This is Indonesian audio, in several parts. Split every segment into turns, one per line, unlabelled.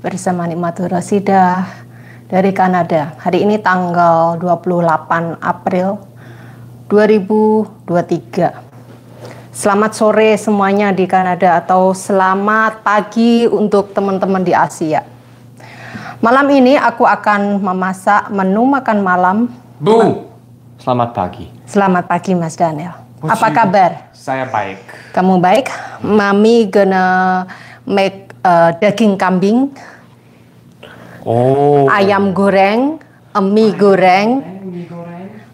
bersama Nikmatul Rosida dari Kanada. Hari ini tanggal 28 April 2023. Selamat sore semuanya di Kanada atau selamat pagi untuk teman-teman di Asia. Malam ini aku akan memasak menu makan malam.
Bu, selamat pagi.
Selamat pagi Mas Daniel. Apa kabar?
Saya baik.
Kamu baik? Mami gonna make uh, daging kambing,
Oh.
ayam goreng, mie goreng,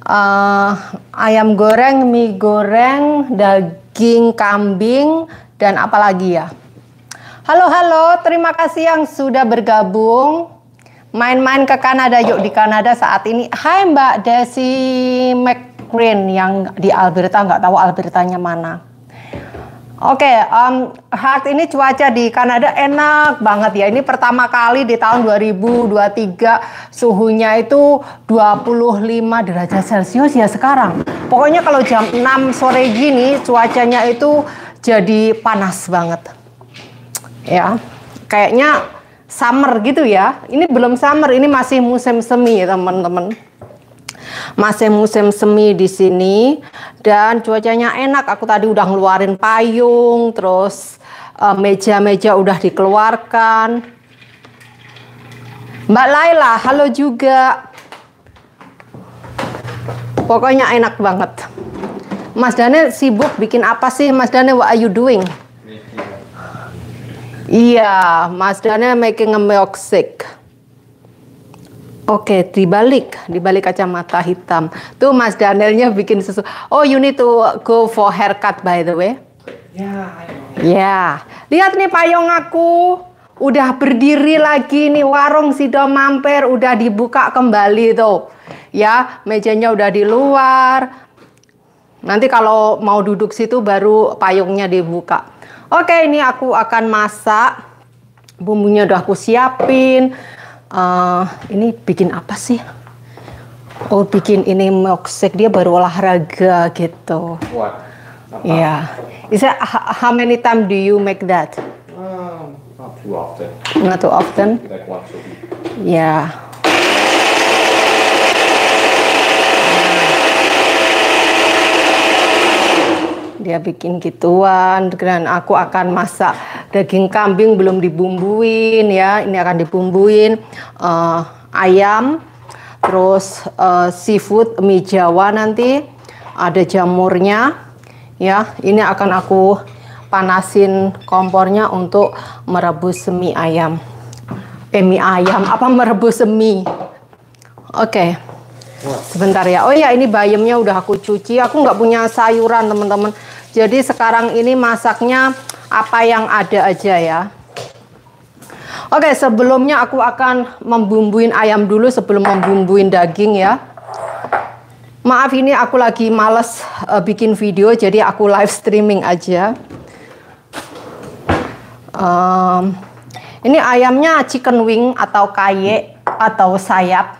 uh, ayam goreng, mie goreng, daging kambing, dan apa lagi ya? Halo, halo, terima kasih yang sudah bergabung. Main-main ke Kanada yuk di Kanada saat ini. Hai Mbak Desi McCrane yang di Alberta, nggak tahu Albertanya mana. Oke, em, saat ini cuaca di Kanada enak banget ya. Ini pertama kali di tahun 2023 suhunya itu 25 derajat Celcius ya sekarang. Pokoknya kalau jam 6 sore gini cuacanya itu jadi panas banget. Ya, kayaknya summer gitu ya. Ini belum summer, ini masih musim semi ya teman-teman masih musim semi di sini dan cuacanya enak. Aku tadi udah ngeluarin payung, terus eh, meja-meja udah dikeluarkan. Mbak Laila, halo juga. Pokoknya enak banget. Mas Dane sibuk bikin apa sih? Mas Dane, what are you doing? Iya, Mas Dane making a milkshake. Oke, dibalik, dibalik kacamata hitam. Tuh Mas Danielnya bikin sesuatu. Oh, you need to go for haircut by the way.
Ya,
Ya, lihat nih payung aku. Udah berdiri lagi nih warung Sido Mampir udah dibuka kembali tuh. Ya, mejanya udah di luar. Nanti kalau mau duduk situ baru payungnya dibuka. Oke, ini aku akan masak. Bumbunya udah aku siapin. Eh, ini bikin apa sih? Oh, bikin ini milkshake dia baru olahraga gitu.
What?
Yeah. Is that how many time do you make that?
Um, not too often.
Not too often.
Like once a week.
Yeah. Dia bikin gituan dan aku akan masak daging kambing belum dibumbuin ya. Ini akan dibumbuin eh, ayam, terus eh, seafood mie Jawa nanti ada jamurnya ya. Ini akan aku panasin kompornya untuk merebus mie ayam. Eh mie ayam apa merebus mie? Oke. Sebentar ya. Oh ya, ini bayamnya udah aku cuci. Aku nggak punya sayuran, teman-teman. Jadi sekarang ini masaknya apa yang ada aja ya. Oke, sebelumnya aku akan membumbuin ayam dulu sebelum membumbuin daging ya. Maaf ini aku lagi males eh, bikin video, jadi aku live streaming aja. Em, ini ayamnya chicken wing atau kaye atau sayap.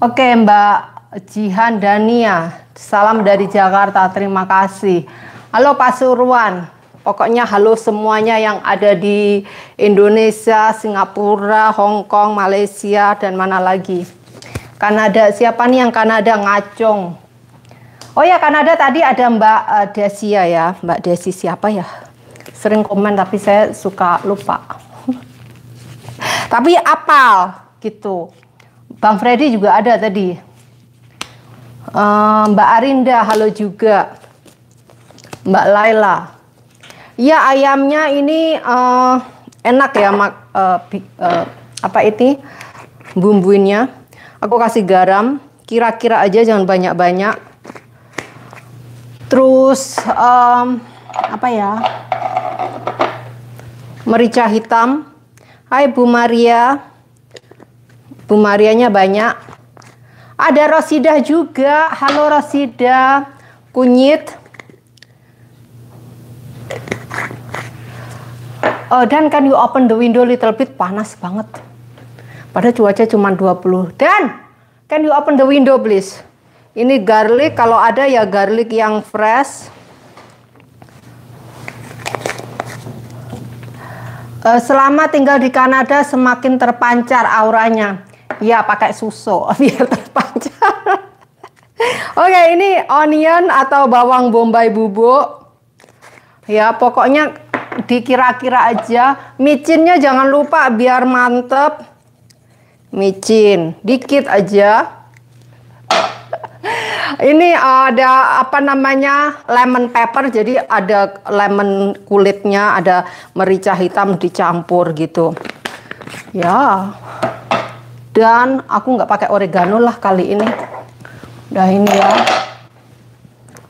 Oke Mbak Jihan Dania, salam dari Jakarta, terima kasih. Halo Pasuruan, pokoknya halo semuanya yang ada di Indonesia, Singapura, Hong Kong, Malaysia, dan mana lagi. Kanada, siapa nih yang Kanada ngacung? Oh ya Kanada tadi ada Mbak eh, Desia ya, Mbak Desi siapa ya? Sering komen tapi saya suka lupa. tapi apal gitu. Bang Freddy juga ada tadi. Eh, Mbak Arinda, halo juga. Mbak Laila. Ya ayamnya ini eh, enak ya mak bi- eh, apa ini bumbuinnya. Aku kasih garam, kira-kira aja jangan banyak-banyak. Terus em, apa ya? Merica hitam. Hai Bu Maria. Bu Marianya banyak. Ada Rosida juga. Halo Rosida. Kunyit. Oh, dan kan you open the window little bit panas banget. Padahal cuaca cuma 20. Dan can you open the window please? Ini garlic kalau ada ya garlic yang fresh. Eh, selama tinggal di Kanada semakin terpancar auranya. Ya, pakai susu biar terpancar. Oke, ini onion atau bawang bombay bubuk. Ya, pokoknya dikira-kira aja. Micinnya jangan lupa biar mantep. Micin, dikit aja ini ada apa namanya lemon pepper jadi ada lemon kulitnya ada merica hitam dicampur gitu ya dan aku nggak pakai oregano lah kali ini udah ini ya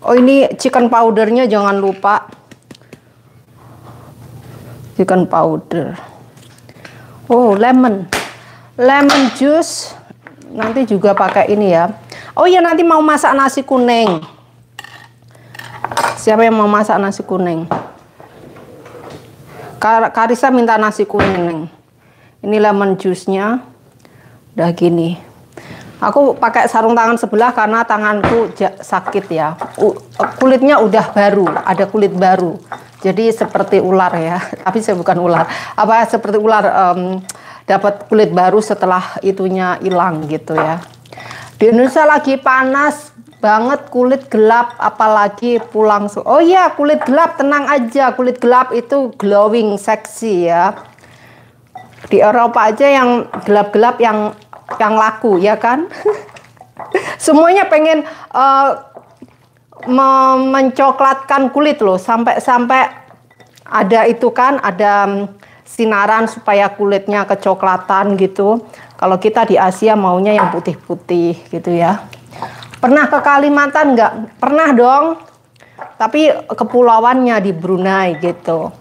oh ini chicken powdernya jangan lupa chicken powder oh lemon lemon juice nanti juga pakai ini ya Oh iya nanti mau masak nasi kuning. Siapa yang mau masak nasi kuning? Kar Karisa minta nasi kuning. Ini lemon juice-nya. Udah gini. Aku pakai sarung tangan sebelah karena tanganku sakit ya. Kulitnya udah baru, ada kulit baru. Jadi seperti ular ya. Tapi saya bukan ular. Apa seperti ular um, dapat kulit baru setelah itunya hilang gitu ya. Di Indonesia lagi panas banget kulit gelap apalagi pulang oh iya kulit gelap tenang aja kulit gelap itu glowing seksi ya di Eropa aja yang gelap-gelap yang yang laku ya kan semuanya pengen uh, mencoklatkan kulit loh sampai-sampai ada itu kan ada mm, sinaran supaya kulitnya kecoklatan gitu kalau kita di Asia maunya yang putih-putih gitu ya. Pernah ke Kalimantan nggak? Pernah dong. Tapi kepulauannya di Brunei gitu.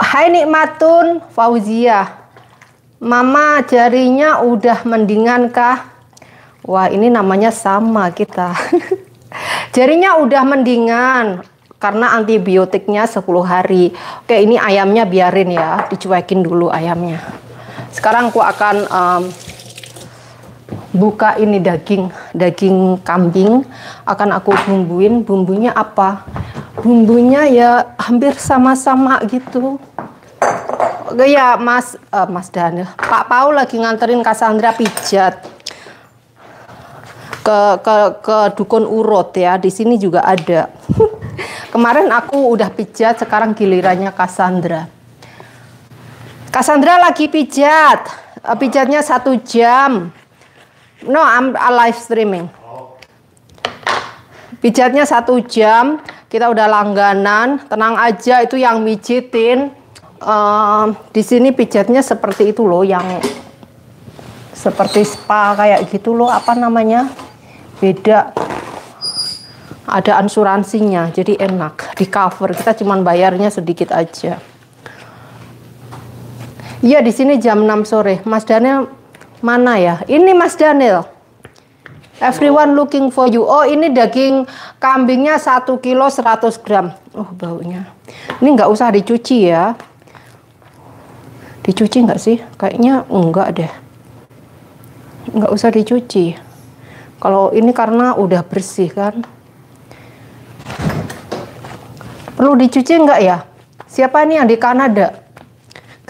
Hai Nikmatun Fauzia. Mama jarinya udah mendingan kah? Wah ini namanya sama kita. jarinya udah mendingan karena antibiotiknya 10 hari. Oke, ini ayamnya biarin ya, dicuekin dulu ayamnya. Sekarang aku akan um, buka ini daging, daging kambing. Akan aku bumbuin. Bumbunya apa? Bumbunya ya hampir sama-sama gitu. Ya, Mas uh, Mas Daniel. Pak Paul lagi nganterin Cassandra pijat ke ke ke dukun urut ya. Di sini juga ada. Kemarin aku udah pijat, sekarang gilirannya Cassandra. Cassandra lagi pijat, eh, pijatnya satu jam. No, I'm live streaming. Pijatnya satu jam, kita udah langganan. Tenang aja, itu yang mijitin. Uh, di sini pijatnya seperti itu loh, yang seperti spa kayak gitu loh, apa namanya? Beda ada ansuransinya jadi enak di cover kita cuma bayarnya sedikit aja Iya di sini jam 6 sore Mas Daniel mana ya ini Mas Daniel Everyone looking for you. Oh ini daging kambingnya 1 kilo 100 gram. Oh baunya. Ini nggak usah dicuci ya. Dicuci nggak sih? Kayaknya enggak deh. Nggak usah dicuci. Kalau ini karena udah bersih kan. Perlu dicuci enggak ya? Siapa ini yang di Kanada?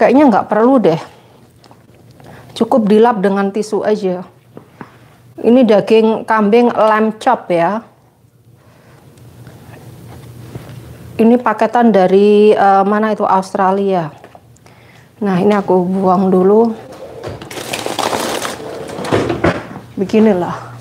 Kayaknya nggak perlu deh. Cukup dilap dengan tisu aja. Ini daging kambing lamb chop ya. Ini paketan dari uh, mana itu Australia. Nah ini aku buang dulu. Beginilah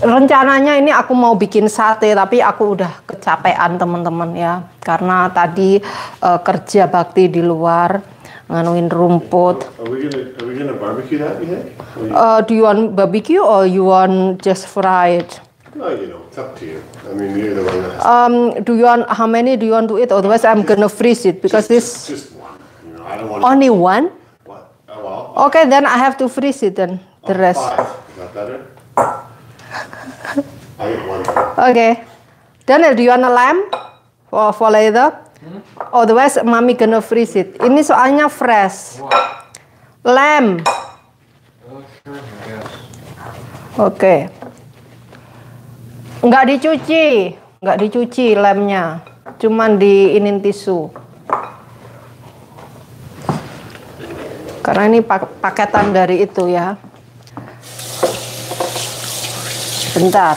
rencananya ini aku mau bikin sate tapi aku udah kecapean teman-teman ya karena tadi uh, kerja bakti di luar nganuin rumput.
Are we gonna, are we gonna barbecue that yet?
Uh, do you want barbecue or you want just it?
No, you know, it's up to you. I mean, you're the one that has
Um, do you want how many do you want to eat? Otherwise, I'm gonna freeze it because
just,
this
just one. You know, I don't want
only one.
What? Oh, well,
Okay, then I have to freeze it then the rest.
five. Is that better? I get one.
Okay. Daniel, do you want a lamb for for later? Otherwise, mami gonna freeze it. Ini soalnya fresh. Lamb. Oke. Nggak dicuci, nggak dicuci lemnya. cuman di inin tisu. Karena ini pak paketan dari itu ya. Bentar.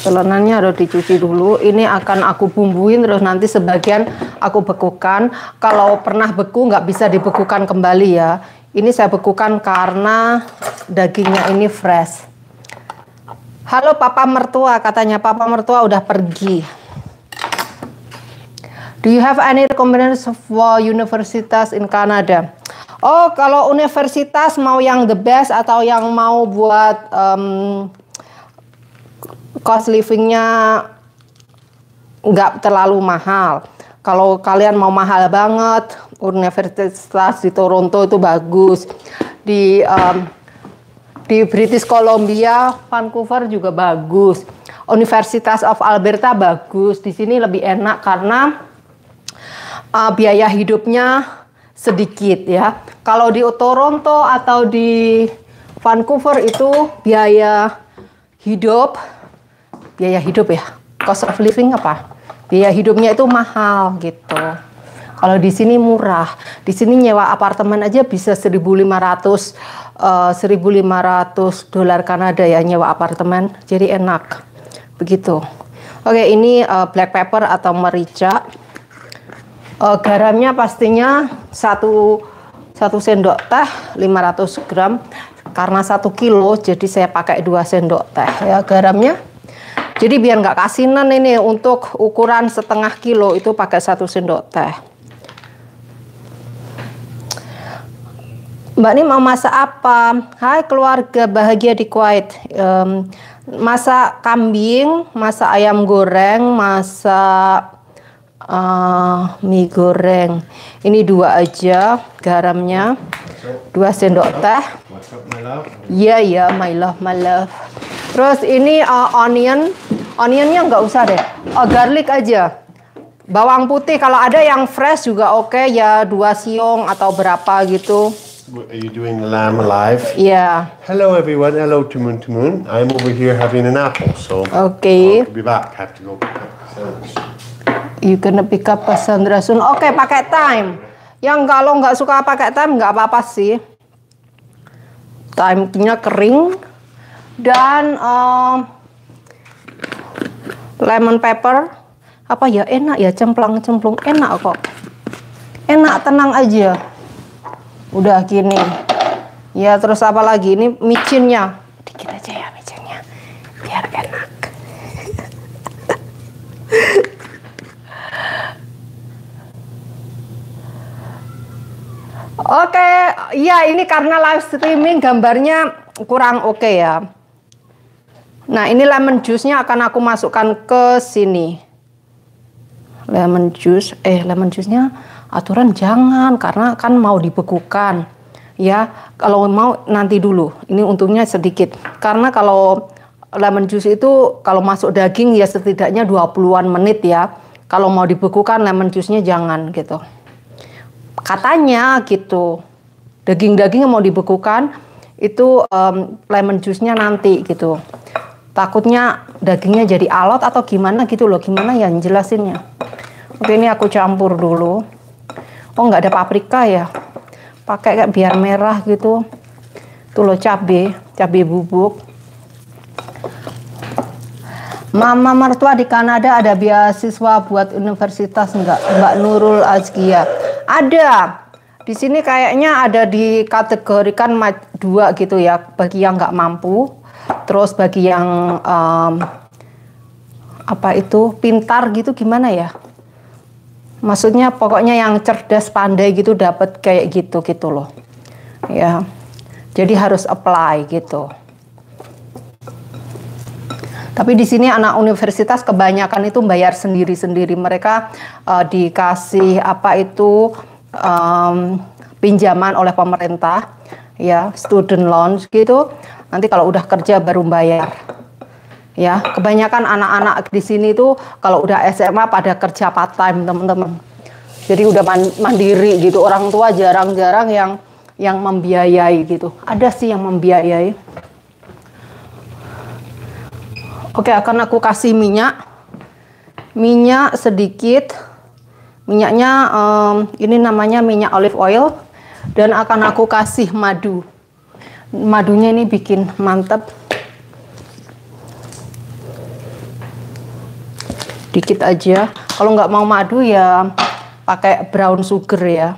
Telonannya harus dicuci dulu. Ini akan aku bumbuin terus nanti sebagian aku bekukan. Kalau pernah beku nggak bisa dibekukan kembali ya. Ini saya bekukan karena dagingnya ini fresh. Halo papa mertua, katanya papa mertua udah pergi. Do you have any recommendations for universitas in Canada? Oh, kalau universitas mau yang the best atau yang mau buat um, cost livingnya nggak terlalu mahal. Kalau kalian mau mahal banget, universitas di Toronto itu bagus. Di um, di British Columbia, Vancouver juga bagus. Universitas of Alberta bagus. Di sini lebih enak karena uh, biaya hidupnya sedikit ya. Kalau di Toronto atau di Vancouver itu biaya hidup biaya hidup ya cost of living apa biaya hidupnya itu mahal gitu kalau di sini murah di sini nyewa apartemen aja bisa 1.500 uh, 1.500 dolar Kanada ya nyewa apartemen. Jadi enak. Begitu. Oke ini uh, black pepper atau merica. Uh, garamnya pastinya satu satu sendok teh 500 gram. Karena satu kilo jadi saya pakai dua sendok teh ya garamnya. Jadi biar nggak kasinan ini untuk ukuran setengah kilo itu pakai satu sendok teh. Mbak ini mau masak apa? Hai keluarga bahagia di Kuwait. Um, masak kambing, masak ayam goreng, masak uh, mie goreng. Ini dua aja garamnya. Dua sendok teh. Iya iya, my love, my love. Terus ini uh, onion, onionnya nggak usah deh, uh, garlic aja. Bawang putih kalau ada yang fresh juga oke okay, ya dua siung atau berapa gitu.
Are you doing the lamb alive?
Yeah.
Hello everyone. Hello to Moon to Moon. I'm over here having an apple, so
okay.
I'll be back. Have to go pick up Cassandra.
You gonna pick up Cassandra soon. Oke, okay, pakai time. Yang kalau nggak suka pakai time nggak apa-apa sih. Time-nya kering dan um, lemon pepper apa ya enak ya cemplang cemplung enak kok enak tenang aja udah gini ya terus apa lagi ini micinnya dikit aja ya micinnya biar enak Oke, okay. ya ini karena live streaming gambarnya kurang oke okay ya. Nah, ini lemon juice-nya akan aku masukkan ke sini. Lemon juice, eh lemon juice-nya aturan jangan karena kan mau dibekukan. Ya, kalau mau nanti dulu. Ini untungnya sedikit. Karena kalau lemon juice itu kalau masuk daging ya setidaknya 20-an menit ya. Kalau mau dibekukan lemon juice-nya jangan gitu. Katanya gitu. Daging-daging yang mau dibekukan itu um, lemon juice-nya nanti gitu takutnya dagingnya jadi alot atau gimana gitu loh gimana ya jelasinnya oke ini aku campur dulu oh nggak ada paprika ya? Pakai kayak biar merah gitu. Tuh loh cabe cabe bubuk. Mama mertua di Kanada ada beasiswa buat universitas enggak Mbak Nurul Azkia. Ada. Di sini kayaknya ada dikategorikan dua gitu ya bagi yang nggak mampu. Terus bagi yang um, apa itu pintar gitu gimana ya? Maksudnya pokoknya yang cerdas pandai gitu dapat kayak gitu gitu loh. Ya. Jadi harus apply gitu. Tapi di sini anak universitas kebanyakan itu bayar sendiri-sendiri. Mereka uh, dikasih apa itu um, pinjaman oleh pemerintah, ya student loans gitu. Nanti kalau udah kerja baru bayar. Ya, kebanyakan anak-anak di sini tuh kalau udah SMA pada kerja part time, teman-teman. Jadi udah mandiri gitu. Orang tua jarang-jarang yang yang membiayai gitu. Ada sih yang membiayai. Oke, akan aku kasih minyak. minyak sedikit. Minyaknya um, ini namanya minyak olive oil dan akan aku kasih madu. Madunya ini bikin mantap. Dikit aja. Kalau nggak mau madu ya pakai brown sugar ya.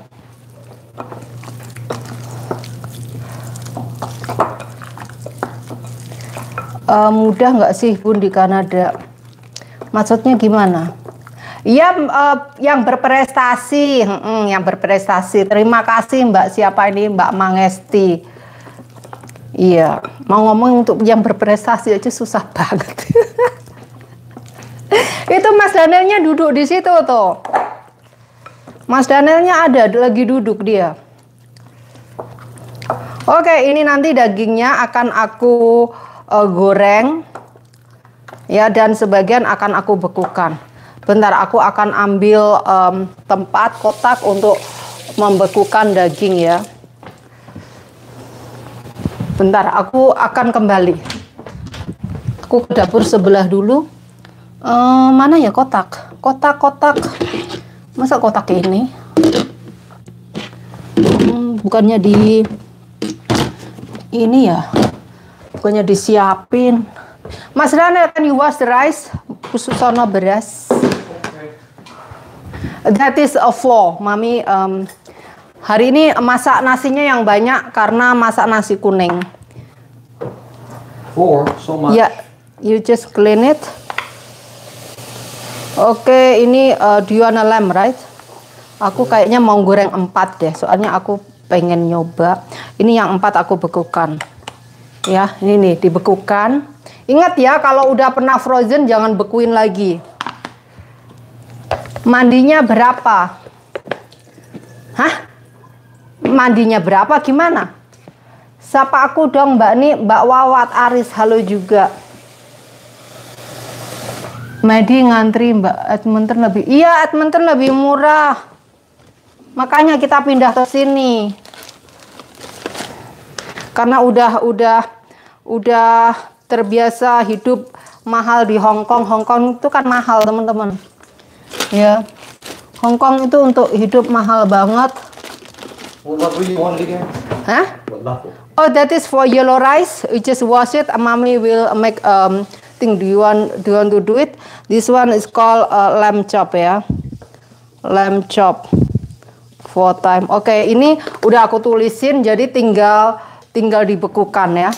Uh, mudah nggak sih bun di Kanada? Maksudnya gimana? Iya, uh, yang berprestasi, hmm, yang berprestasi. Terima kasih Mbak siapa ini Mbak Mangesti. Iya, mau ngomong untuk yang berprestasi aja susah banget. Itu Mas Danielnya duduk di situ tuh. Mas Danielnya ada lagi duduk dia. Oke, ini nanti dagingnya akan aku uh, goreng ya dan sebagian akan aku bekukan. Bentar aku akan ambil um, tempat kotak untuk membekukan daging ya. Bentar, aku akan kembali. Aku ke dapur sebelah dulu. Uh, mana ya kotak? Kotak-kotak. Masa kotak ini? Hmm, bukannya di ini ya? Bukannya disiapin? Mas Rana can you wash the rice? Khusus sono beras. That is a four mami. Um, hari ini masak nasinya yang banyak karena masak nasi kuning.
Four so much.
Yeah, you just clean it Oke, ini uh, Diana Lamb, right? Aku kayaknya mau goreng empat deh, soalnya aku pengen nyoba. Ini yang empat aku bekukan. Ya, ini nih dibekukan. Ingat ya, kalau udah pernah frozen jangan bekuin lagi. Mandinya berapa? Hah? Mandinya berapa? Gimana? Sapa aku dong Mbak Nih, Mbak Wawat, Aris, halo juga. Medi ngantri Mbak. Edmonton lebih iya Edmonton lebih murah. Makanya kita pindah ke sini. Karena udah udah udah terbiasa hidup mahal di Hong Kong. Hong Kong itu kan mahal teman-teman. Ya. Hong Kong itu untuk hidup mahal banget. Hah? Oh, that is for yellow rice. You just wash it. Mommy will make um, think do you want do you want to do it? This one is called uh, lamb chop ya. Lamb chop. For time. Oke okay, ini udah aku tulisin jadi tinggal tinggal dibekukan ya.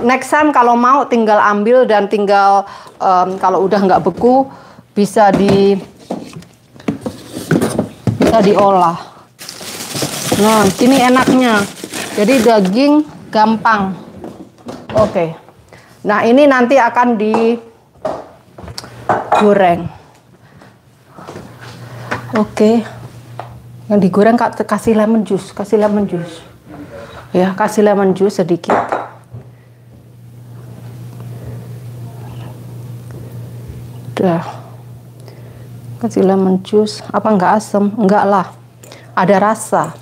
Next time kalau mau tinggal ambil dan tinggal um, kalau udah nggak beku bisa di bisa diolah. Nah ini enaknya. Jadi daging gampang. Oke. okay. Nah, ini nanti akan digoreng. Oke. Yang digoreng kasih lemon juice, kasih lemon juice. Ya, kasih lemon juice sedikit. Udah. Kasih lemon juice. Apa enggak asem? Enggak lah. Ada rasa.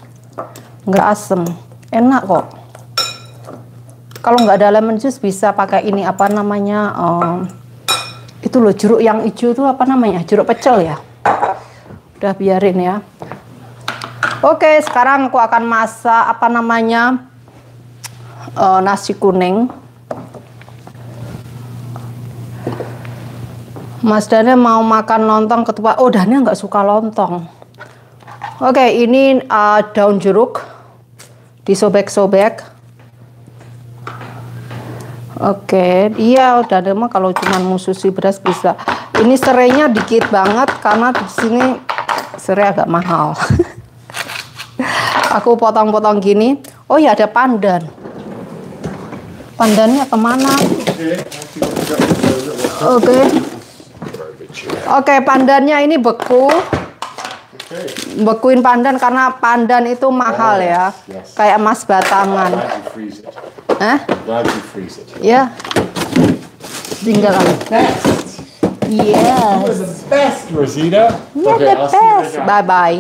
Enggak asem. Enak kok kalau nggak ada lemon juice bisa pakai ini apa namanya um, itu loh jeruk yang hijau itu apa namanya jeruk pecel ya? Udah biarin ya. Oke sekarang aku akan masak apa namanya uh, nasi kuning. Mas Daniel mau makan lontong ketua oh Daniel nggak suka lontong. Oke ini uh, daun jeruk disobek-sobek Oke, iya udah ada mah kalau cuma mususi beras bisa. Ini serainya dikit banget karena di sini serai agak mahal. Aku potong-potong gini. Oh ya ada pandan. Pandannya ke mana? Oke. Oke, pandannya ini beku. Bekuin pandan karena pandan itu mahal ya. Kayak emas batangan.
It.
Ya. Tinggal
Best.
Yes.
You're the best, Rosita.
Yeah,
Okay,
the best. Bye bye.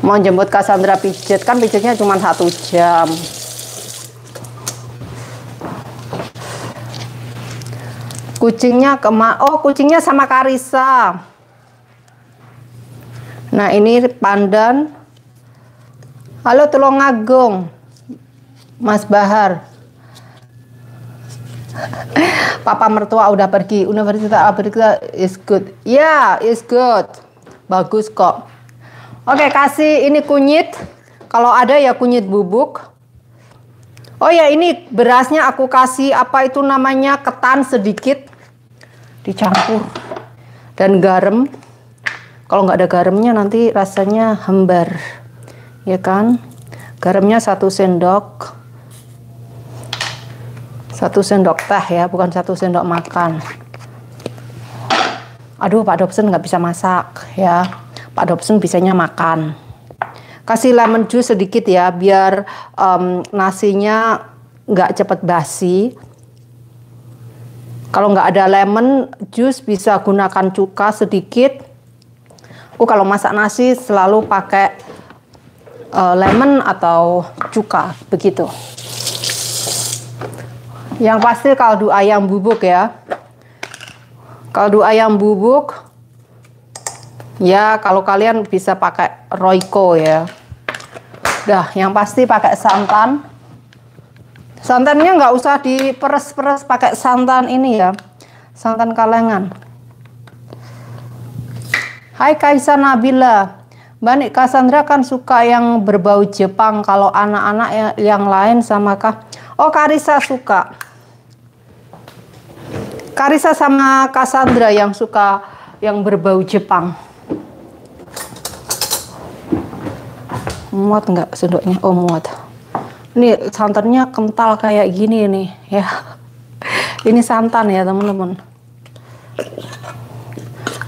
Mau jemput Cassandra pijet kan pijetnya cuma satu jam. Kucingnya kema Oh, kucingnya sama Karisa. Nah, ini pandan. Halo Tulungagung. Mas Bahar. Papa mertua udah pergi. Universitas Amerika is good. Ya, yeah, is good. Bagus kok. Oke, kasih ini kunyit. Kalau ada ya kunyit bubuk. Oh ya, ini berasnya aku kasih apa itu namanya ketan sedikit dicampur dan garam kalau nggak ada garamnya nanti rasanya hembar ya kan? Garamnya satu sendok. Satu sendok teh ya bukan satu sendok makan. Aduh Pak Dobson nggak bisa masak ya. Pak Dobson bisanya makan. Kasih lemon juice sedikit ya biar um, nasinya nggak cepet basi. Kalau nggak ada lemon juice bisa gunakan cuka sedikit. Aku kalau masak nasi selalu pakai uh, lemon atau cuka begitu. Yang pasti kaldu ayam bubuk ya. Kaldu ayam bubuk ya kalau kalian bisa pakai Royco ya. Dah, yang pasti pakai santan Santannya nggak usah diperes-peres pakai santan ini ya, santan kalengan. Hai Kaisa Nabila, Mbak Cassandra kan suka yang berbau Jepang. Kalau anak-anak yang, yang lain sama kah? Oh Karisa suka. Karisa sama Cassandra yang suka yang berbau Jepang. Muat nggak sendoknya? Oh muat. Ini santannya kental kayak gini nih ya. Ini santan ya teman-teman.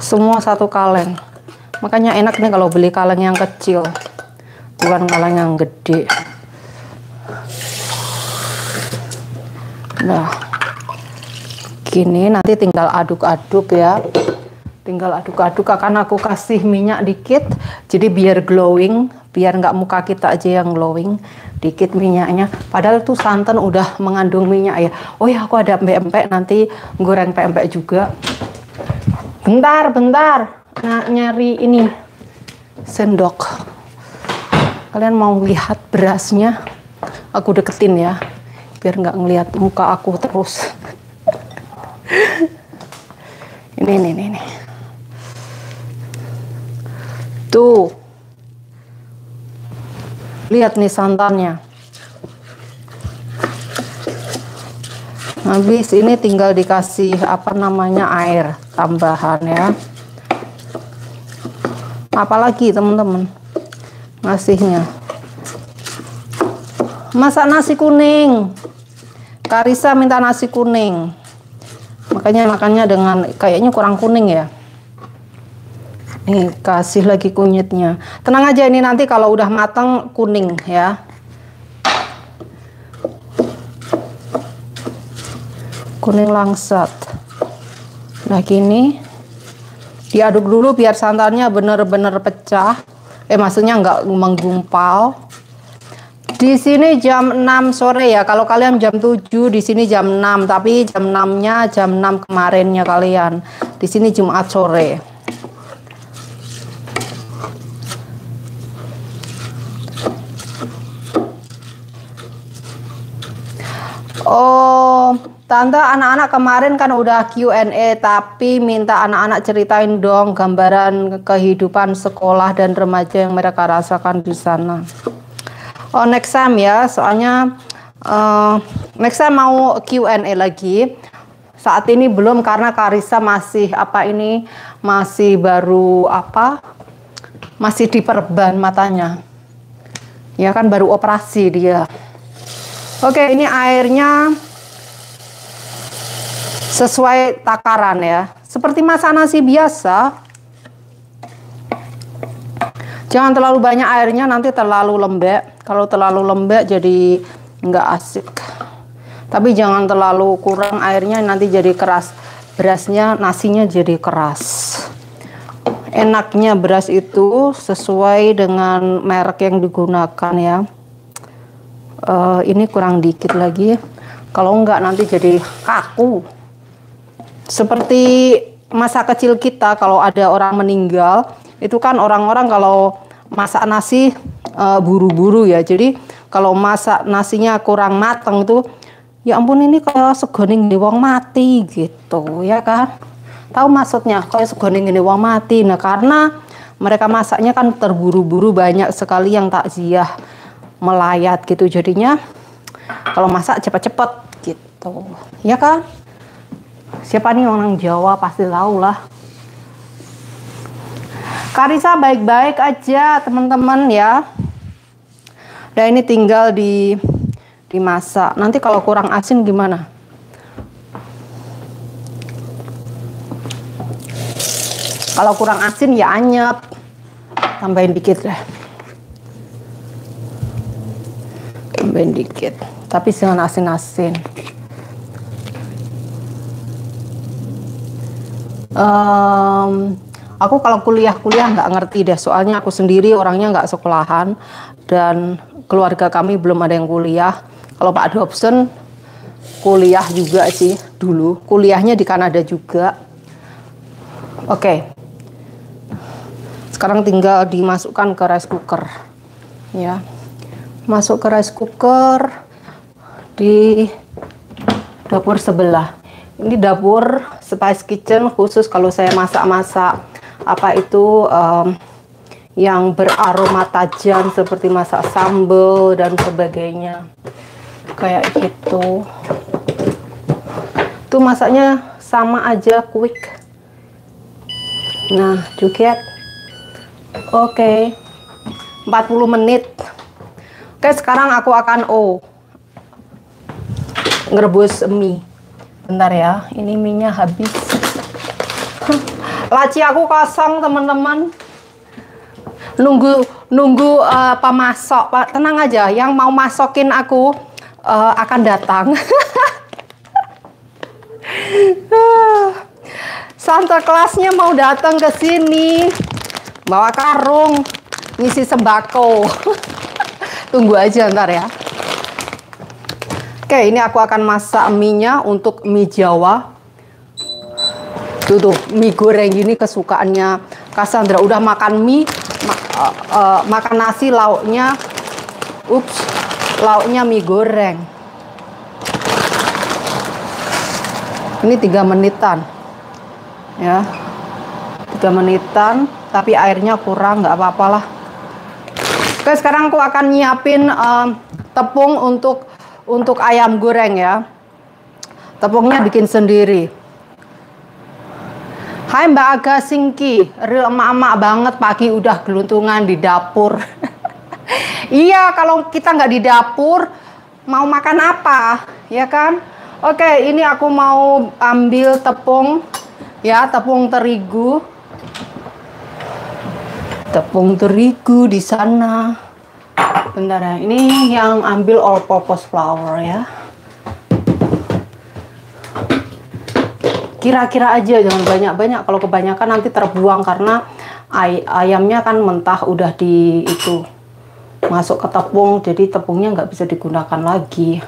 Semua satu kaleng. Makanya enak nih kalau beli kaleng yang kecil. Bukan kaleng yang gede. Nah. Gini nanti tinggal aduk-aduk ya tinggal aduk-aduk akan aku kasih minyak dikit jadi biar glowing biar nggak muka kita aja yang glowing dikit minyaknya padahal tuh santan udah mengandung minyak ya oh ya aku ada empek-empek nanti goreng pempek juga bentar bentar. Nah, nyari ini. Sendok. Kalian mau lihat berasnya? Aku deketin ya biar nggak ngelihat muka aku terus. Ini ini ini Tuh. Lihat nih santannya. Habis ini tinggal dikasih apa namanya air tambahan ya. Apalagi teman-teman ngasihnya. Masak nasi kuning. Karisa minta nasi kuning. Makanya makannya dengan kayaknya kurang kuning ya. Nih, kasih lagi kunyitnya. Tenang aja ini nanti kalau udah matang kuning ya. Kuning langsat. Nah, gini. Diaduk dulu biar santannya bener-bener pecah. Eh, maksudnya nggak menggumpal. Di sini jam 6 sore ya. Kalau kalian jam 7, di sini jam 6. Tapi jam 6-nya jam 6 kemarinnya kalian. Di sini Jumat sore. Oh, tante anak-anak kemarin kan udah Q&A tapi minta anak-anak ceritain dong gambaran kehidupan sekolah dan remaja yang mereka rasakan di sana. Oh, next time ya, soalnya uh, next time mau Q&A lagi. Saat ini belum karena Karisa masih apa ini masih baru apa? Masih diperban matanya. Ya kan baru operasi dia. Oke, ini airnya sesuai takaran ya. Seperti masak nasi biasa. Jangan terlalu banyak airnya, nanti terlalu lembek. Kalau terlalu lembek jadi nggak asik. Tapi jangan terlalu kurang airnya, nanti jadi keras. Berasnya, nasinya jadi keras. Enaknya beras itu sesuai dengan merek yang digunakan ya uh, ini kurang dikit lagi kalau enggak nanti jadi kaku seperti masa kecil kita kalau ada orang meninggal itu kan orang-orang kalau masak nasi eh, buru-buru uh, ya. Jadi kalau masak nasinya kurang matang tuh ya ampun ini kayak segoning di wong mati gitu ya kan? Tahu maksudnya? Kayak segoning ini wong mati. Nah karena mereka masaknya kan terburu-buru banyak sekali yang takziah melayat gitu. Jadinya kalau masak cepat-cepat gitu. Ya kan siapa nih orang Jawa pasti tahu lah Karisa baik-baik aja teman-teman ya dan ini tinggal di dimasak nanti kalau kurang asin gimana Kalau kurang asin ya anyep. Tambahin dikit deh. Tambahin dikit. Tapi jangan asin-asin. Um, aku kalau kuliah-kuliah nggak ngerti deh. Soalnya aku sendiri orangnya nggak sekolahan dan keluarga kami belum ada yang kuliah. Kalau Pak Dobson kuliah juga sih dulu. Kuliahnya di Kanada juga. Oke. Okay sekarang tinggal dimasukkan ke rice cooker ya masuk ke rice cooker di dapur sebelah ini dapur spice kitchen khusus kalau saya masak-masak apa itu um, yang beraroma tajam seperti masak sambal dan sebagainya kayak gitu itu masaknya sama aja quick nah juga Oke. Okay. 40 menit. Oke, sekarang aku akan oh ngerebus mie. Bentar ya, ini minyak habis. Laci aku kosong, teman-teman. Nunggu nunggu uh, pemasok, Pak. Tenang aja, yang mau masokin aku uh, akan datang. Santa kelasnya mau datang ke sini bawa karung ngisi sembako tunggu aja ntar ya oke ini aku akan masak mie nya untuk mie jawa. Tuh tuh mie goreng ini kesukaannya Cassandra udah makan mie ma uh, uh, makan nasi lauknya ups lauknya mie goreng. Ini tiga menitan ya. Tiga menitan tapi airnya kurang nggak apa-apa lah. Oke sekarang aku akan nyiapin um, tepung untuk untuk ayam goreng ya tepungnya bikin sendiri Hai Mbak Aga Singki, real emak-emak banget pagi udah geluntungan di dapur. iya, kalau kita nggak di dapur, mau makan apa, ya kan? Oke, ini aku mau ambil tepung, ya tepung terigu tepung terigu di sana. Bentar ya, ini yang ambil all purpose flour ya. Kira-kira aja jangan banyak-banyak. Kalau kebanyakan nanti terbuang karena ay ayamnya kan mentah udah di itu masuk ke tepung, jadi tepungnya nggak bisa digunakan lagi.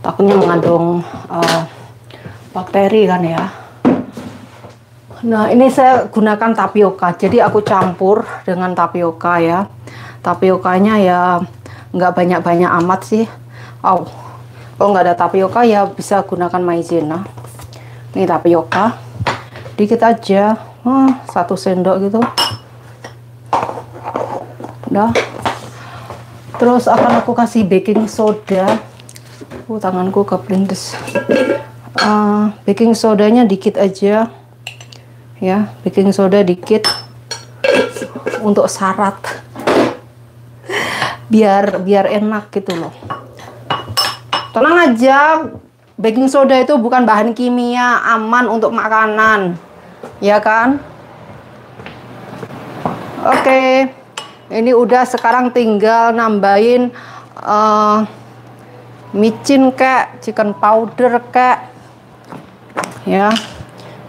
Takutnya mengandung uh, bakteri kan ya. Nah, ini saya gunakan tapioka. Jadi aku campur dengan tapioka ya. Tapiokanya ya nggak banyak-banyak amat sih. Oh, kalau nggak ada tapioka ya bisa gunakan maizena. Ini tapioka. Dikit aja. Hmm, satu sendok gitu. Udah. Terus akan aku kasih baking soda. Uh, tanganku keplindes. Uh, baking sodanya dikit aja ya baking soda dikit untuk syarat. Biar biar enak gitu loh. Tenang aja baking soda itu bukan bahan kimia aman untuk makanan. Ya kan? Oke ini udah sekarang tinggal nambahin uh, micin kek chicken powder kek. Ya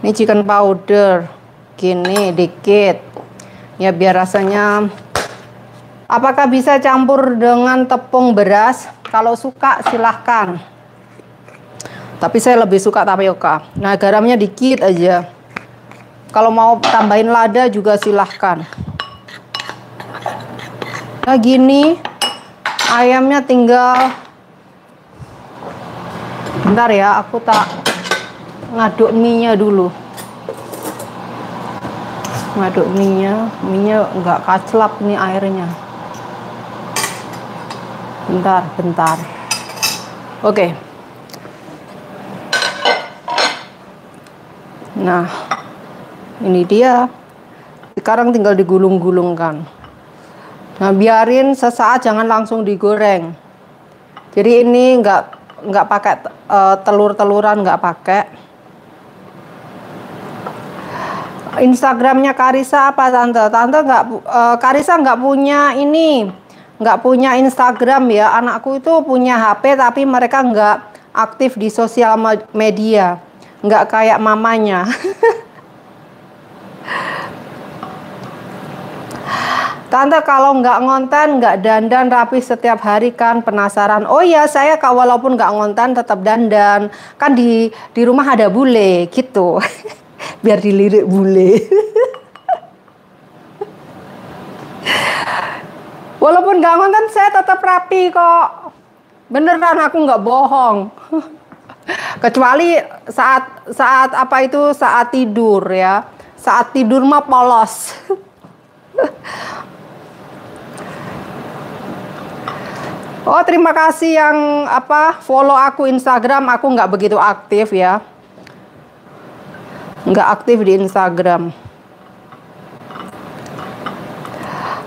ini chicken powder gini dikit ya biar rasanya apakah bisa campur dengan tepung beras kalau suka silahkan Tapi saya lebih suka tapioka. Nah, garamnya dikit aja. Kalau mau tambahin lada juga silahkan. Nah, gini ayamnya tinggal bentar ya, aku tak ngaduk mie-nya dulu. Ngaduk mie-nya, mie-nya nggak kaclap nih airnya. Bentar, bentar. Oke. Okay. Nah, ini dia. Sekarang tinggal digulung-gulungkan. Nah, biarin sesaat, jangan langsung digoreng. Jadi ini nggak nggak pakai uh, telur-teluran, nggak pakai. Instagramnya Karisa apa tante? Tante nggak uh, Karisa nggak punya ini, nggak punya Instagram ya. Anakku itu punya HP tapi mereka nggak aktif di sosial media nggak kayak mamanya. Tante kalau nggak ngonten, nggak dandan rapi setiap hari kan penasaran. Oh iya saya kak walaupun nggak ngonten tetap dandan. Kan di di rumah ada bule gitu. Biar dilirik bule. walaupun nggak ngonten saya tetap rapi kok. Beneran aku nggak bohong. Kecuali saat saat apa itu saat tidur ya. Saat tidur mah polos. oh terima kasih yang apa follow aku Instagram. Aku nggak begitu aktif ya. Nggak aktif di Instagram.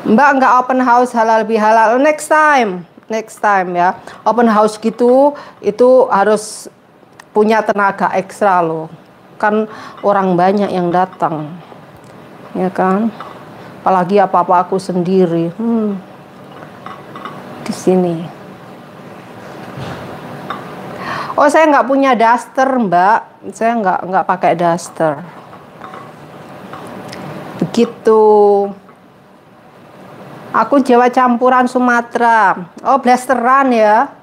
Mbak nggak open house halal bihalal. Next time. Next time ya. Open house gitu itu harus punya tenaga ekstra loh. Kan orang banyak yang datang ya kan? Apalagi apa apa aku sendiri. Hmm. di sini. Oh saya nggak punya daster mbak saya nggak nggak pakai daster. Begitu. Aku Jawa campuran Sumatera. Oh blasteran ya.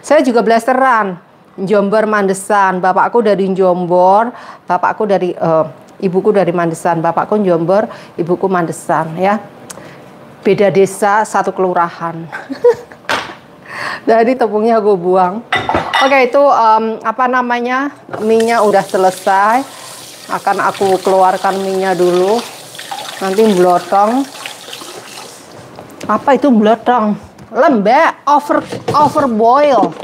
Saya juga blasteran. Jombor Mandesan, bapakku dari Jombor, bapakku dari uh, ibuku dari Mandesan, bapakku Jombor, ibuku Mandesan ya. Beda desa, satu kelurahan. Jadi tepungnya gue buang. Oke itu um, apa namanya minyak udah selesai. Akan aku keluarkan minyak dulu. Nanti blotong. Apa itu blotong? Lembek, over over boil.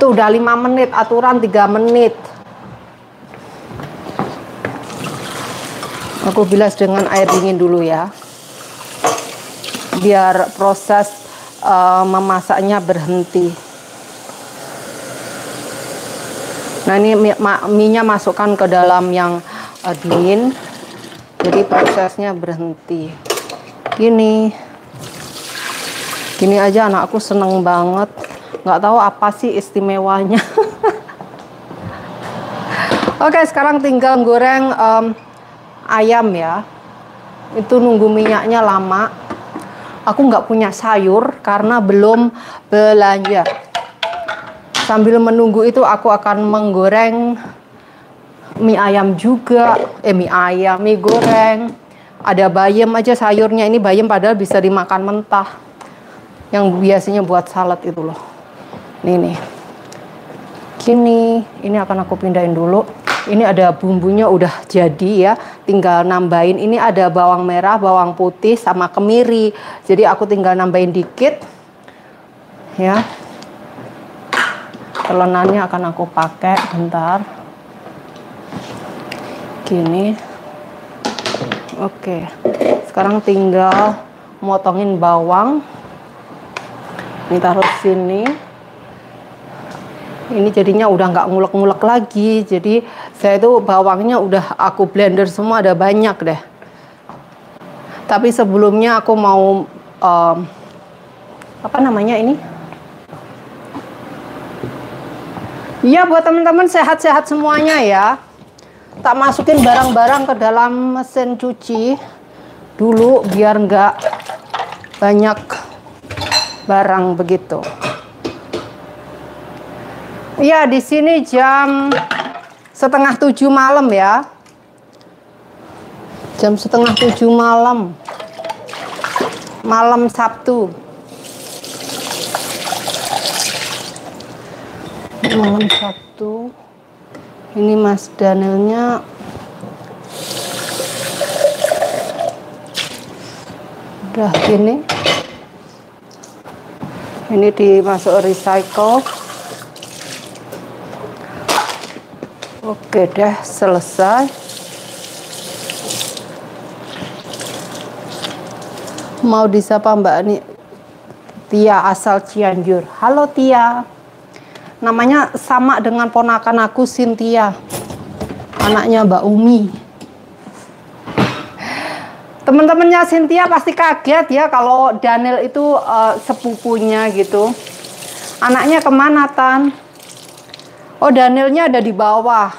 Tuh udah 5 menit, aturan 3 menit. Aku bilas dengan air dingin dulu ya. Biar proses uh, memasaknya berhenti. Nah ini minyak masukkan ke dalam yang uh, dingin. Jadi prosesnya berhenti. Gini. Gini aja anakku seneng banget nggak tahu apa sih istimewanya oke sekarang tinggal goreng um, ayam ya itu nunggu minyaknya lama aku nggak punya sayur karena belum belanja. Sambil menunggu itu aku akan menggoreng mie ayam juga. Eh mie ayam mie goreng. Ada bayam aja sayurnya. Ini bayam padahal bisa dimakan mentah. Yang biasanya buat salad itu loh. Nih nih. Kini ini akan aku pindahin dulu. Ini ada bumbunya udah jadi ya. Tinggal nambahin. Ini ada bawang merah, bawang putih sama kemiri. Jadi aku tinggal nambahin dikit. Ya. Telenannya akan aku pakai bentar. Gini. Oke. Sekarang tinggal motongin bawang. Ini taruh sini ini jadinya udah nggak ngulek-ngulek lagi. Jadi saya itu bawangnya udah aku blender semua ada banyak deh. Tapi sebelumnya aku mau um, apa namanya ini? Iya buat teman-teman sehat-sehat semuanya ya. Tak masukin barang-barang ke dalam mesin cuci dulu biar nggak banyak barang begitu Iya, di sini jam setengah tujuh malam ya. Jam setengah tujuh malam. Malam Sabtu. Malam Sabtu. Ini Mas Danielnya udah gini. Ini dimasuk recycle. Oke deh, selesai. Mau disapa Mbak Ani Tia asal Cianjur. Halo Tia. Namanya sama dengan ponakan aku Cynthia. Anaknya Mbak Umi. Teman-temannya Cynthia pasti kaget ya kalau Daniel itu uh, sepupunya gitu. Anaknya ke mana Tan? Oh Danielnya ada di bawah.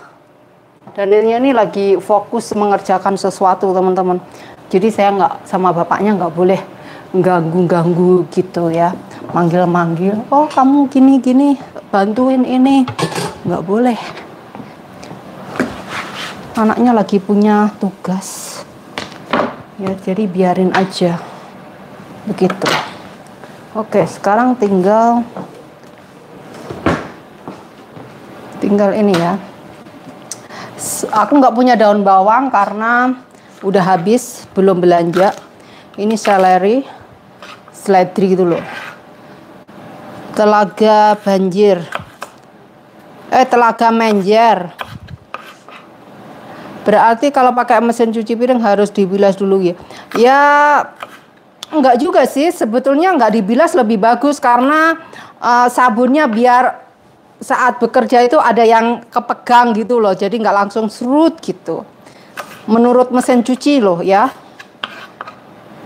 Danielnya ini lagi fokus mengerjakan sesuatu teman-teman. Jadi saya nggak sama bapaknya nggak boleh ganggu-ganggu gitu ya. Manggil-manggil, oh kamu gini-gini, bantuin ini. Nggak boleh. Anaknya lagi punya tugas. Ya jadi biarin aja. Begitu. Oke, sekarang tinggal tinggal ini ya. Aku nggak punya daun bawang karena udah habis belum belanja. Ini seleri seledri gitu loh. Telaga banjir. Eh telaga menjer. Berarti kalau pakai mesin cuci piring harus dibilas dulu ya. Ya enggak juga sih. Sebetulnya enggak dibilas lebih bagus karena uh, sabunnya biar saat bekerja itu ada yang kepegang gitu loh jadi nggak langsung serut gitu. Menurut mesin cuci loh ya.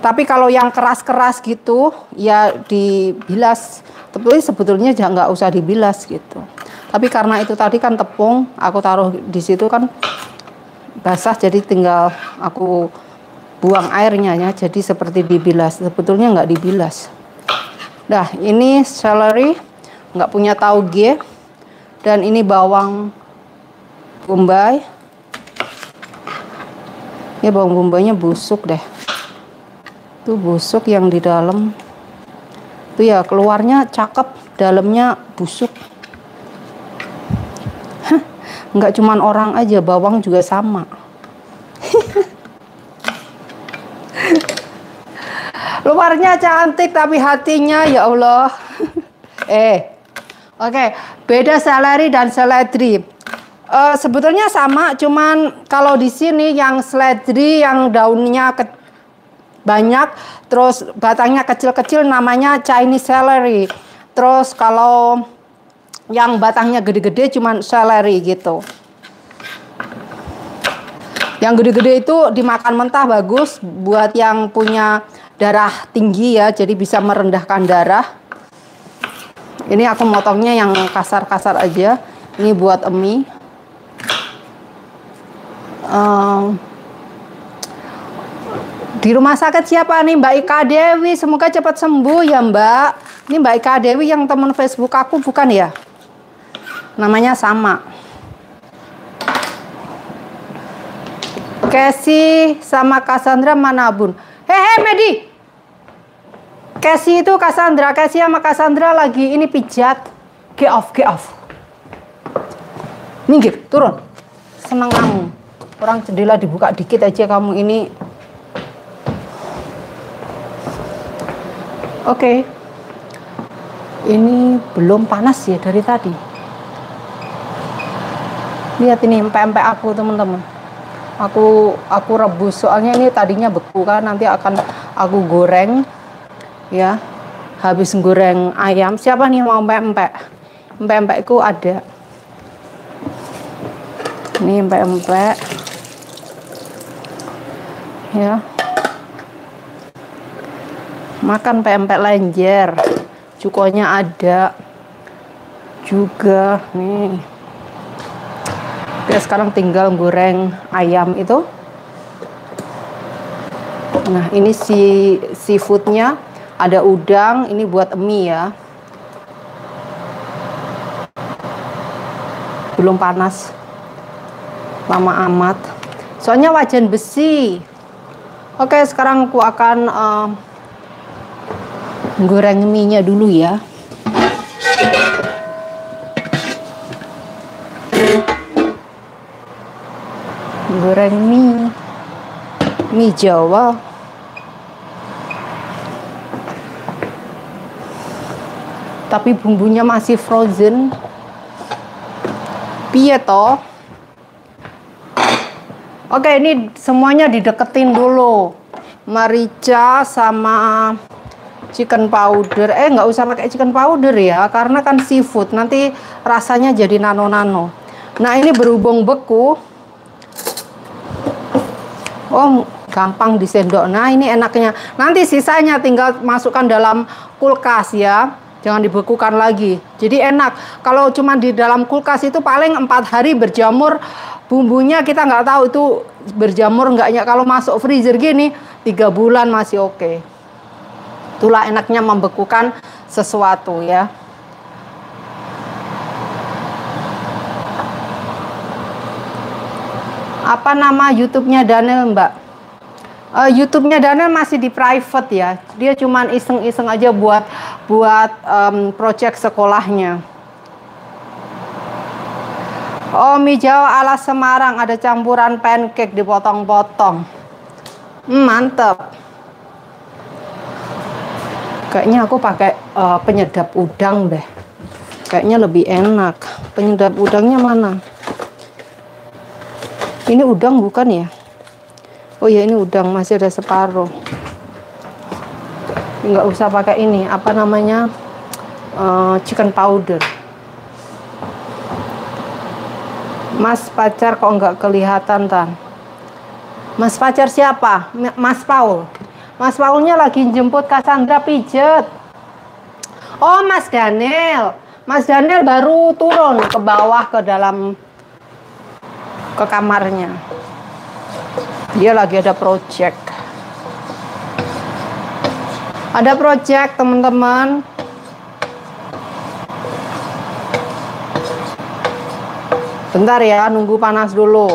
Tapi kalau yang keras-keras gitu ya dibilas. Tapi sebetulnya nggak usah dibilas gitu. Tapi karena itu tadi kan tepung aku taruh di situ kan basah jadi tinggal aku buang airnya ya. Jadi seperti dibilas. Sebetulnya nggak dibilas. Nah ini celery nggak punya tauge dan ini bawang bombay. Ya bawang bombaynya busuk deh. Tuh busuk yang di dalam. Tuh ya keluarnya cakep dalamnya busuk. Nggak cuman orang aja bawang juga sama. Luarnya cantik tapi hatinya ya Allah. Eh oke. Beda seleri dan seledri. Uh, sebetulnya sama, cuman kalau di sini yang seledri yang daunnya ke banyak, terus batangnya kecil-kecil namanya Chinese celery. Terus kalau yang batangnya gede-gede cuman celery gitu. Yang gede-gede itu dimakan mentah bagus buat yang punya darah tinggi ya, jadi bisa merendahkan darah ini aku motongnya yang kasar-kasar aja. Ini buat emi. Um, di rumah sakit siapa nih? Mbak Ika Dewi. Semoga cepat sembuh ya Mbak. Ini Mbak Ika Dewi yang teman Facebook aku bukan ya? Namanya sama. Casey sama Cassandra mana bun hehe Medi Casey itu Cassandra, Casey sama Cassandra lagi ini pijat. Get off, get off. Minggir, turun. Senang kamu. Orang jendela dibuka dikit aja kamu ini. Oke. Okay. Ini belum panas ya dari tadi. Lihat ini empek-empek aku, teman-teman. Aku aku rebus soalnya ini tadinya beku kan nanti akan aku goreng ya. Habis goreng ayam siapa nih mau empek-empek? Empek-empek itu ada. Ini empek-empek. Ya. Makan pempek lenjer. Cukonya ada juga nih. Oke, sekarang tinggal goreng ayam itu. Nah ini si seafoodnya ada udang ini buat mie ya. Belum panas. Lama amat. Soalnya wajan besi. Oke sekarang aku akan uh, goreng mie nya dulu ya. Goreng mie. Mie jawa tapi bumbunya masih frozen. Piye toh oke ini semuanya dideketin dulu. Merica sama chicken powder. Eh nggak usah pakai chicken powder ya karena kan seafood. Nanti rasanya jadi nano-nano. Nah ini berhubung beku. Oh gampang disendok. Nah ini enaknya. Nanti sisanya tinggal masukkan dalam kulkas ya jangan dibekukan lagi. Jadi enak. Kalau cuma di dalam kulkas itu paling empat hari berjamur bumbunya kita nggak tahu itu berjamur enggaknya kalau masuk freezer gini tiga bulan masih oke. Okay. itulah enaknya membekukan sesuatu ya. Apa nama YouTube-nya Daniel Mbak? Uh, YouTube-nya Daniel masih di private ya. Dia cuman iseng-iseng aja buat buat um, project sekolahnya. Oh, mie Jawa ala Semarang ada campuran pancake dipotong-potong. Hmm, mantep. Kayaknya aku pakai uh, penyedap udang deh. Kayaknya lebih enak. Penyedap udangnya mana? Ini udang bukan ya? oh ya ini udang masih ada separuh nggak usah pakai ini apa namanya uh, chicken powder. Mas pacar kok nggak kelihatan tan? Mas pacar siapa? Mas Paul. Mas Paulnya lagi jemput Cassandra pijet. Oh mas Daniel. Mas Daniel baru turun ke bawah ke dalam ke kamarnya. Dia lagi ada project ada project teman-teman. Bentar ya nunggu panas dulu.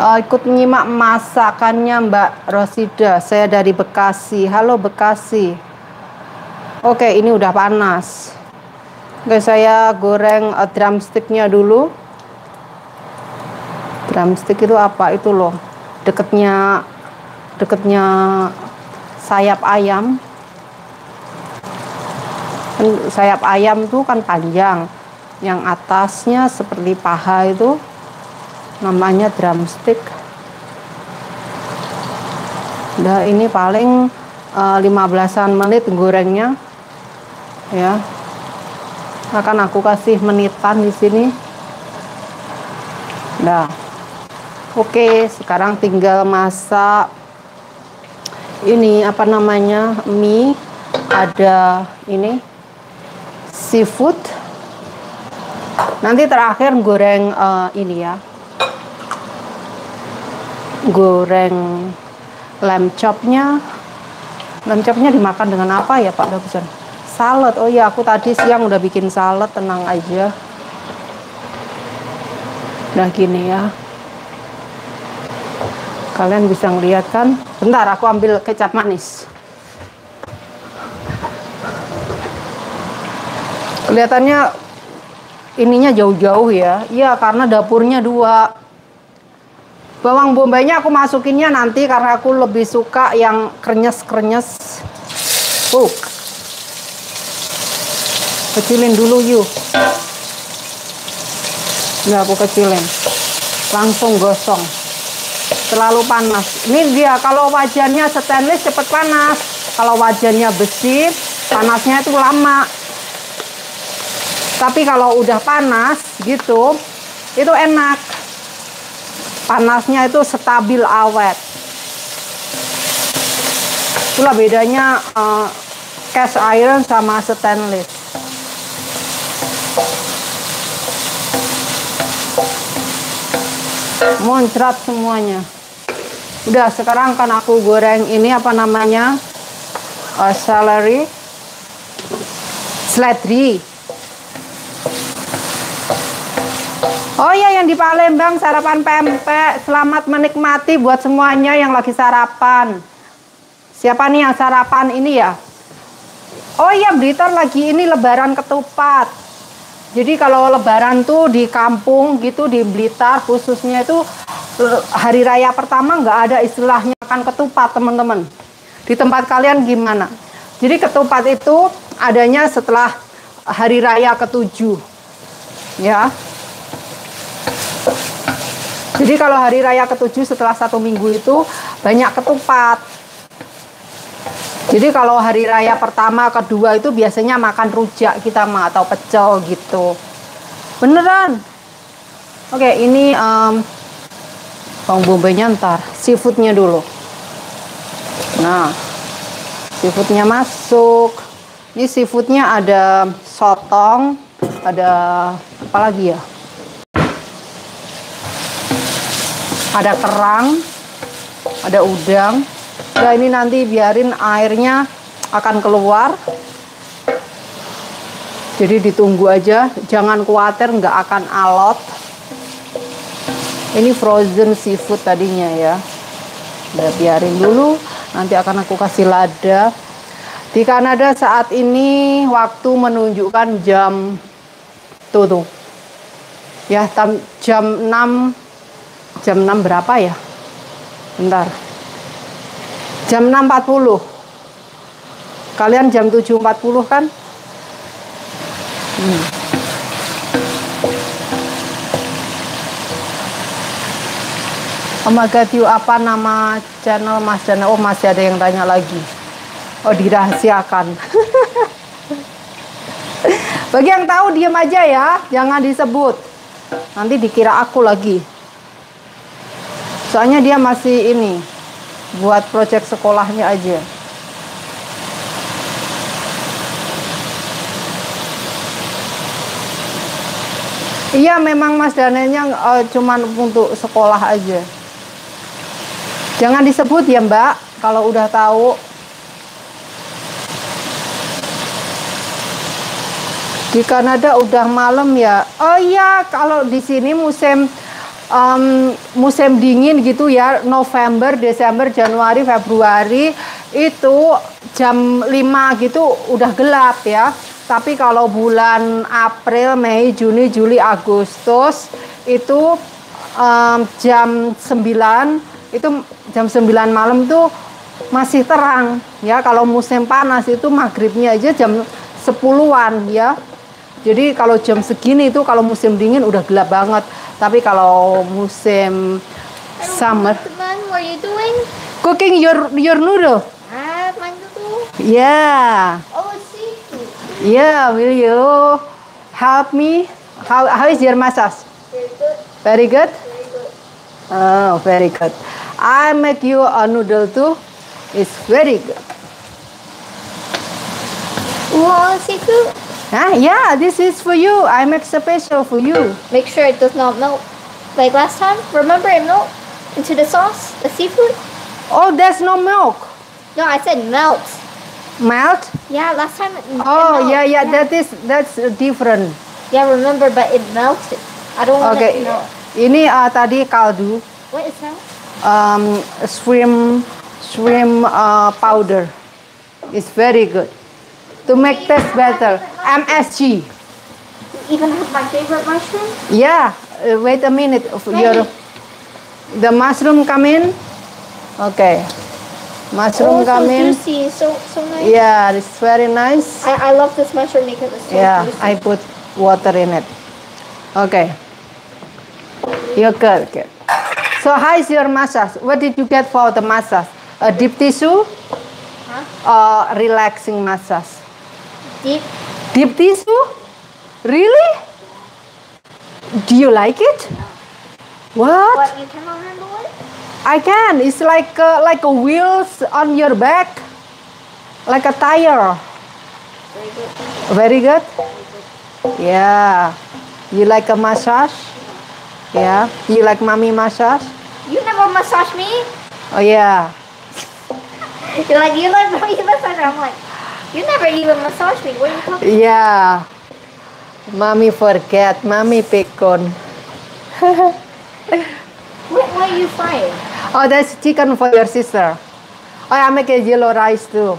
Uh, ikut menyimak masakannya Mbak Rosida. Saya dari Bekasi. Halo Bekasi. Oke ini udah panas. Oke saya goreng uh, drumsticknya dulu. Drumstick itu apa? Itu loh deketnya deketnya sayap ayam. Kan sayap ayam tuh kan panjang. Yang atasnya seperti paha itu namanya drumstick. Nah ini paling uh, eh, 15an menit gorengnya. Ya. Akan aku kasih menitan di sini. Nah Oke, sekarang tinggal masak ini apa namanya? mie. Ada ini seafood. Nanti terakhir goreng uh, ini ya. Goreng lamb chopnya. Lamb chopnya dimakan dengan apa ya Pak Dokter? Salad. Oh iya, aku tadi siang udah bikin salad, tenang aja. Nah gini ya kalian bisa ngeliat kan? Bentar aku ambil kecap manis. Kelihatannya ininya jauh-jauh ya. Iya karena dapurnya dua. Bawang bombaynya aku masukinnya nanti karena aku lebih suka yang krenyes-krenyes. Uh. Kecilin dulu yuk. Nah, aku kecilin. Langsung gosong terlalu panas. Ini dia kalau wajannya stainless cepet panas. Kalau wajannya besi panasnya itu lama. Tapi kalau udah panas gitu itu enak. Panasnya itu stabil awet. Itulah bedanya uh, cast iron sama stainless. Muncrat semuanya udah sekarang kan aku goreng ini apa namanya uh, celery Seledri. Oh ya yang di Palembang sarapan pempek. Selamat menikmati buat semuanya yang lagi sarapan. Siapa nih yang sarapan ini ya? Oh iya Blitar lagi ini lebaran ketupat. Jadi kalau lebaran tuh di kampung gitu di Blitar khususnya itu hari raya pertama nggak ada istilahnya makan ketupat teman-teman. Di tempat kalian gimana? Jadi ketupat itu adanya setelah hari raya ketujuh. Ya, jadi kalau hari raya ketujuh setelah satu minggu itu banyak ketupat. Jadi kalau hari raya pertama, kedua itu biasanya makan rujak kita mah atau pecel gitu. Beneran. Oke, ini um, bawang bombay ntar, seafoodnya dulu. Nah, seafoodnya masuk. Ini seafoodnya ada sotong, ada apa lagi ya? ada kerang, ada udang. Ya ini nanti biarin airnya akan keluar. Jadi ditunggu aja, jangan khawatir nggak akan alot. Ini frozen seafood tadinya ya. Udah biarin dulu, nanti akan aku kasih lada. Di Kanada saat ini waktu menunjukkan jam tuh tuh. Ya, jam 6 jam 6 berapa ya bentar jam 6.40 kalian jam 7.40 kan hmm. Oh my god, you apa nama channel Mas Dana? Oh masih ada yang tanya lagi. Oh dirahasiakan. Bagi yang tahu diam aja ya, jangan disebut. Nanti dikira aku lagi. Soalnya dia masih ini buat proyek sekolahnya aja. Iya memang Mas dananya uh, cuman untuk sekolah aja. Jangan disebut ya Mbak kalau udah tahu. Di Kanada udah malam ya. Oh iya kalau di sini musim um, musim dingin gitu ya November, Desember, Januari, Februari itu jam 5 gitu udah gelap ya. Tapi kalau bulan April, Mei, Juni, Juli, Agustus itu um, jam 9 itu jam 9 malam tuh masih terang ya. Kalau musim panas itu maghribnya aja jam 10-an ya. Jadi kalau jam segini itu kalau musim dingin udah gelap banget. Tapi kalau musim summer.
What are you doing?
Cooking your your noodle.
Ah, my noodle.
Yeah.
Oh, seafood.
Yeah, will you help me? How how is your massage?
Very good.
Very good.
Very good.
Oh, very good. I make you a noodle too. It's very good.
Want seafood?
Huh? Yeah, this is for you. I make special for you.
Make sure it does not melt. Like last time, remember it melt into the sauce, the seafood?
Oh, there's no milk.
No, I said melt.
Melt?
Yeah, last time it,
Oh,
melt.
yeah, yeah, that is that's different.
Yeah, remember, but it melted. I don't want
Oke,
it to melt.
ini uh, tadi kaldu
What is that?
um, shrimp shrimp uh, powder. It's very good to make taste better. MSG.
You even have my favorite mushroom?
Yeah. uh, wait a minute. Of Your the mushroom come in. Okay. Mushroom
oh,
come
so
in.
juicy, so so nice.
Yeah, it's very nice.
I, I love this mushroom because it's so
Yeah,
juicy.
I put water in it. Okay. You're good, good. So how is your massage? What did you get for the massage? A deep tissue?
Huh?
Uh, relaxing massage.
Deep.
Deep tissue? Really? Do you like it? What?
What you cannot handle it?
I can. It's like uh, like a wheels on your back, like a tire.
Very good.
Very good. Yeah. You like a massage? Yeah. You like mommy massage?
You never massage me.
Oh yeah.
You're like you like you massage. I'm like You never even massaged me. What are you talking?
Yeah. Mommy forget. Mommy pekon.
What, what are you frying?
Oh, that's chicken for your sister. Oh, I make a yellow rice too.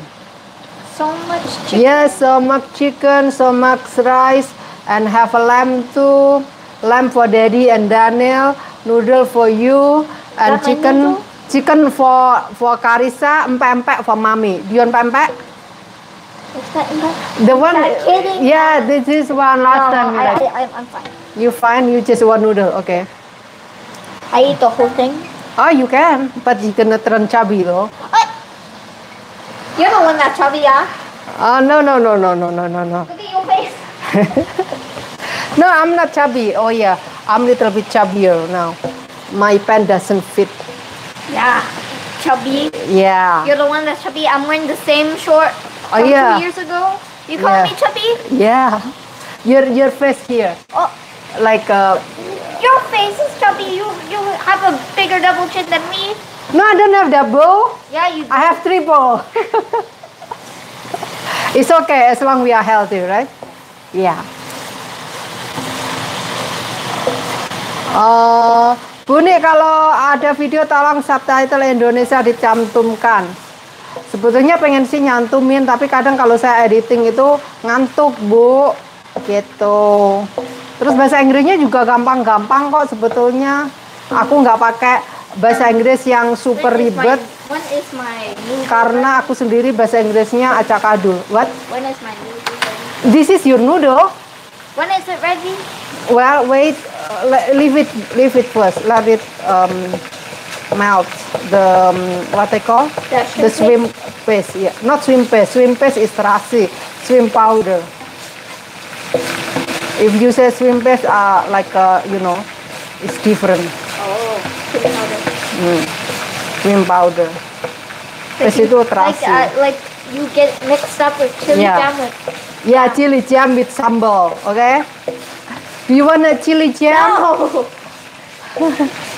So much chicken.
Yes, so much chicken, so much rice, and have a lamb too. Lamb for daddy and Daniel, noodle for you, and
That
chicken chicken for for Carissa, empek-empek for mommy. Do you want empek? The one, yeah, this is one last
no,
time. you
I,
like.
I, I'm, I'm fine.
You find you just want noodle, okay?
I eat the whole thing.
Oh, you can, but you gonna turn chubby though.
What? You're the one that's chubby, yeah?
Oh no no no no no no no no.
Look at your face.
No, I'm not chubby. Oh yeah, I'm a little bit chubbier now. My pant doesn't fit.
Yeah. Chubby.
Yeah.
You're the one that's chubby. I'm wearing the same short
Oh, yeah.
two years ago. You call
Yeah.
me chubby?
Yeah. Your your face here,
Oh,
like uh,
your face is chubby. You you have a bigger double chin than me.
no, I don't have double.
Yeah, you.
I have triple. it's okay as long we are healthy, right? Yeah. Oh, Buni kalau ada video tolong subtitle Indonesia dicantumkan. Sebetulnya pengen sih nyantumin, tapi kadang kalau saya editing itu ngantuk, Bu. Gitu. Terus bahasa Inggrisnya juga gampang-gampang kok sebetulnya. Aku nggak pakai bahasa Inggris yang super ribet
When is my noodle
karena aku sendiri bahasa Inggrisnya acak adul. What?
When is my?
This is your noodle.
When is it ready?
Well, wait, uh, le- leave it, leave it first. Let it um, melt. The um, what they call
The
swim paste. Yeah, not swim paste. Swim paste is terasi. Swim powder. If you say swim paste, uh, like uh, you know, it's different.
Oh, chili powder.
Swim powder. Paste itu
Like,
terasi.
uh, like you get mixed up with chili
Yeah.
jam with.
Yeah, chili jam with sambal. Okay. Do you want a chili jam?
No.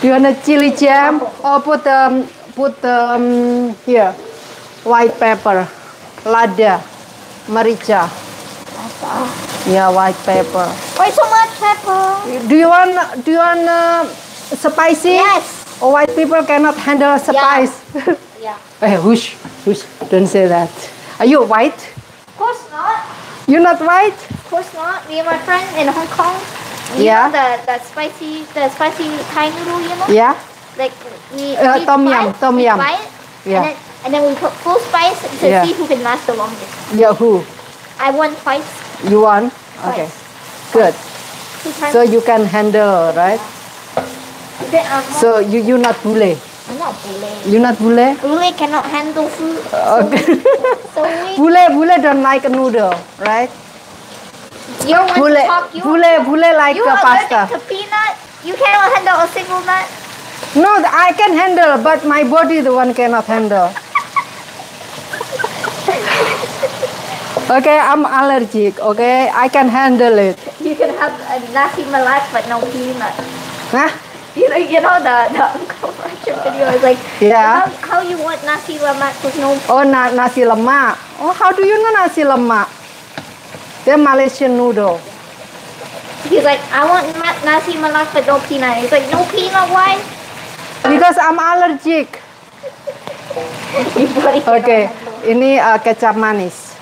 Do you want a chili jam? Or put um put um here white pepper, lada, merica. Yeah, white pepper.
Why so much pepper?
Do you want do you want uh, spicy?
Yes.
Or white people cannot handle spice.
Yeah.
hey, whoosh, whoosh! Don't say that. Are you white?
Of course not.
You're not white?
Of course not. Me and my friend in Hong Kong. You
Yeah.
know the that spicy the spicy Thai noodle, you know?
Yeah.
Like we,
Uh,
we
tom
fry
yum,
it,
tom yum.
it,
Yeah.
And then, and then we put full spice to
Yeah.
see who can last the longest.
Yeah. Who?
I won twice.
You want? Okay. Good. So you can handle, right?
Then
So you you not bule.
I'm not bule.
You not bule?
Bule cannot handle food.
Okay.
So weak.
bule bule don't like a noodle, right?
You're one
Bule
to talk. You,
bule bule like
you
pasta.
to peanut. You cannot handle a single nut.
No, I can handle, but my body the one cannot handle. Okay, I'm allergic. Okay, I can handle it.
You can have a nasi malak but no peanut.
Huh?
You know, you know the the Uncle uh, video is like
Yeah.
how, how you want nasi lemak with no
Oh, na nasi lemak. Oh, how do you know nasi lemak? They're Malaysian noodle.
He's like, I want nasi malak but no peanut. He's like, no peanut, why?
Because I'm allergic. Okay, ini uh, kecap manis.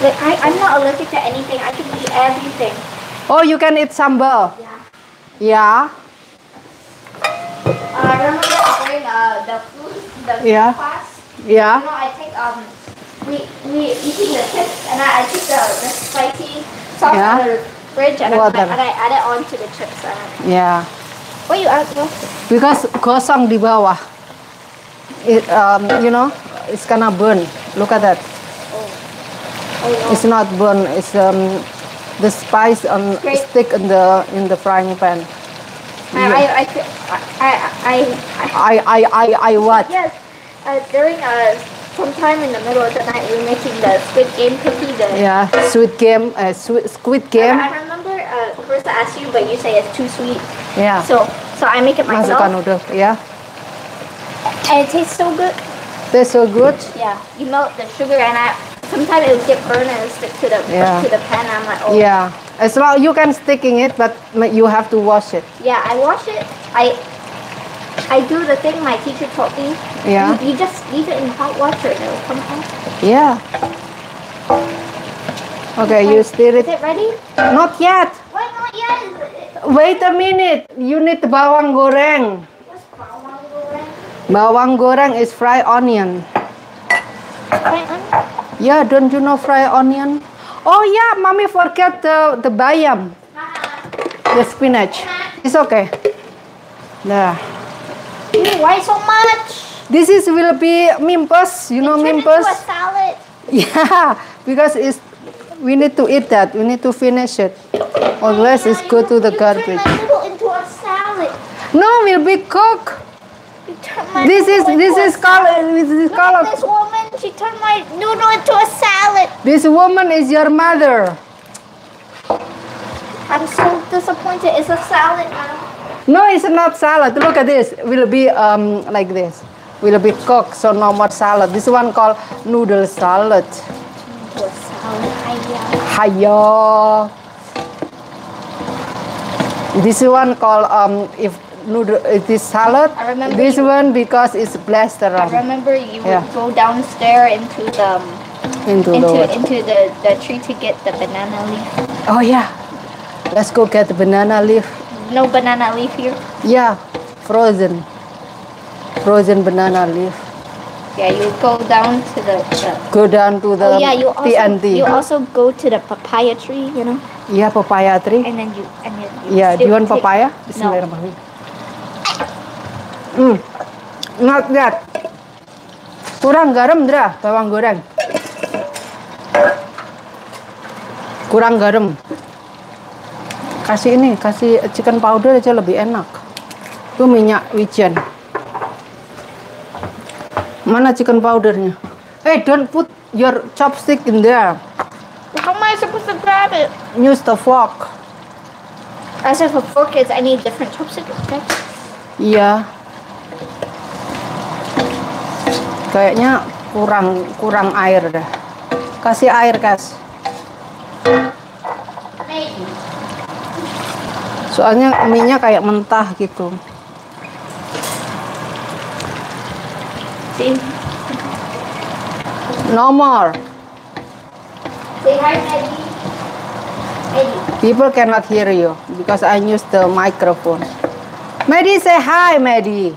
Like, I, I'm not allergic to anything. I can eat everything.
Oh, you can eat sambal.
Yeah.
Yeah.
Uh, I remember during uh, the food, the food
Yeah.
class,
Yeah.
you know, I take, um, we, we eating the chips and I, I took the, the spicy sauce
Yeah.
out of the fridge and I,
Water.
and I add it onto the chips.
Yeah.
what you add?
Because gosong di bawah. It, um, you know, it's gonna burn. Look at that.
Oh no.
It's not burn. It's um, the spice on
Great.
stick in the in the frying pan.
I, I, I, I, I, I,
I I I I what?
yes, uh, during uh, sometime in the middle of the night, we were making the Squid Game cookie. The,
Yeah, sweet game, uh, squid game.
I, I remember uh, first asked you, but you say it's too sweet.
Yeah.
So, so I make it myself,
udah, ya.
and it tastes so good.
Tastes so good.
Yeah, you melt the sugar and I sometimes it would get burned and stick to the
Yeah.
to the pan. I'm like, oh
Yeah. As long you can sticking it, but you have to wash it.
Yeah, I wash it. I I do the thing my teacher taught me.
Yeah.
You, you just leave it in hot water and it'll come out.
Yeah. Okay, you stir
Is
it.
it ready?
Not yet.
Why not yet?
Wait a minute. You need bawang goreng.
What's bawang goreng?
Bawang goreng is fried onion.
Right on.
Yeah, don't you know fried onion? Oh yeah, mommy forget the the bayam, uh-uh. the spinach. It's okay. Nah.
Ew, why so much?
This is will be mimpus. You know
Turn into
mimpus?
a salad.
Yeah, because it's we need to eat that. We need to finish it. Otherwise, it's go to the garbage.
turn my noodle into a salad.
No, will be cooked.
You turn my
This is this is called this is called.
this woman. She turned my noodle into a salad.
This woman is your mother.
I'm so disappointed. It's a salad now.
No, it's not salad. Look at this. Will be um like this. Will be cooked, so no more salad. This one called noodle salad.
Into salad. Hiya.
Hayo. This one called um if noodle it is salad.
I remember
This
you-
one because it's blaster
I remember you would
Yeah.
go downstairs into the um,
into
into
the
into the, the tree to get the banana leaf.
Oh yeah. Let's go get the banana leaf.
No banana leaf here.
Yeah, frozen. Frozen banana leaf.
Yeah, you go down to the. the
Go down to the
oh yeah, you also
TNT.
you also go to the papaya tree, you know,
yeah, papaya tree.
and then you and then you
Yeah, do you want papaya?
No.
Bismillahirrahmanirrahim. Hmm, not that. Kurang garam, Dra, bawang goreng. Kurang garam. Kasih ini, kasih chicken powder aja lebih enak. Itu minyak wijen. Mana chicken powdernya? Hey, don't put your chopstick in there.
How am I supposed to grab it?
Use the fork.
As if a fork is any different chopstick. Okay.
Iya. Kayaknya kurang kurang air dah. Kasih air, Kas. Soalnya mie-nya kayak mentah gitu. No more. People cannot hear you because I use the microphone. Maddie say hi, Maddie.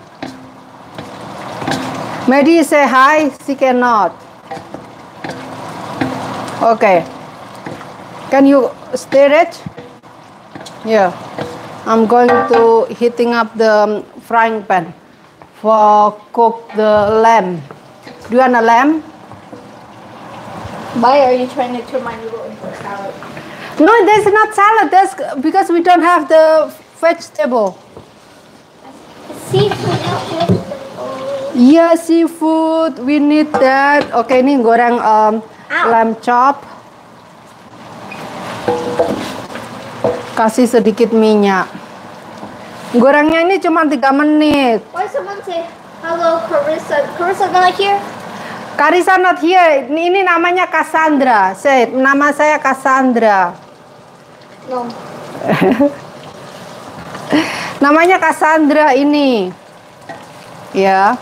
Maddie say hi. She cannot. Okay. Can you stir it? Yeah. I'm going to heating up the um, frying pan for cook the lamb. Do you want a lamb?
Why are you trying to turn my noodle into a salad?
No, that's not salad. That's because we don't have the vegetable.
Seafood and vegetables.
Yeah, seafood. We need that. Okay, ini goreng um,
Ow.
lamb chop. Kasih sedikit minyak. Gorengnya ini cuma 3 menit.
Why someone say hello, Carissa? Carissa not here?
Karisa not here. Ini, ini namanya Cassandra. Say, nama saya Cassandra.
No.
Namanya Cassandra ini. Ya.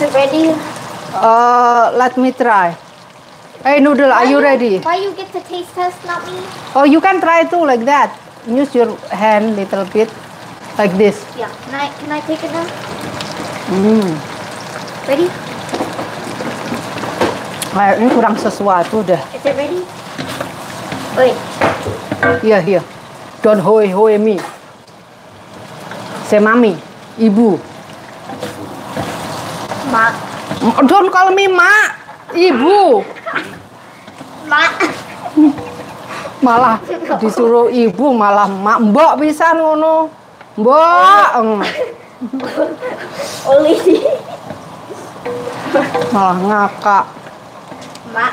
Ready?
Uh, let me try. Hey noodle, are you ready?
Why you get the taste test, not me?
Oh, you can try too like that. Use your hand little bit, like this.
Yeah. Can I can I take it now?
Hmm.
Ready?
Kayak ini kurang sesuatu dah.
Is it ready? Wait.
Iya, iya. Don't hoe hoe me. Say mami, ibu.
Ma.
Don't call me mak, ibu.
Ma.
Malah disuruh ibu malah mak. Mbok bisa ngono. Mbok.
Oli.
Malah ngakak.
Ma.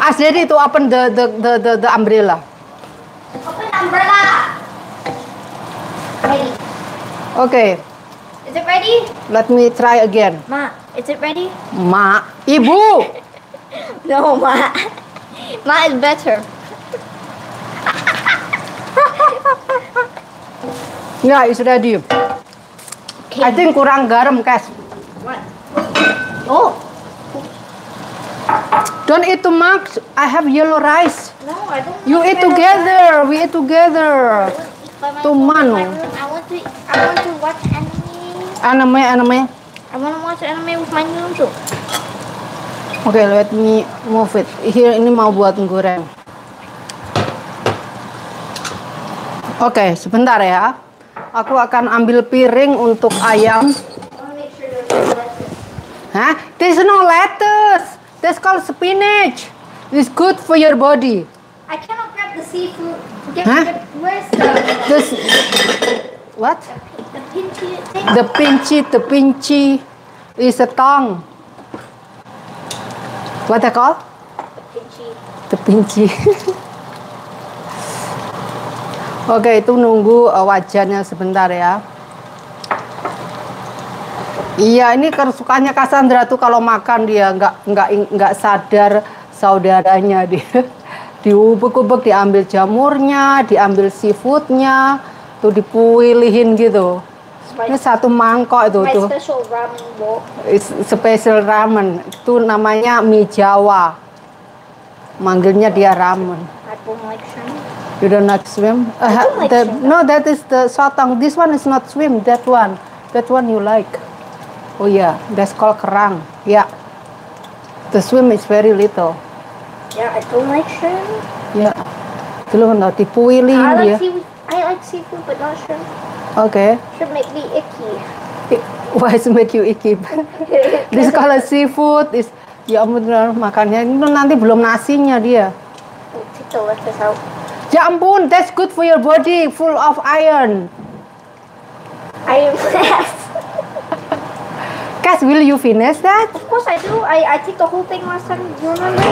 Ask daddy to open the the the the, the umbrella.
Open umbrella. Ready.
Okay.
Is Is it ready?
Let me try again.
Ma, is it ready?
Ma, ibu.
No, Ma. Ma is better.
Yeah, it's ready.
Okay.
I think kurang garam, Kes.
What? Oh,
Don't eat too much. I have yellow rice.
no, I don't.
You eat
to
together. We eat together.
To
Too
room. I want to. I want to watch anime.
Anime, anime.
I want to watch anime with my noodle.
Oke, let me move it. Here ini mau buat goreng. Oke, sebentar ya. Aku akan ambil piring untuk ayam. Hah? There's no lettuce. That's called spinach. It's good for your body.
I cannot grab the seafood. Get,
Huh?
get- where's the
This what?
the pinchy?
The pinchy, the pinchy is a tongue. What they call?
The pinchy.
Oke, itu nunggu uh, wajannya sebentar ya. Iya, ini kesukaannya Cassandra tuh kalau makan dia nggak nggak nggak sadar saudaranya dia. Diubek-ubek, diambil jamurnya, diambil seafoodnya, tuh dipuilihin gitu. Ini satu mangkok itu
My
tuh.
special ramen
special ramen. Itu namanya mie Jawa. Manggilnya dia ramen.
I don't like shrimp.
You don't like swim? Uh,
I don't like
the-
swim.
No, that is the sotong. This one is not swim. That one. That one you like. Oh yeah, that's called kerang. Yeah. The swim is very little.
Yeah, I don't like shrimp.
Yeah. Dulu no, dipuili
I like
dia.
seafood. I like seafood, but not shrimp.
Okay.
Shrimp make me icky.
I- Why it make you icky? This kalau seafood is ya ampun makannya itu nanti belum nasinya dia. Ya ampun, that's good for your body, full of iron.
I am fast.
Cass, will you finish that?
Of course I do. I, I take the whole thing last time. You remember?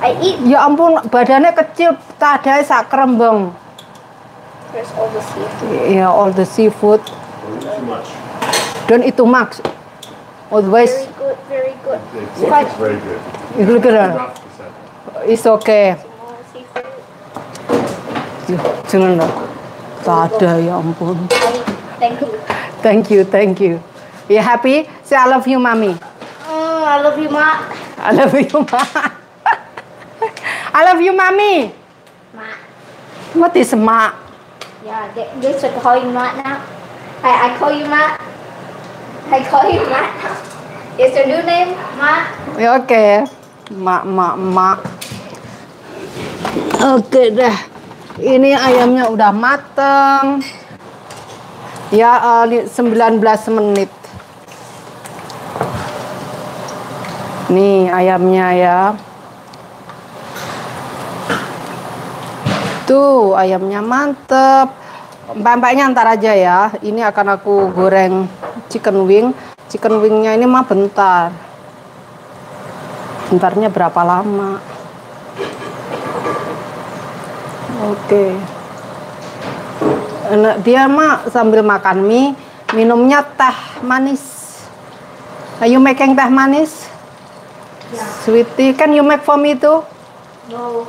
I eat.
Ya ampun, badannya kecil, tadai sak kerembeng.
There's all the seafood.
Ya, all the seafood.
Too much.
Don't eat too much. Always,
Very good, very good.
It's, it's very good.
you look at
he said.
It's okay. Jangan lah. Tadai, ya ampun.
Thank you.
Thank you, thank you. You happy? Say I love you, mommy.
Mm, I love you, Ma.
I love you, ma. I love you, mommy.
Ma.
What is ma?
Yeah, they, they should call you Ma now. I, I call you Ma. I call you Ma now. Is your new name Ma?
Ya oke. Mak, mak, mak. Oke dah. Ini ayamnya udah mateng. Ya, li- 19 menit. Nih ayamnya ya. Tuh, ayamnya mantep. Empek-empeknya ntar aja ya. Ini akan aku goreng chicken wing. Chicken wingnya ini mah bentar. Bentarnya berapa lama? Oke. Enak, Dia mah sambil makan mie, minumnya teh manis. Are you making teh manis? Sweetie, can you make for me too?
No.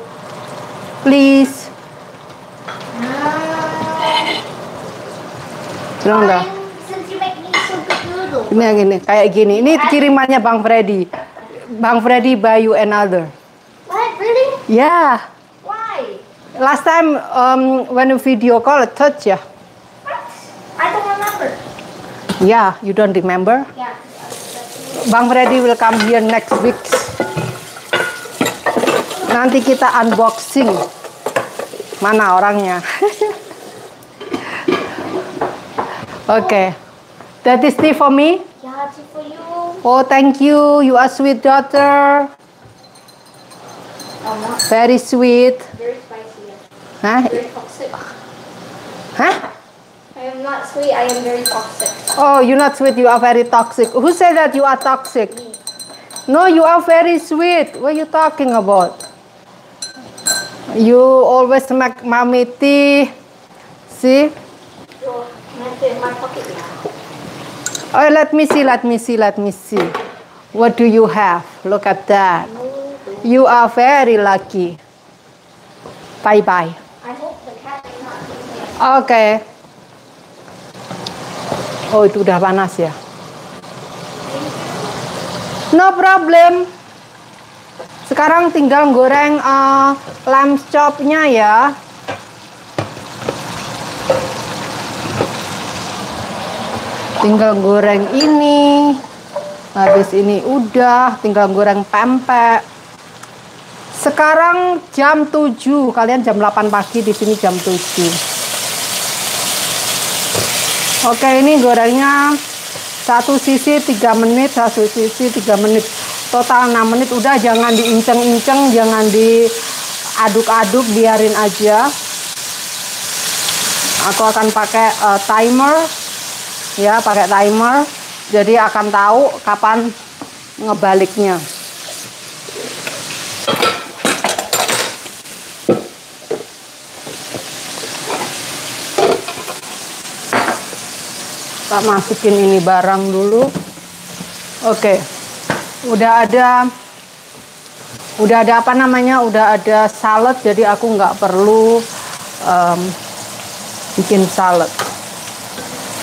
Please. Belum dah. Ini yang gini, kayak gini. Ini kirimannya Bang Freddy. Bang Freddy buy you another.
What? Really?
Yeah.
Why?
Last time um, when you video call, touch ya.
What? I don't remember.
Yeah, you don't remember?
Yeah.
Bang Freddy will come here next week. Nanti kita unboxing. Mana orangnya? Oke. That is tea for me.
Yeah, it's for you.
Oh, thank you. You are sweet daughter. Very sweet.
very spicy.
Hah?
Very toxic.
Hah?
I am not sweet. I am very toxic.
Oh, you're not sweet. You are very toxic. Who said that you are toxic? No, you are very sweet. What are you talking about? You always make mommy tea. See?
So,
Oh, let me see, let me see, let me see. What do you have? Look at that. You are very lucky. Bye bye. Oke. Oh, itu udah panas ya. No problem. Sekarang tinggal goreng eh, lamb chopnya ya. Tinggal goreng ini. Habis ini udah, tinggal goreng pempek. Sekarang jam 7, kalian jam 8 pagi di sini jam 7. Oke, ini gorengnya satu sisi 3 menit, satu sisi 3 menit. Total 6 menit. Udah jangan diinceng-inceng, jangan diaduk-aduk, biarin aja. Aku akan pakai eh, timer. Ya, pakai timer. Jadi akan tahu kapan ngebaliknya. tak masukin ini barang dulu oke udah ada udah ada apa namanya udah ada salad jadi aku nggak perlu em, bikin salad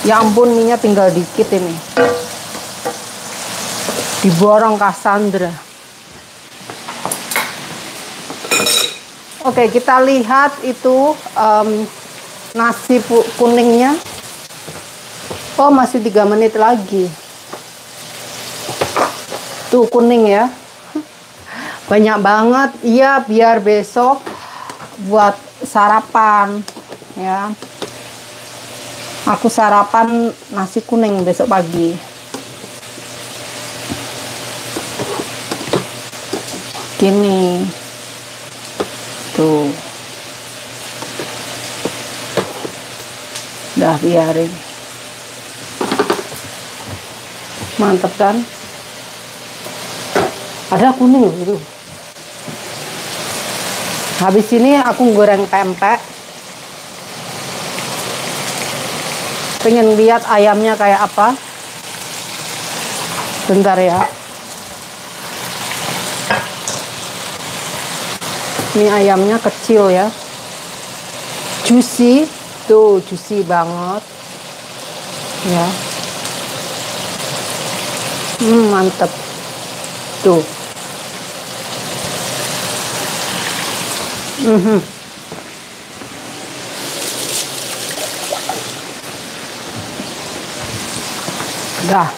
ya ampun minyak tinggal dikit ini diborong Cassandra oke kita lihat itu em, nasi kuningnya Oh masih tiga menit lagi. Tuh kuning ya. Banyak banget. Iya biar besok buat sarapan ya. Aku sarapan nasi kuning besok pagi. Gini. Tuh. Udah biarin mantap kan ada kuning loh itu habis ini aku goreng pempek pengen lihat ayamnya kayak apa bentar ya ini ayamnya kecil ya juicy tuh juicy banget ya Hmm, mantep. Tuh. Mhm. Dah.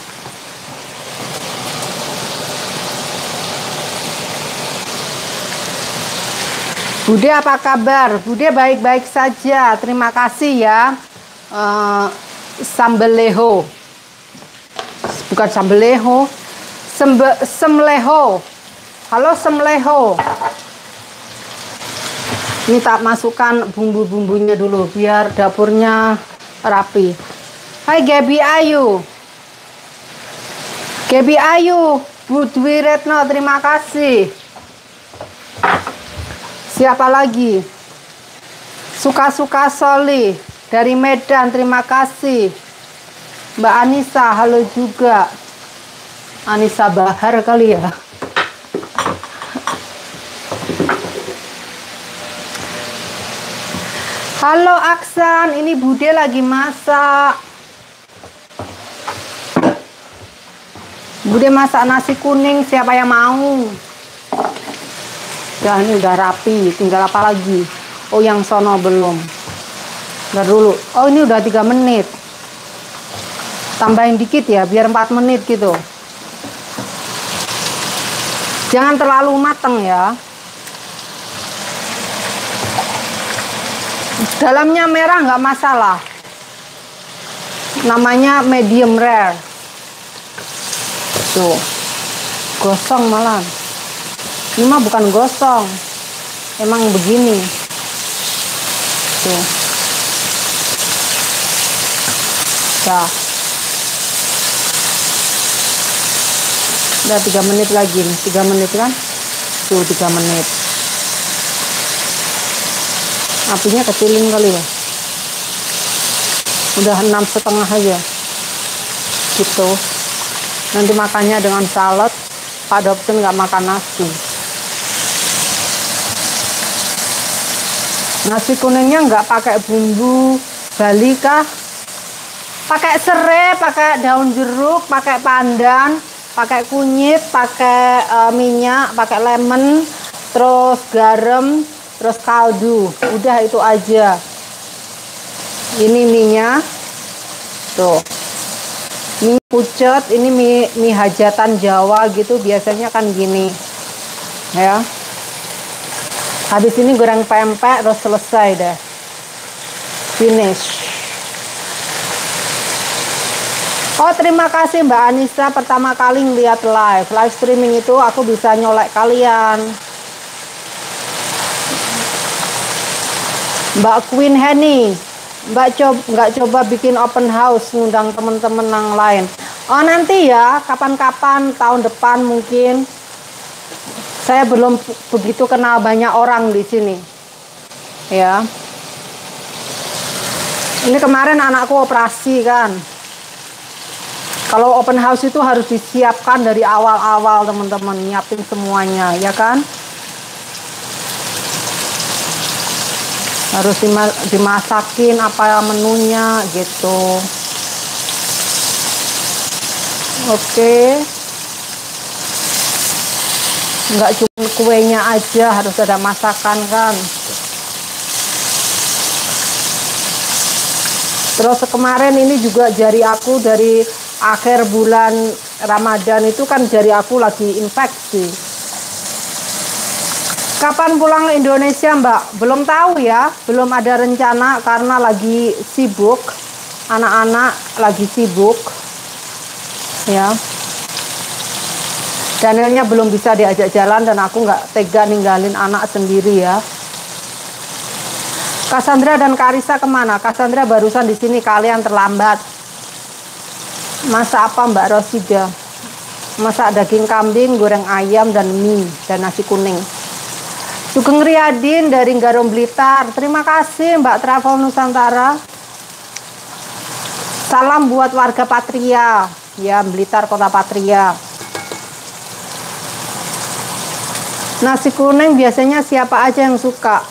Bude apa kabar? Bude baik-baik saja. Terima kasih ya. Eh, sambal leho bukan sambeleho sembe semleho halo semleho ini tak masukkan bumbu-bumbunya dulu biar dapurnya rapi Hai Gaby Ayu Gaby Ayu Bu Dwi Retno terima kasih siapa lagi suka-suka Soli dari Medan terima kasih Mbak Anissa, halo juga. Anissa Bahar kali ya. Halo Aksan, ini Bude lagi masak. Bude masak nasi kuning, siapa yang mau? Ya ini udah rapi, tinggal apa lagi? Oh yang sono belum. Ntar dulu. Oh ini udah tiga menit tambahin dikit ya biar 4 menit gitu jangan terlalu mateng ya dalamnya merah nggak masalah namanya medium rare tuh gosong malah ini mah bukan gosong. Emang begini. Tuh dah. Udah tiga menit lagi nih. Tiga menit kan? Tuh tiga menit. Apinya kecilin kali ya. Udah enam setengah aja. Gitu nanti makannya dengan salad Pak Dobson nggak makan nasi. Nasi kuningnya nggak pakai bumbu Bali kah? Pakai serai pakai daun jeruk pakai pandan pakai kunyit pakai uh, minyak pakai lemon terus garam terus kaldu. Udah itu aja. Ini minyak. Tuh mie pucet ini mie, mie hajatan Jawa gitu biasanya kan gini ya. Habis ini goreng pempek terus selesai deh. Finish. Oh terima kasih Mbak Anissa pertama kali ngeliat live. Live streaming itu aku bisa nyolek kalian. Mbak Queen Henny Mbak coba nggak coba bikin open house ngundang temen-temen yang lain. Oh nanti ya kapan-kapan tahun depan mungkin. Saya belum begitu kenal banyak orang di sini. Ya. Ini kemarin anakku operasi kan. Kalau open house itu harus disiapkan dari awal-awal teman-teman, nyiapin semuanya, ya kan? Harus dimasakin apa menunya gitu. Oke. Enggak cuma kuenya aja, harus ada masakan kan. Terus kemarin ini juga jari aku dari akhir bulan Ramadan itu kan jari aku lagi infeksi. Kapan pulang Indonesia Mbak? Belum tahu ya, belum ada rencana karena lagi sibuk. Anak-anak lagi sibuk. Ya. Danielnya belum bisa diajak jalan dan aku nggak tega ninggalin anak sendiri ya. Cassandra dan Karisa ke mana? Cassandra barusan di sini kalian terlambat. Masak apa Mbak Rosida? Masak daging kambing, goreng ayam, dan mie, dan nasi kuning. Sugeng Riyadin dari Garum Blitar. Terima kasih Mbak Travel Nusantara. Salam buat warga Patria. Ya, Blitar Kota Patria. Nasi kuning biasanya siapa aja yang suka?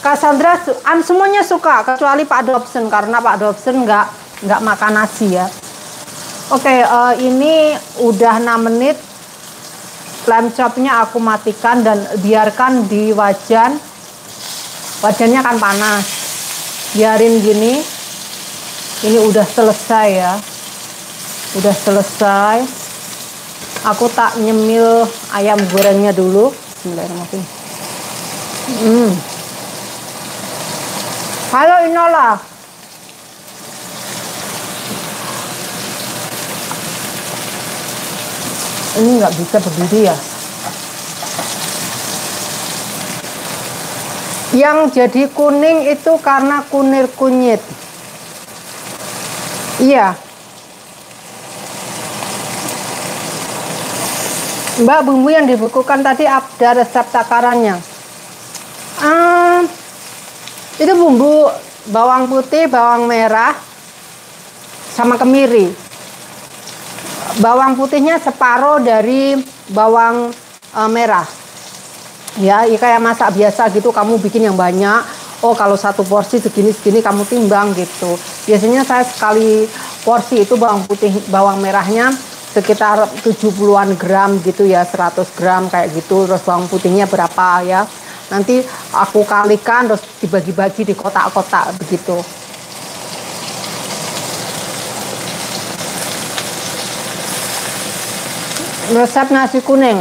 Cassandra, semuanya suka kecuali Pak Dobson karena Pak Dobson nggak nggak makan nasi ya. Oke, uh, ini udah 6 menit. Lamp chopnya aku matikan dan biarkan di wajan. Wajannya kan panas. Biarin gini. Ini udah selesai ya. Udah selesai. Aku tak nyemil ayam gorengnya dulu. Bismillahirrahmanirrahim. Hmm. Halo Inola. Ini nggak bisa berdiri ya. Yang jadi kuning itu karena kunir kunyit. Iya. Mbak bumbu yang dibukukan tadi ada resep takarannya. Ah, itu bumbu bawang putih bawang merah sama kemiri bawang putihnya separuh dari bawang e, merah. Ya, ya kayak masak biasa gitu kamu bikin yang banyak. Oh kalau satu porsi segini segini kamu timbang gitu. Biasanya saya sekali porsi itu bawang putih bawang merahnya sekitar 70-an gram gitu ya 100 gram kayak gitu. Terus bawang putihnya berapa ya? Nanti aku kalikan terus dibagi-bagi di kotak-kotak begitu resep nasi kuning.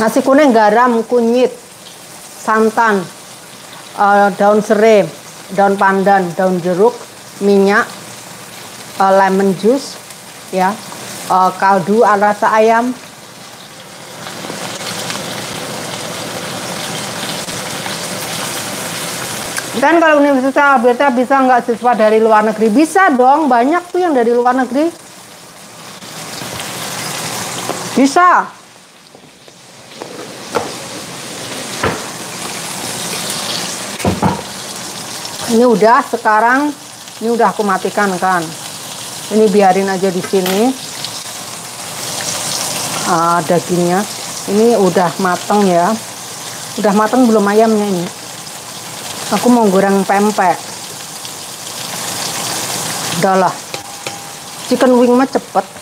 Nasi kuning garam kunyit santan uh, daun serai daun pandan daun jeruk minyak uh, lemon juice ya uh, kaldu rasa ayam. Kan kalau Universitas Alberta bisa nggak siswa dari luar negeri? Bisa dong banyak tuh yang dari luar negeri bisa. Ini udah sekarang ini udah aku matikan kan. ini biarin aja di sini. Uh, dagingnya. Ini udah mateng ya. Udah mateng belum ayamnya ini? Aku mau goreng pempek. Udahlah. Chicken wing mah cepet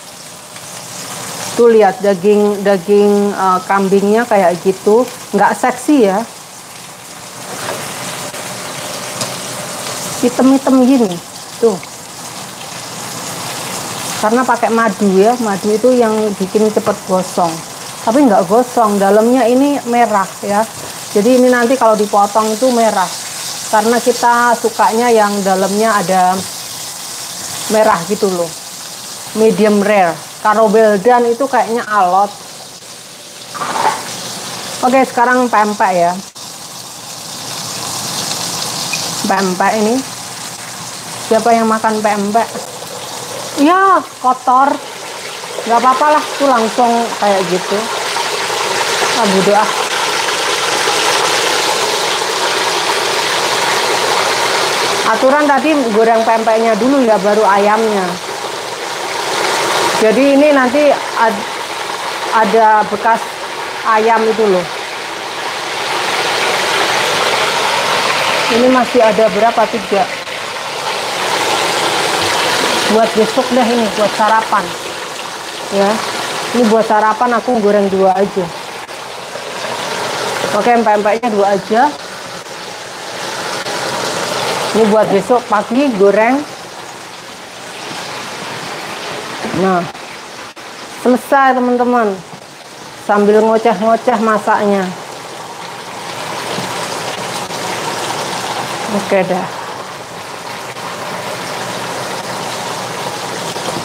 tuh lihat daging daging uh, kambingnya kayak gitu nggak seksi ya. Hitam-hitam gini tuh. Karena pakai madu ya madu itu yang bikin cepet gosong. Tapi nggak gosong dalamnya ini merah ya. Jadi ini nanti kalau dipotong itu merah. Karena kita sukanya yang dalamnya ada merah gitu loh. Medium rare kalau beldan itu kayaknya alot. Oke sekarang pempek ya. Pempek ini. Siapa yang makan pempek? Ya kotor. Nggak apa-apa lah tuh langsung kayak gitu. Abu doa aturan tadi goreng pempeknya dulu ya baru ayamnya jadi ini nanti ad, ada bekas ayam itu loh. Ini masih ada berapa? Tiga. Buat besok deh ini buat sarapan. Ya. Ini buat sarapan aku goreng dua aja. Oke pempeknya dua aja. Ini buat besok pagi goreng nah selesai teman-teman sambil ngoceh-ngoceh masaknya oke dah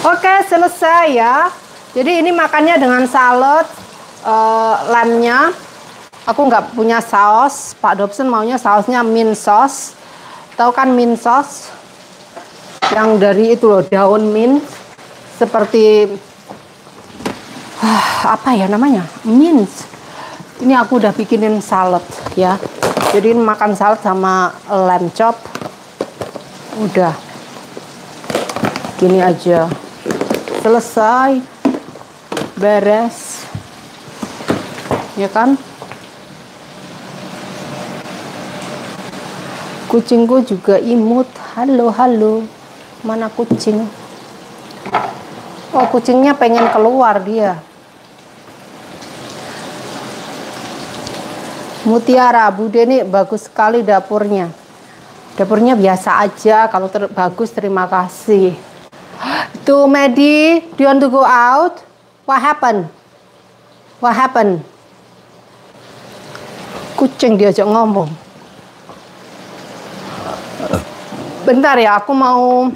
Oke, selesai ya. Jadi ini makannya dengan salad uh, lemnya. Aku nggak punya saus. Pak Dobson maunya sausnya mint sauce. Tahu kan mint sauce? Yang dari itu loh, daun mint. Seperti uh, apa ya namanya? Mint. Ini aku udah bikinin salad ya. Jadi makan salad sama lamb chop. Udah. Gini aja selesai beres ya kan kucingku juga imut halo halo mana kucing oh kucingnya pengen keluar dia Mutiara Bude ini bagus sekali dapurnya dapurnya biasa aja kalau ter bagus terima kasih To Medi, do you want to go out? What happened? What happened? Kucing diajak ngomong. Bentar ya, aku mau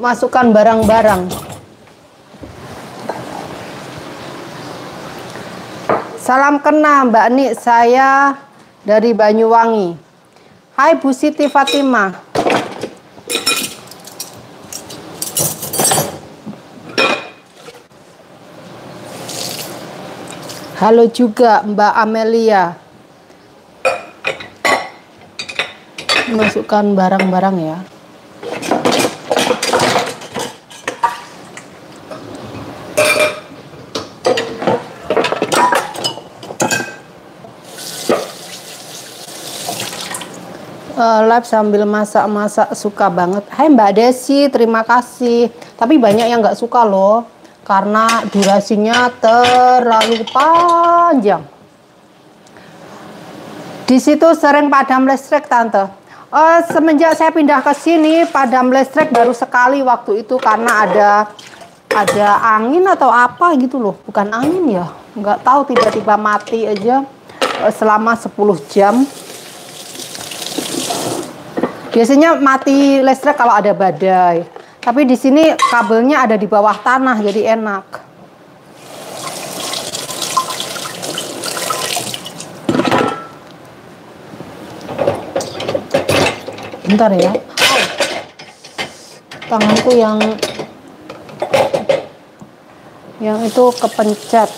masukkan barang-barang. Salam kenal Mbak Nik, saya dari Banyuwangi. Hai Bu Siti Fatimah. Halo juga Mbak Amelia. Masukkan barang-barang ya. Uh, live sambil masak-masak suka banget. Hai Mbak Desi, terima kasih. Tapi banyak yang nggak suka loh karena durasinya terlalu panjang. Di situ sering padam listrik, Tante. Uh, semenjak saya pindah ke sini, padam listrik baru sekali waktu itu karena ada ada angin atau apa gitu loh. Bukan angin ya, nggak tahu tiba-tiba mati aja uh, selama 10 jam. Biasanya mati listrik kalau ada badai. Tapi di sini kabelnya ada di bawah tanah jadi enak. Bentar ya. Tanganku yang yang itu kepencet.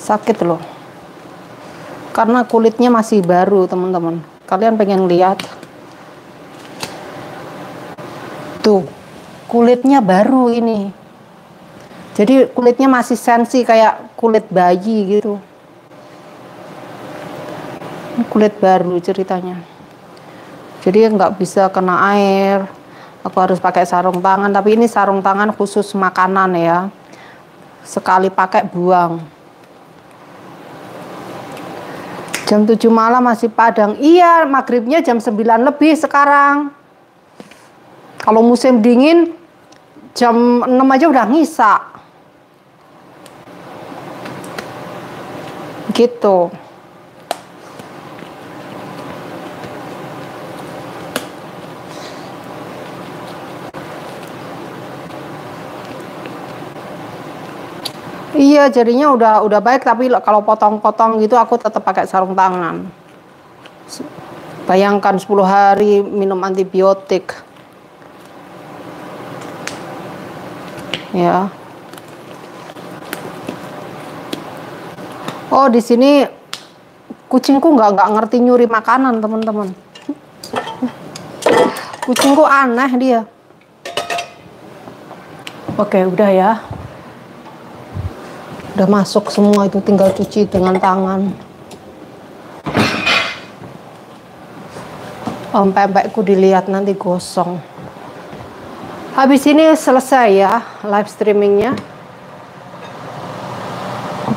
Sakit loh. Karena kulitnya masih baru, teman-teman. Kalian pengen lihat? Tuh, kulitnya baru ini. Jadi kulitnya masih sensi kayak kulit bayi gitu. Ini kulit baru ceritanya. Jadi nggak bisa kena air. Aku harus pakai sarung tangan tapi ini sarung tangan khusus makanan ya. Sekali pakai buang. Jam 7 malam masih padang. Iya maghribnya jam 9 lebih sekarang kalau musim dingin jam 6 aja udah ngisa gitu Iya, jadinya udah udah baik tapi kalau potong-potong gitu aku tetap pakai sarung tangan. Bayangkan 10 hari minum antibiotik. Ya. Oh, di sini kucingku nggak nggak ngerti nyuri makanan, teman-teman. Kucingku aneh dia. Oke, udah ya udah masuk semua itu tinggal cuci dengan tangan om pempekku dilihat nanti gosong habis ini selesai ya live streamingnya.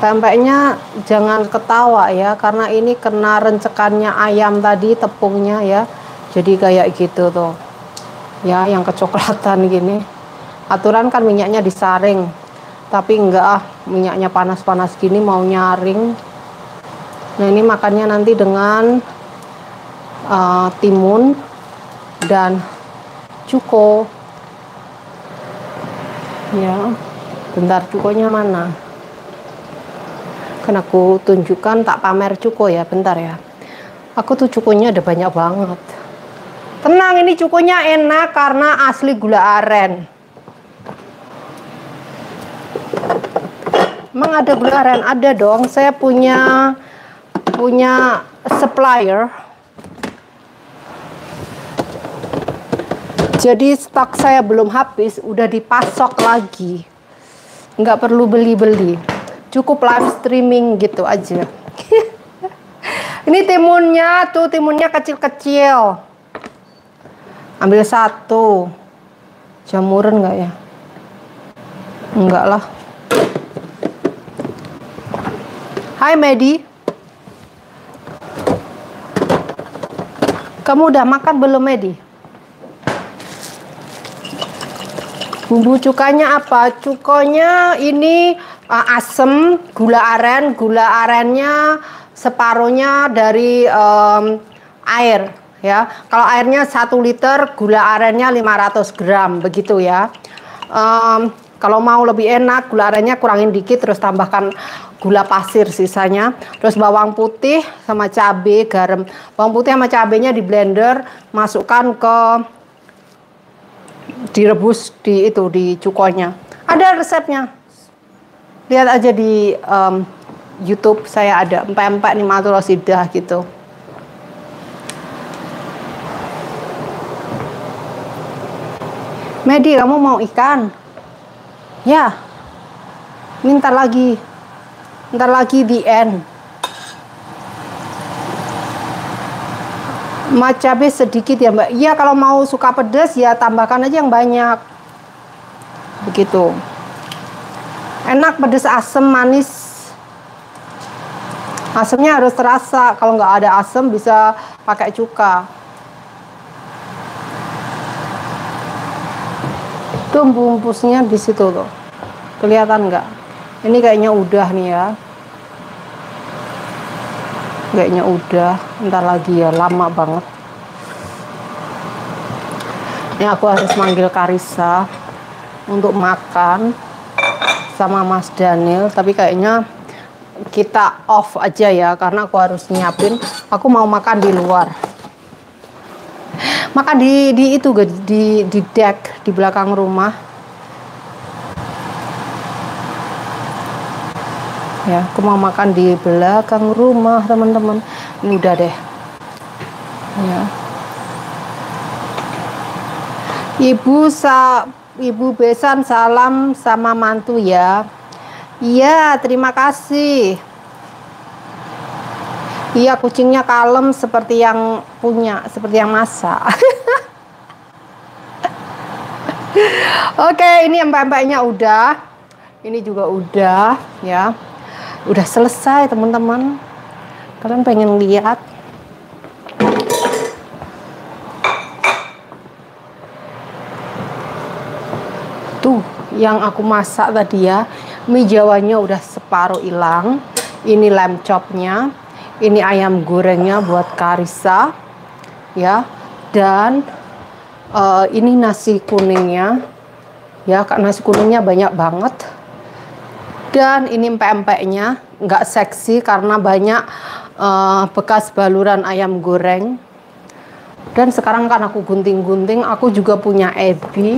Pempeknya jangan ketawa ya karena ini kena rencekannya ayam tadi tepungnya ya. Jadi kayak gitu tuh. Ya yang kecoklatan gini. Aturan kan minyaknya disaring. Tapi enggak ah minyaknya panas-panas gini mau nyaring. Nah ini makannya nanti dengan uh, timun dan cuko ya bentar cukonya mana kan aku tunjukkan tak pamer cuko ya bentar ya aku tuh cukonya ada banyak banget tenang ini cukonya enak karena asli gula aren Emang ada gula aren? Ada dong. Saya punya punya supplier. Jadi stok saya belum habis, udah dipasok lagi. Nggak perlu beli-beli. Cukup live streaming gitu aja. Ini timunnya tuh, timunnya kecil-kecil. Ambil satu. Jamuran nggak ya? Enggak lah. Hai Medi. Kamu udah makan belum Medi? Bumbu cukanya apa? Cukanya ini uh, asem, gula aren, gula arennya separuhnya dari um, air ya. Kalau airnya 1 liter, gula arennya 500 gram begitu ya. Um, kalau mau lebih enak, gula arennya kurangin dikit terus tambahkan gula pasir sisanya terus bawang putih sama cabai garam bawang putih sama cabenya di blender masukkan ke direbus di itu di cukonya. Ada resepnya. Lihat aja di um, YouTube saya ada empek-empek nih maturosidah gitu. Medi kamu mau ikan? Ya. Minta lagi. Ntar lagi di end cabai sedikit ya mbak. Iya kalau mau suka pedas ya tambahkan aja yang banyak. Begitu. Enak pedas asam manis. Asamnya harus terasa. Kalau nggak ada asam bisa pakai cuka. Tuh bungkusnya di situ tuh. Kelihatan nggak? Ini kayaknya udah nih ya kayaknya udah ntar lagi ya lama banget. Ini aku harus manggil Karisa untuk makan sama Mas Daniel tapi kayaknya kita off aja ya karena aku harus nyiapin. Aku mau makan di luar. Makan di di itu di di deck di belakang rumah ya aku mau makan di belakang rumah teman-teman ini udah deh ya ibu sa Ibu Besan salam sama mantu ya. Iya, terima kasih. Iya, kucingnya kalem seperti yang punya, seperti yang masak. Oke, ini empek-empeknya udah. Ini juga udah, ya. Udah selesai, teman-teman. Kalian pengen lihat? Tuh, yang aku masak tadi ya, mie jawanya udah separuh hilang. Ini lamb chopnya, ini ayam gorengnya buat Karisa, ya. Dan uh, ini nasi kuningnya, ya, kak nasi kuningnya banyak banget. Dan ini empek-empeknya, nggak seksi karena banyak uh, bekas baluran ayam goreng. Dan sekarang kan aku gunting-gunting, aku juga punya ebi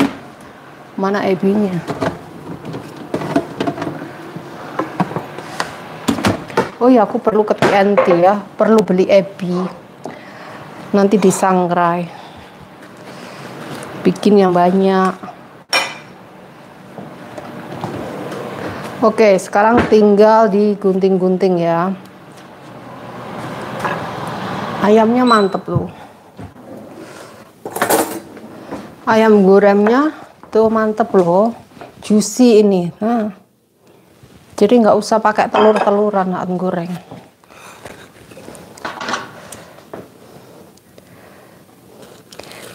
Mana ebinya? Oh ya, aku perlu ke TNT ya, perlu beli ebi. Nanti disangrai. Bikin yang banyak. Oke, sekarang tinggal digunting-gunting ya. Ayamnya mantep loh. Ayam gorengnya tuh mantep loh juicy ini nah jadi nggak usah pakai telur-teluran saat goreng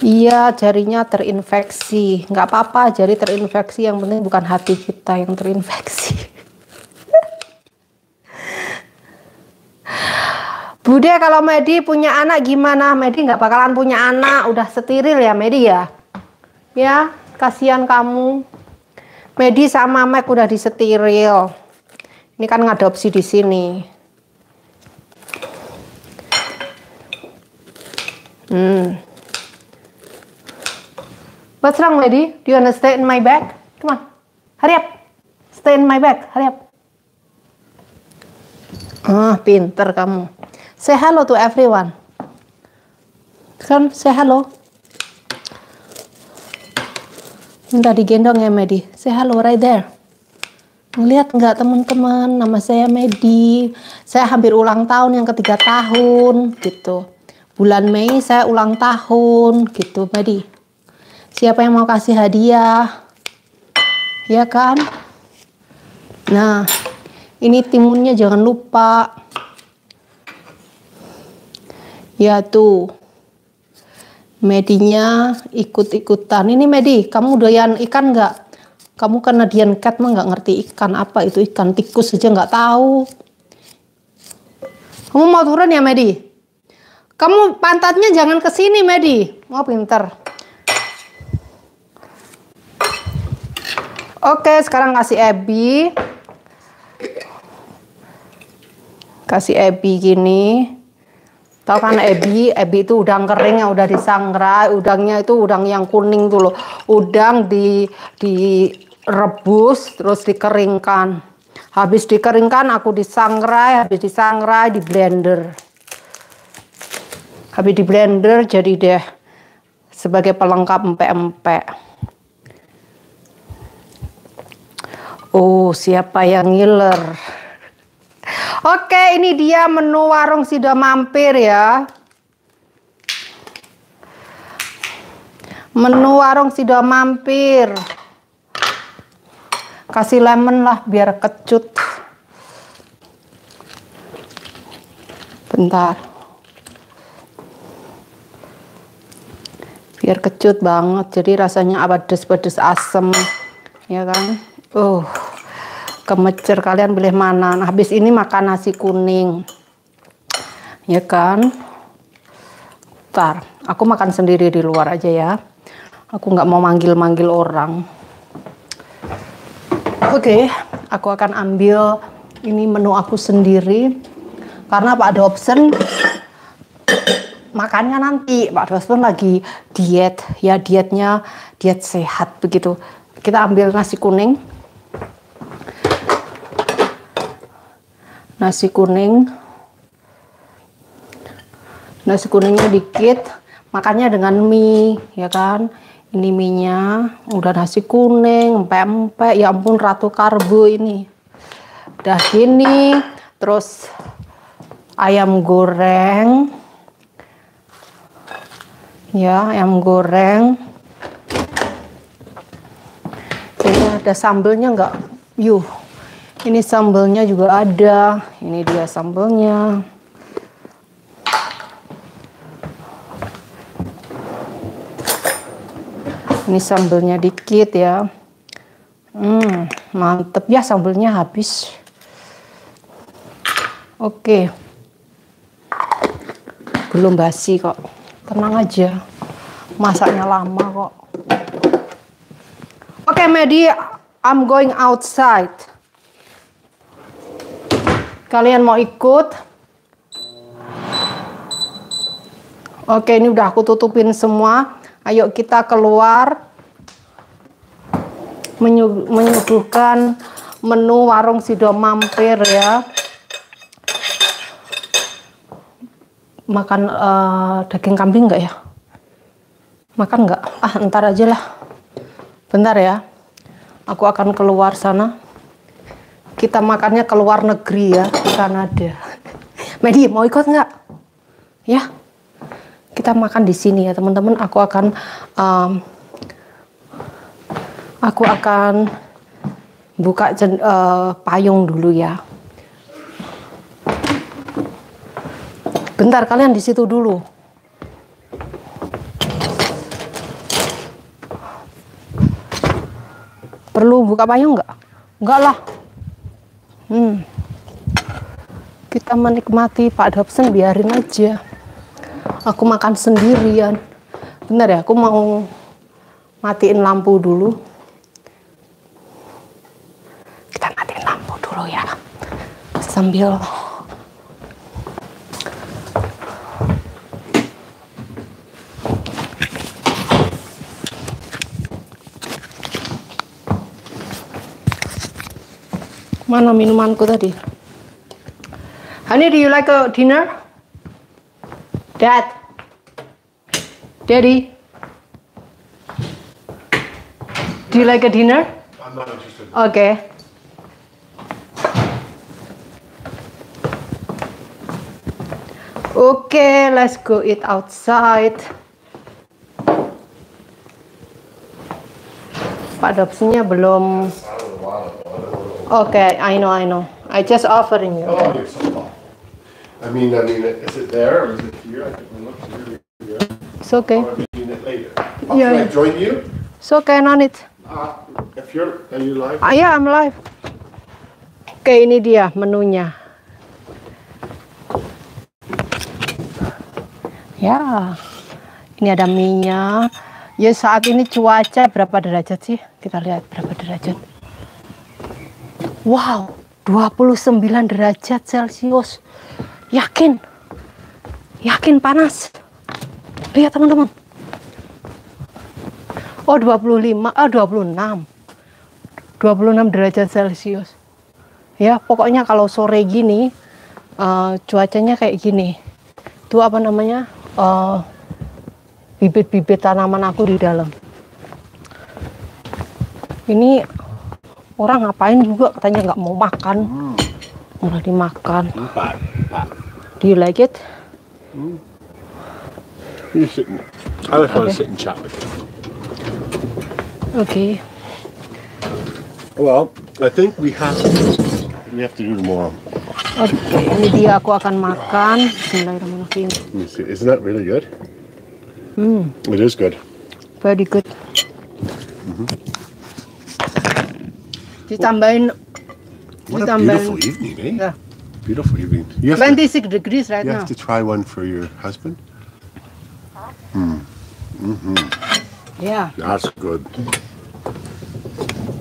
Iya, jarinya terinfeksi. Nggak apa-apa, jari terinfeksi. Yang penting bukan hati kita yang terinfeksi. Bude, kalau Medi punya anak gimana? Medi nggak bakalan punya anak. Udah setiril ya, Medi ya? Ya, kasihan kamu Medi sama Mac udah disetiril ini kan ngadopsi di sini hmm What's wrong, Medi? Do you want to stay in my bag? Come on, hurry up. Stay in my bag, hurry up. Ah, pinter kamu. Say hello to everyone. Come, say hello. Minta digendong ya Medi. Say hello right there. Ngeliat nggak teman-teman, nama saya Medi. Saya hampir ulang tahun yang ketiga tahun gitu. Bulan Mei saya ulang tahun gitu Medi. Siapa yang mau kasih hadiah? Ya kan? Nah, ini timunnya jangan lupa. Ya tuh. Medinya ikut-ikutan. Ini Medi, kamu doyan ikan nggak? Kamu kan Nadian Cat mah nggak ngerti ikan apa itu ikan tikus aja nggak tahu. Kamu mau turun ya Medi? Kamu pantatnya jangan ke sini Medi. Mau pinter. Oke, sekarang kasih Ebi. Kasih Ebi gini. Tahu kan ebi, ebi itu udang kering yang udah disangrai, udangnya itu udang yang kuning tuh loh. Udang di direbus terus dikeringkan. Habis dikeringkan aku disangrai, habis disangrai di blender. Habis di blender jadi deh sebagai pelengkap empek-empek. Oh, siapa yang ngiler? Oke, ini dia menu warung sudah mampir ya. Menu warung sudah mampir. Kasih lemon lah biar kecut. Bentar. Biar kecut banget. Jadi rasanya pedes-pedes asem. Ya kan? Uh kemecer kalian pilih mana? Nah, habis ini makan nasi kuning. Ya kan? Ntar aku makan sendiri di luar aja ya. Aku nggak mau manggil-manggil orang. Oke okay, aku akan ambil ini menu aku sendiri. Karena Pak Dobson makannya nanti. Pak Dobson lagi diet. Ya dietnya diet sehat begitu. Kita ambil nasi kuning nasi kuning nasi kuningnya dikit makannya dengan mie ya kan Ini minyak, udah nasi kuning, empek-empek, ya ampun ratu karbo ini. Udah gini, terus ayam goreng. Ya, ayam goreng. Ini ada sambelnya nggak? Yuh, ini sambelnya juga ada. Ini dia sambelnya. Ini sambelnya dikit ya. Hmm, mantep ya sambelnya habis. Oke. Belum basi kok. Tenang aja. Masaknya lama kok. Oke, Medi, I'm going outside. Kalian mau ikut? Oke, ini udah aku tutupin semua. Ayo kita keluar menyu- menyuguhkan menu warung Sido Mampir ya. Makan eh, daging kambing nggak ya? Makan nggak? Ah, ntar aja lah. Bentar ya. Aku akan keluar sana. Kita makannya ke luar negeri ya, di Kanada. Medi, mau ikut nggak? Ya, kita makan di sini ya teman-teman. Aku akan um, aku akan buka jen- eh, payung dulu ya. Bentar, kalian di situ dulu. Perlu buka payung nggak? Enggak lah. Hmm. Kita menikmati Pak Dobson biarin aja. Aku makan sendirian. Bentar ya, aku mau matiin lampu dulu. Kita matiin lampu dulu ya. Sambil Mana minumanku tadi? Honey, do you like a dinner? Dad? Daddy? Do you like a dinner?
I'm not interested.
Okay. Okay, let's go eat outside. Pak Dobsonnya belum. Okay, I know, I know. I just offering you.
Oh, there's some thought. I mean, I mean, is it there or is it here? I think it looks here. here.
It's okay.
Or I'll be it later. Oh,
Yeah,
can I
yeah.
join you?
It's okay, no need.
Uh, if you're, are you live?
Ah, ya, I'm live. Oke, ini dia menunya. Ya, ini ada minyak. Ya saat ini cuaca berapa derajat sih? Kita lihat berapa derajat. Wow, 29 derajat Celcius. Yakin? Yakin panas? Lihat teman-teman. Oh 25, ah 26. 26 derajat Celcius. Ya, pokoknya kalau sore gini eh, cuacanya kayak gini. Itu apa namanya? Eh, bibit-bibit tanaman aku di dalam. Ini orang ngapain juga katanya nggak mau makan. Malah dimakan.
Bye.
Do you like it?
You sit. and- I just want
Okay.
to sit and chat with you.
Oke.
Well, I think we have we have to do tomorrow.
Oke, ini dia aku akan makan. Bismillahirrahmanirrahim.
Isn't that really good?
Hmm,
It is good.
very good. Ditambahin
What a beautiful evening, eh?
Yeah.
Beautiful evening. You have, to,
26 degrees right
you
now.
have to try one for your husband.
Ya,
That's good.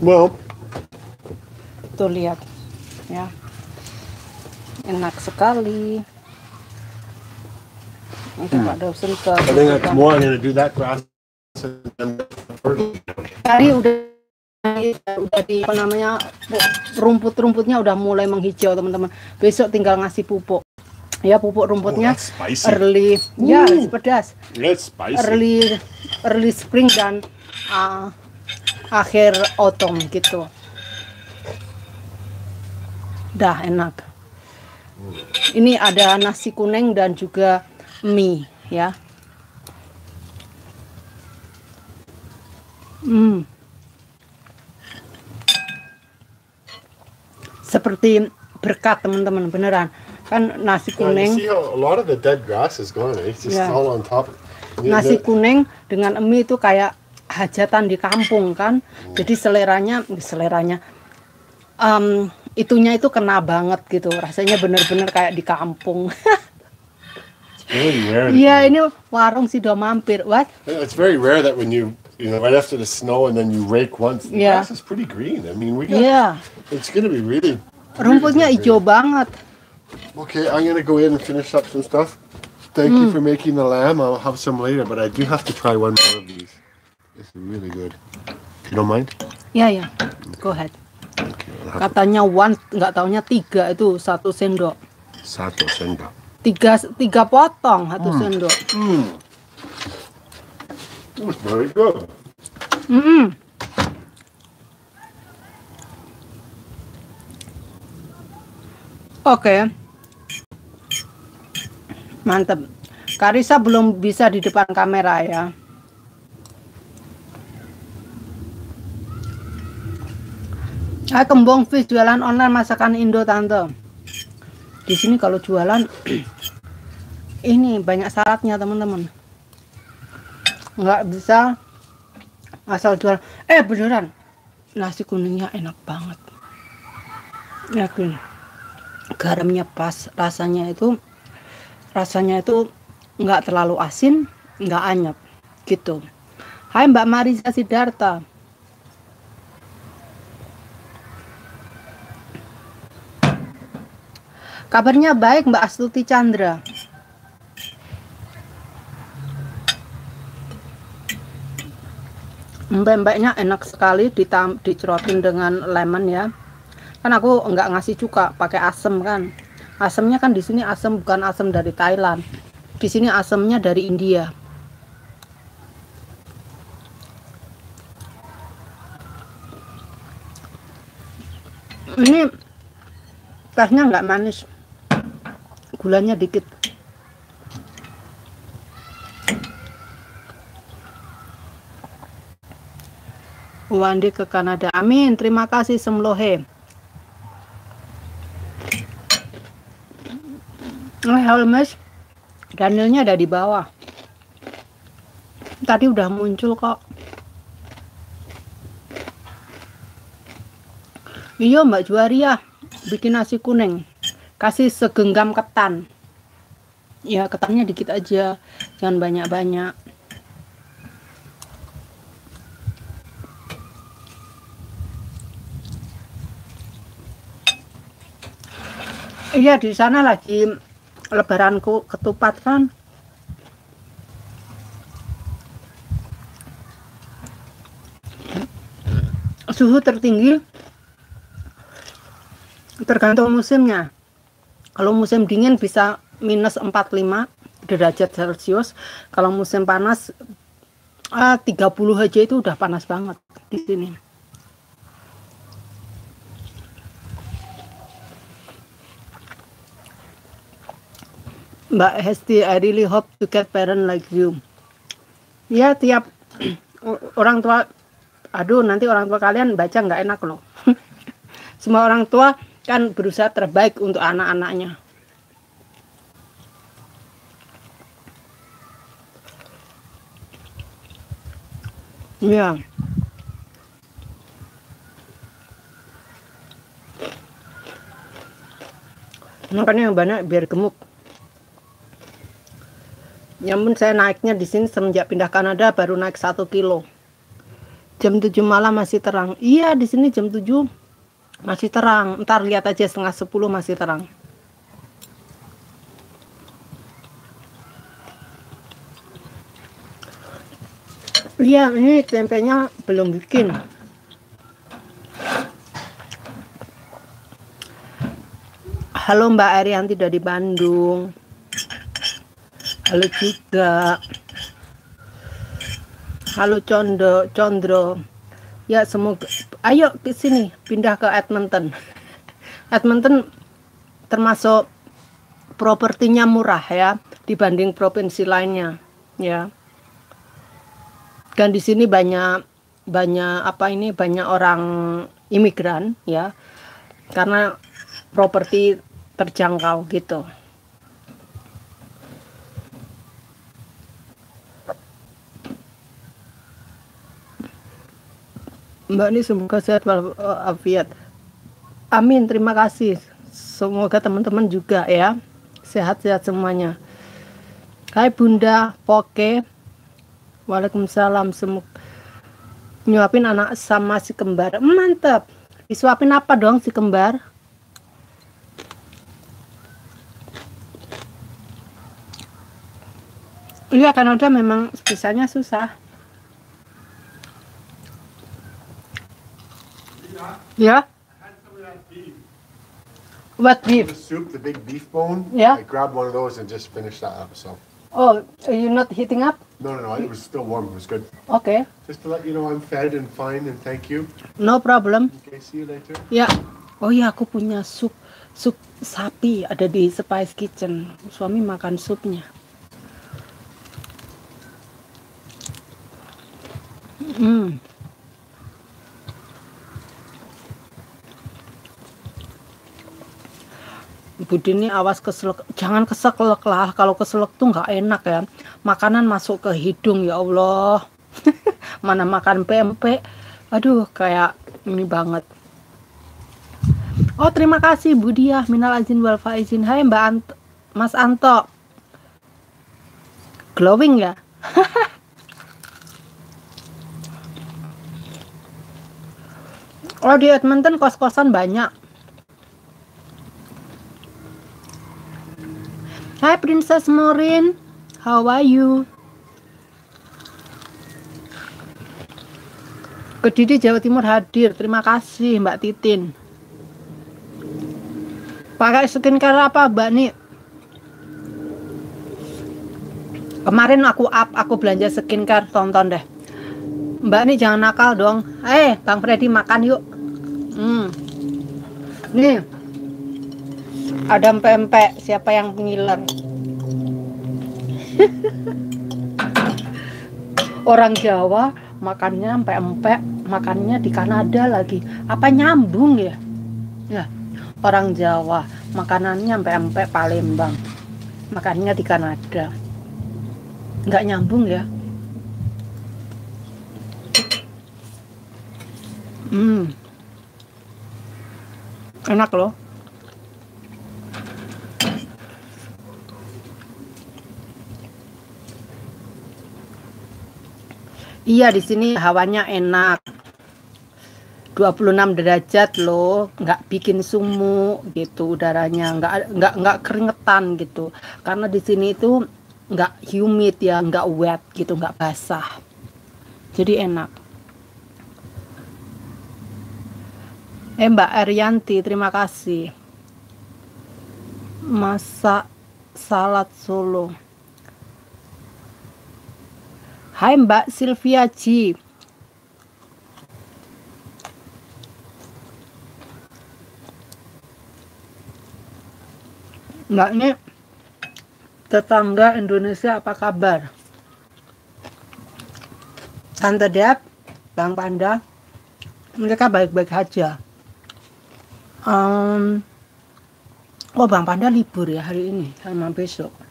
Well,
tuh lihat. Ya. Enak sekali. Oke, Pak Dawson ke
I think that's more. I'm going to do that grass. and then-
Tadi udah udah di apa namanya rumput-rumputnya udah mulai menghijau teman-teman. Besok tinggal ngasih pupuk. Ya pupuk rumputnya
Oh,
early, ya pedas. Early early spring dan uh, akhir autumn gitu. Dah enak. Ini ada nasi kuning dan juga mie ya. Hmm. Seperti berkat teman-teman beneran. Kan nasi kuning
a lot of the dead grass is gone. Eh? It's just
Yeah.
all on top. You
nasi kuning dengan mie itu kayak hajatan di kampung kan jadi seleranya seleranya em, itunya itu kena banget gitu rasanya bener-bener kayak di kampung
really rare.
iya ini warung sih udah mampir what
It's very rare that when you, you know, right after the snow and then you rake once, the
Yeah.
grass is pretty green. I mean, we got,
iya
it's going to be really.
Rumputnya hijau banget
Okay, I'm to go in and finish up some stuff. Thank
Mm.
you for making the lamb. I'll have some later, but I do have to try one more of these. It's really good. You don't mind?
iya ya go ahead
Okay,
katanya one nggak taunya tiga itu satu sendok
sato senga.
tiga tiga potong satu
Hmm.
sendok
It was very good.
Mm-mm. Oke. Mantep. Karisa belum bisa di depan kamera ya. Ah, kembung fish jualan online masakan Indo tante. Di sini kalau jualan ini banyak syaratnya teman-teman. Nggak bisa asal jual eh beneran nasi kuningnya enak banget yakin garamnya pas rasanya itu rasanya itu nggak terlalu asin nggak anyep gitu. Hai Mbak Marisa Sidarta. Kabarnya baik Mbak Astuti Chandra. Empek-empeknya enak sekali ditam dicerotin dengan lemon ya. Kan aku nggak ngasih cuka, pakai asem kan. Asemnya kan di sini asem bukan asem dari Thailand. Di sini asemnya dari India. Ini tehnya nggak manis. Gulanya dikit. Wandi ke Kanada. Amin. Terima kasih Semlohe. Helmes. Danielnya ada di bawah. Tadi udah muncul kok. Iya Mbak Juaria. Bikin nasi kuning. Kasih segenggam ketan. Ya ketannya dikit aja. Jangan banyak-banyak. Iya di sana lagi lebaranku ketupat kan. Suhu tertinggi tergantung musimnya. Kalau musim dingin bisa minus 45 derajat Celcius. Kalau musim panas ah, 30 aja itu udah panas banget di sini. Mbak Hesti, I really hope to get parent like you. Ya, tiap orang tua, aduh nanti orang tua kalian baca nggak enak loh. Semua orang tua kan berusaha terbaik untuk anak-anaknya. Ya. Makanya yang banyak biar gemuk. Ampun saya naiknya di sini semenjak pindah Kanada baru naik satu kilo. Jam 7 malam masih terang. Iya di sini jam 7 masih terang. Ntar lihat aja setengah 10 masih terang. Iya ini tempenya belum bikin. Halo Mbak Arianti dari Bandung. Halo juga. Halo Condo, Condro. Ya semoga ayo ke sini pindah ke Edmonton. Edmonton termasuk propertinya murah ya dibanding provinsi lainnya ya. Dan di sini banyak banyak apa ini banyak orang imigran ya. Karena properti terjangkau gitu. Mbak ini semoga sehat walafiat. Amin, terima kasih. Semoga teman-teman juga ya sehat-sehat semuanya. Hai Bunda Poke. Waalaikumsalam. Semoga nyuapin anak sama si kembar. Mantap. Disuapin apa dong si kembar? Iya, Kanada memang bisanya susah. Yeah. What
The
beef?
soup, the big beef bone.
Yeah.
I grabbed one of those and just finished that up. So
Oh, you're not heating up?
no, no, no. It was still warm. It was good.
Okay,
Just to let you know I'm fed and fine and thank you.
no problem.
Okay, see you later.
Ya. Oh iya, aku punya sup sup sapi ada di Spice Kitchen. Suami makan supnya. Hmm. Budi ini awas keselak, jangan keselak lah. Kalau keselak tuh nggak enak ya. Makanan masuk ke hidung ya Allah. Mana makan pempek. Aduh, kayak ini banget. Oh terima kasih Bu Diah Minal Azin wal Faizin Hai Mbak Anto, Mas Anto Glowing ya Oh di Edmonton kos-kosan banyak Hai Princess Morin How are you? Kediri Jawa Timur hadir Terima kasih Mbak Titin Pakai skincare apa Mbak nih? Kemarin aku up, aku belanja skincare, tonton deh. Mbak nih jangan nakal dong. Eh, Kang Freddy makan yuk. Hmm. Nih. Ada pempek, siapa yang ngiler? Orang Jawa makannya empek-empek, makannya di Kanada lagi. Apa nyambung ya? Ya, orang Jawa makanannya empek-empek Palembang. Makannya di Kanada. Nggak nyambung ya? Hmm. Enak loh. Iya di sini hawanya enak. 26 derajat loh, nggak bikin sumuk gitu udaranya, nggak nggak nggak keringetan gitu. Karena di sini itu nggak humid ya, nggak wet gitu, nggak basah. Jadi enak. Eh Mbak Arianti, terima kasih. Masak salad Solo. Hai Mbak Sylvia Ji. Mbak ini tetangga Indonesia apa kabar? Tante Dep, Bang Panda, mereka baik-baik aja. Em, oh Bang Panda libur ya hari ini sama besok.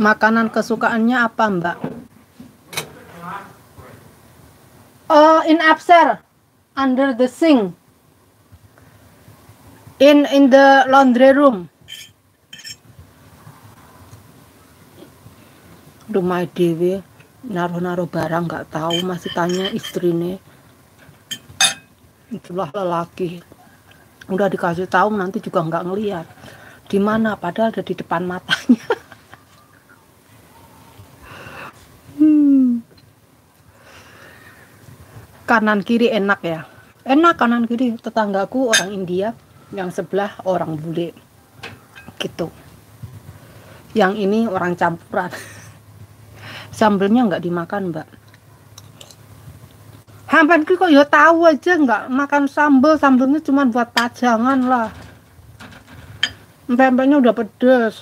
Makanan kesukaannya apa Mbak? Oh, in Abser, under the sink, in in the laundry room. Rumah dewe naruh-naruh barang nggak tahu masih tanya istrinya itulah lelaki. Udah dikasih tahu nanti juga nggak ngeliat. Di mana? Padahal ada di depan matanya kanan kiri enak ya. Enak kanan kiri tetanggaku orang India yang sebelah orang bule. Gitu. Yang ini orang campuran. Sambelnya nggak dimakan mbak. Hampan kok ya tahu aja nggak makan sambel. Sambelnya cuma buat pajangan lah. Pempeknya udah pedes.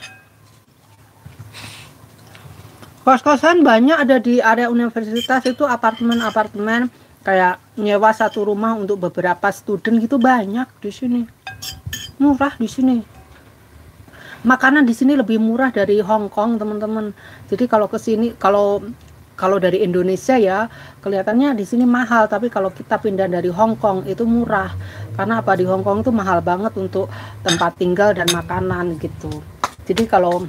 Kos-kosan banyak ada di area universitas itu apartemen-apartemen kayak nyewa satu rumah untuk beberapa student gitu banyak di sini. Murah di sini. Makanan di sini lebih murah dari Hong Kong teman-teman. Jadi kalau ke sini kalau kalau dari Indonesia ya kelihatannya di sini mahal. Tapi kalau kita pindah dari Hong Kong itu murah. Karena apa? Di Hong Kong itu mahal banget untuk tempat tinggal dan makanan gitu. Jadi kalau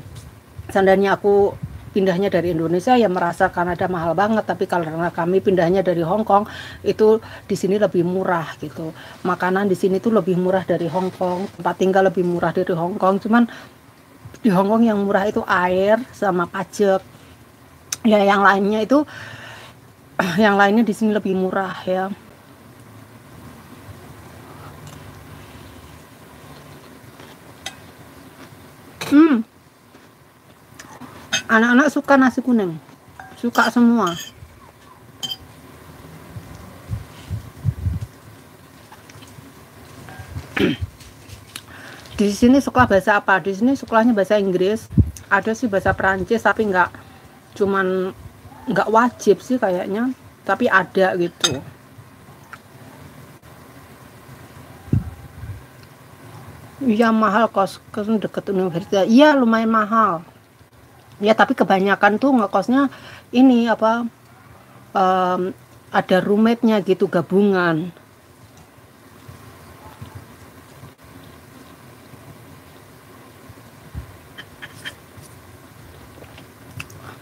seandainya aku pindahnya dari Indonesia ya merasa Kanada mahal banget tapi karena kami pindahnya dari Hong Kong itu di sini lebih murah gitu. Makanan di sini tuh lebih murah dari Hong Kong tempat tinggal lebih murah dari Hong Kong. Cuman di Hong Kong yang murah itu air sama pajak. Ya yang lainnya itu yang lainnya di sini lebih murah ya. Hmm anak-anak suka nasi kuning. Suka semua. Di sini sekolah bahasa apa? Di sini sekolahnya bahasa Inggris. Ada sih bahasa Perancis tapi nggak cuman nggak wajib sih kayaknya. Tapi ada gitu. Iya mahal kos kos deket universitas. Iya lumayan mahal ya tapi kebanyakan tuh ngekosnya ini apa um, ada roommate-nya gitu gabungan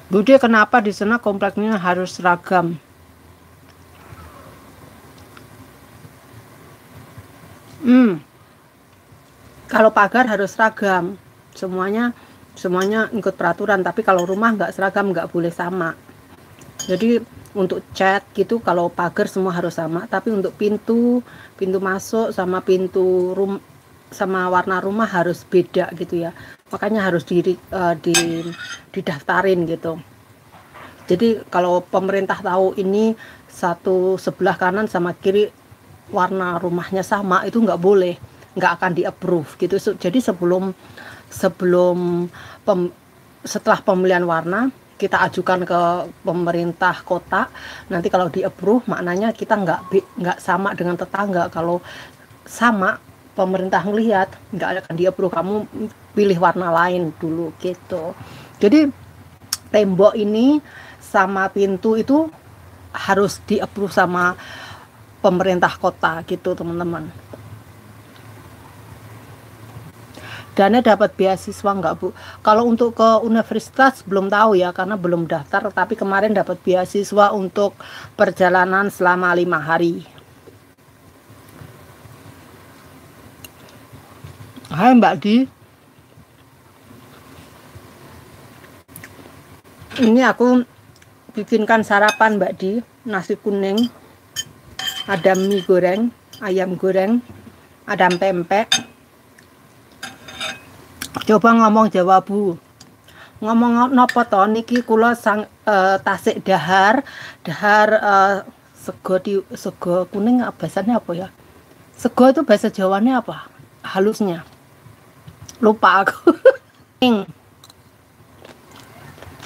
Bude kenapa di sana kompleknya harus seragam? Hmm. Kalau pagar harus seragam. Semuanya semuanya ikut peraturan tapi kalau rumah nggak seragam nggak boleh sama. Jadi untuk cat gitu kalau pagar semua harus sama tapi untuk pintu pintu masuk sama pintu rum sama warna rumah harus beda gitu ya. Makanya harus di, uh, di didaftarin gitu. Jadi kalau pemerintah tahu ini satu sebelah kanan sama kiri warna rumahnya sama itu nggak boleh nggak akan di approve gitu jadi sebelum sebelum pem, setelah pembelian warna kita ajukan ke pemerintah kota. Nanti kalau di approve maknanya kita nggak nggak sama dengan tetangga. Kalau sama pemerintah melihat nggak akan di approve kamu pilih warna lain dulu gitu. Jadi tembok ini sama pintu itu harus di approve sama pemerintah kota gitu teman-teman dana dapat beasiswa enggak Bu? Kalau untuk ke universitas belum tahu ya karena belum daftar tapi kemarin dapat beasiswa untuk perjalanan selama lima hari. Hai Mbak Di. Ini aku bikinkan sarapan Mbak Di, nasi kuning, ada mie goreng, ayam goreng, ada pempek, coba ngomong Jawa Bu ngomong nopo to? Niki kula sang uh, tasik dahar. Dahar uh, sego di sego kuning bahasanya apa ya? Sego itu bahasa Jawanya apa? Halusnya. Lupa aku.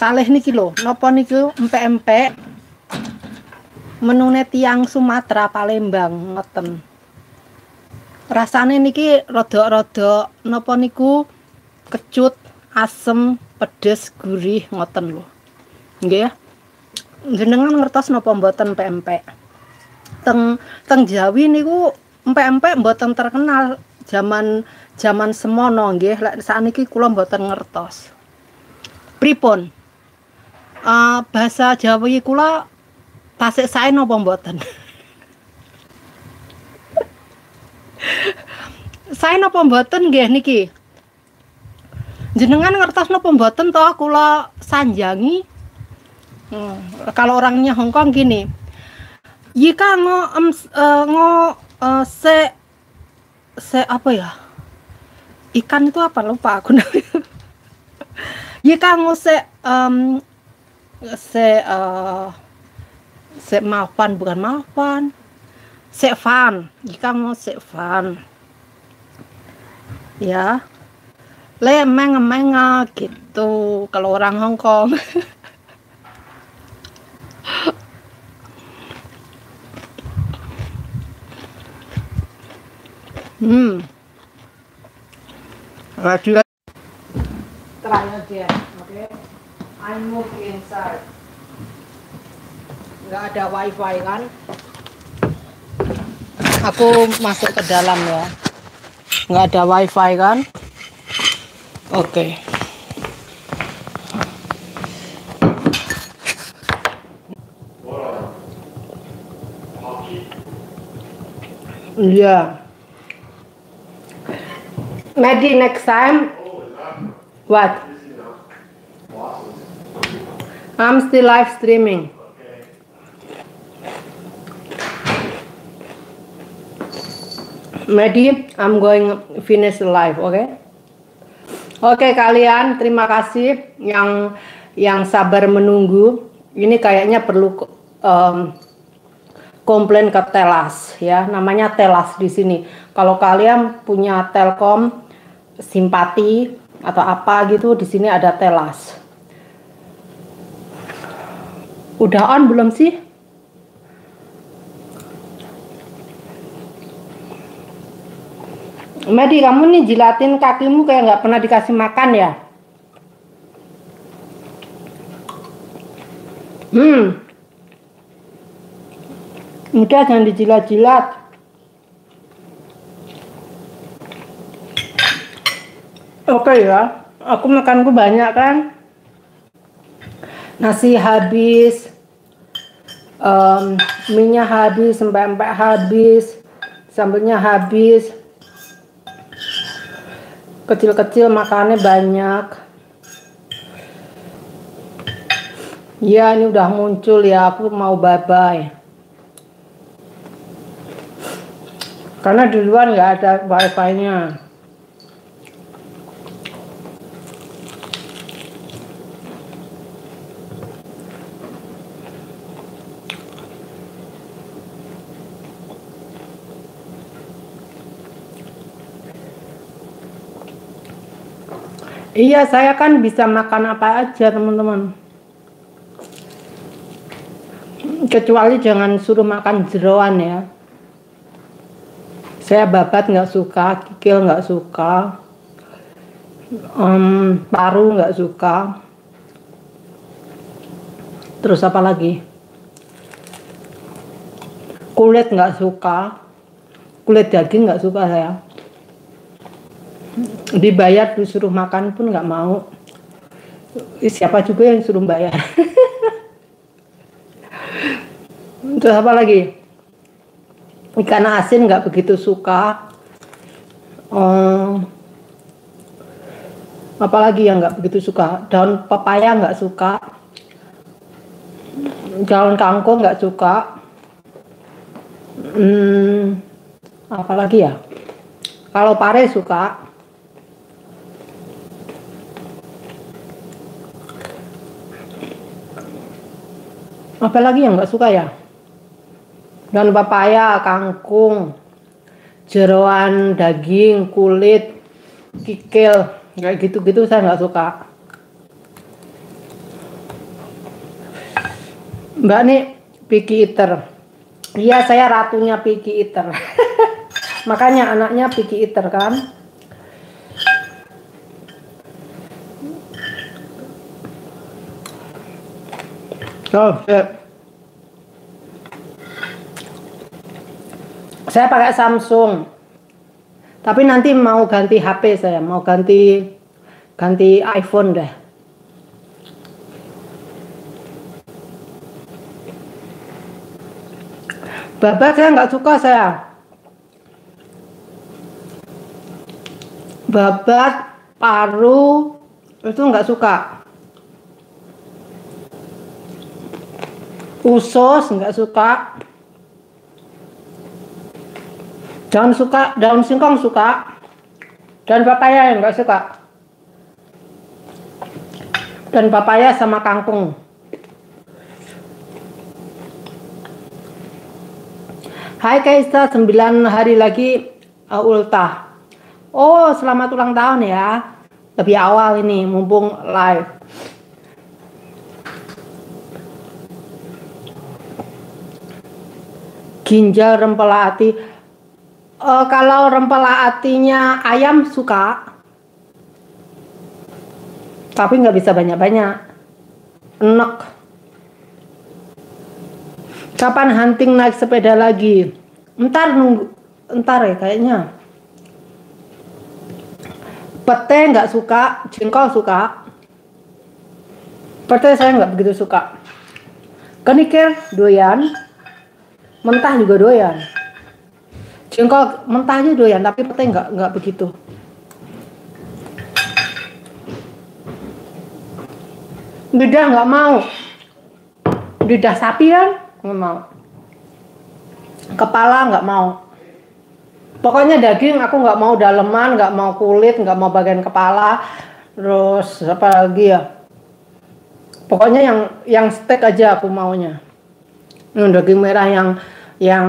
Kalih niki lho. Nopo niki empek-empek? Menune tiang Sumatera Palembang ngeten rasane niki rodok-rodok. Nopo niku kecut asem pedes gurih ngoten lho. Nggih ya. Jenengan ngertos napa mboten pempek teng teng Jawi niku empek-empek mboten terkenal zaman zaman semono nggih. Lek sakniki kula mboten ngertos. Pripun? Uh, bahasa Jawi kula tasik sae napa mboten? Saya napa mboten nggih niki jenengan ngertos no pembuatan toh kula sanjangi. Hmm, kalau orangnya Hongkong gini. Jika ngo um, uh, ngo uh, se se apa ya? Ikan itu apa? Lupa aku namanya. Jika ngusik um, se uh, se maafan bukan maafan. Se fan. Jika mau se fan. Ya le menga menga gitu. Kalau orang Hong Kong. Hmm. Radio try again okay? I move inside. Nggak ada wifi kan? Aku masuk ke dalam ya. Nggak ada wifi kan okay. Yeah. Maybe next time. What? I'm still live streaming. Maybe I'm going finish live. Okay? Oke kalian, terima kasih yang yang sabar menunggu. Ini kayaknya perlu um, komplain ke Telas ya, namanya Telas di sini. Kalau kalian punya Telkom simpati atau apa gitu, di sini ada Telas. Udah on belum sih? Medi, kamu nih jilatin kakimu kayak nggak pernah dikasih makan ya? Hmm. Udah jangan dijilat-jilat. Oke ya, aku makanku banyak kan. Nasi habis, um, minyak habis, sampai-sampai habis, sambelnya habis kecil-kecil makannya banyak. Ya ini udah muncul ya aku mau bye-bye. Karena di luar nggak ada wifi nya Iya, saya kan bisa makan apa aja, teman-teman. Kecuali jangan suruh makan jeroan ya. Saya babat nggak suka, kikil nggak suka, um, paru nggak suka. Terus apa lagi? Kulit nggak suka, kulit daging nggak suka saya dibayar disuruh makan pun nggak mau. Siapa juga yang suruh bayar? Terus apa lagi? Ikan asin nggak begitu suka. Um, apalagi yang nggak begitu suka? Daun pepaya nggak suka. Daun kangkung nggak suka. Hmm, apalagi ya? Kalau pare suka apalagi yang nggak suka ya? Dan papaya kangkung jeroan daging kulit kikil kayak gitu-gitu saya nggak suka. Mbak nih picky eater. Iya saya ratunya picky eater. Makanya anaknya picky eater kan Oh, ya. Saya pakai Samsung. Tapi nanti mau ganti HP saya, mau ganti ganti iPhone deh. Babat saya nggak suka saya. Babat, paru, itu nggak suka. Usus nggak suka daun suka daun singkong suka dan papaya yang nggak suka dan papaya sama kangkung. Hai Kaisa, 9 hari lagi uh, ultah. Oh, selamat ulang tahun ya. Lebih awal ini, mumpung live. Ginjal rempela ati. Uh, kalau rempela atinya ayam suka, tapi nggak bisa banyak-banyak. Enak kapan hunting naik sepeda lagi? Ntar nunggu ntar ya kayaknya. Pete nggak suka jengkol suka. Pete saya nggak begitu suka. Kenikir doyan mentah juga doyan. Jengkol mentahnya doyan tapi pete nggak nggak begitu. Lidah nggak mau. Lidah sapi kan nggak mau. Kepala nggak mau. Pokoknya daging aku nggak mau daleman nggak mau kulit nggak mau bagian kepala. Terus apa lagi ya? Pokoknya yang yang steak aja aku maunya yang daging merah yang yang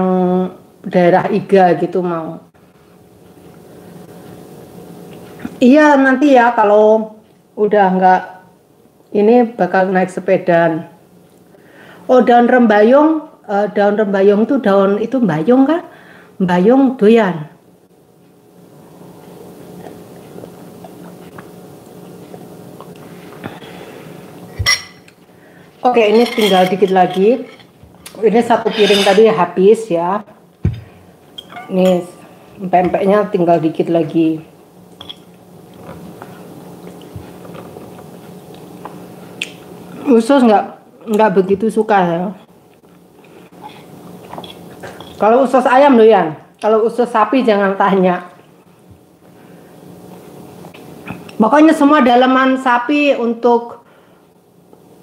daerah iga gitu mau iya nanti ya kalau udah nggak ini bakal naik sepeda. Oh daun rembayung, uh, daun rembayung itu daun itu bayung kan? Bayung doyan. Oke ini tinggal dikit lagi. Ini satu piring tadi habis ya. Ini pempeknya tinggal dikit lagi. usus nggak nggak begitu suka ya. Kalau usus ayam doyan, kalau usus sapi jangan tanya. Pokoknya semua dalaman sapi untuk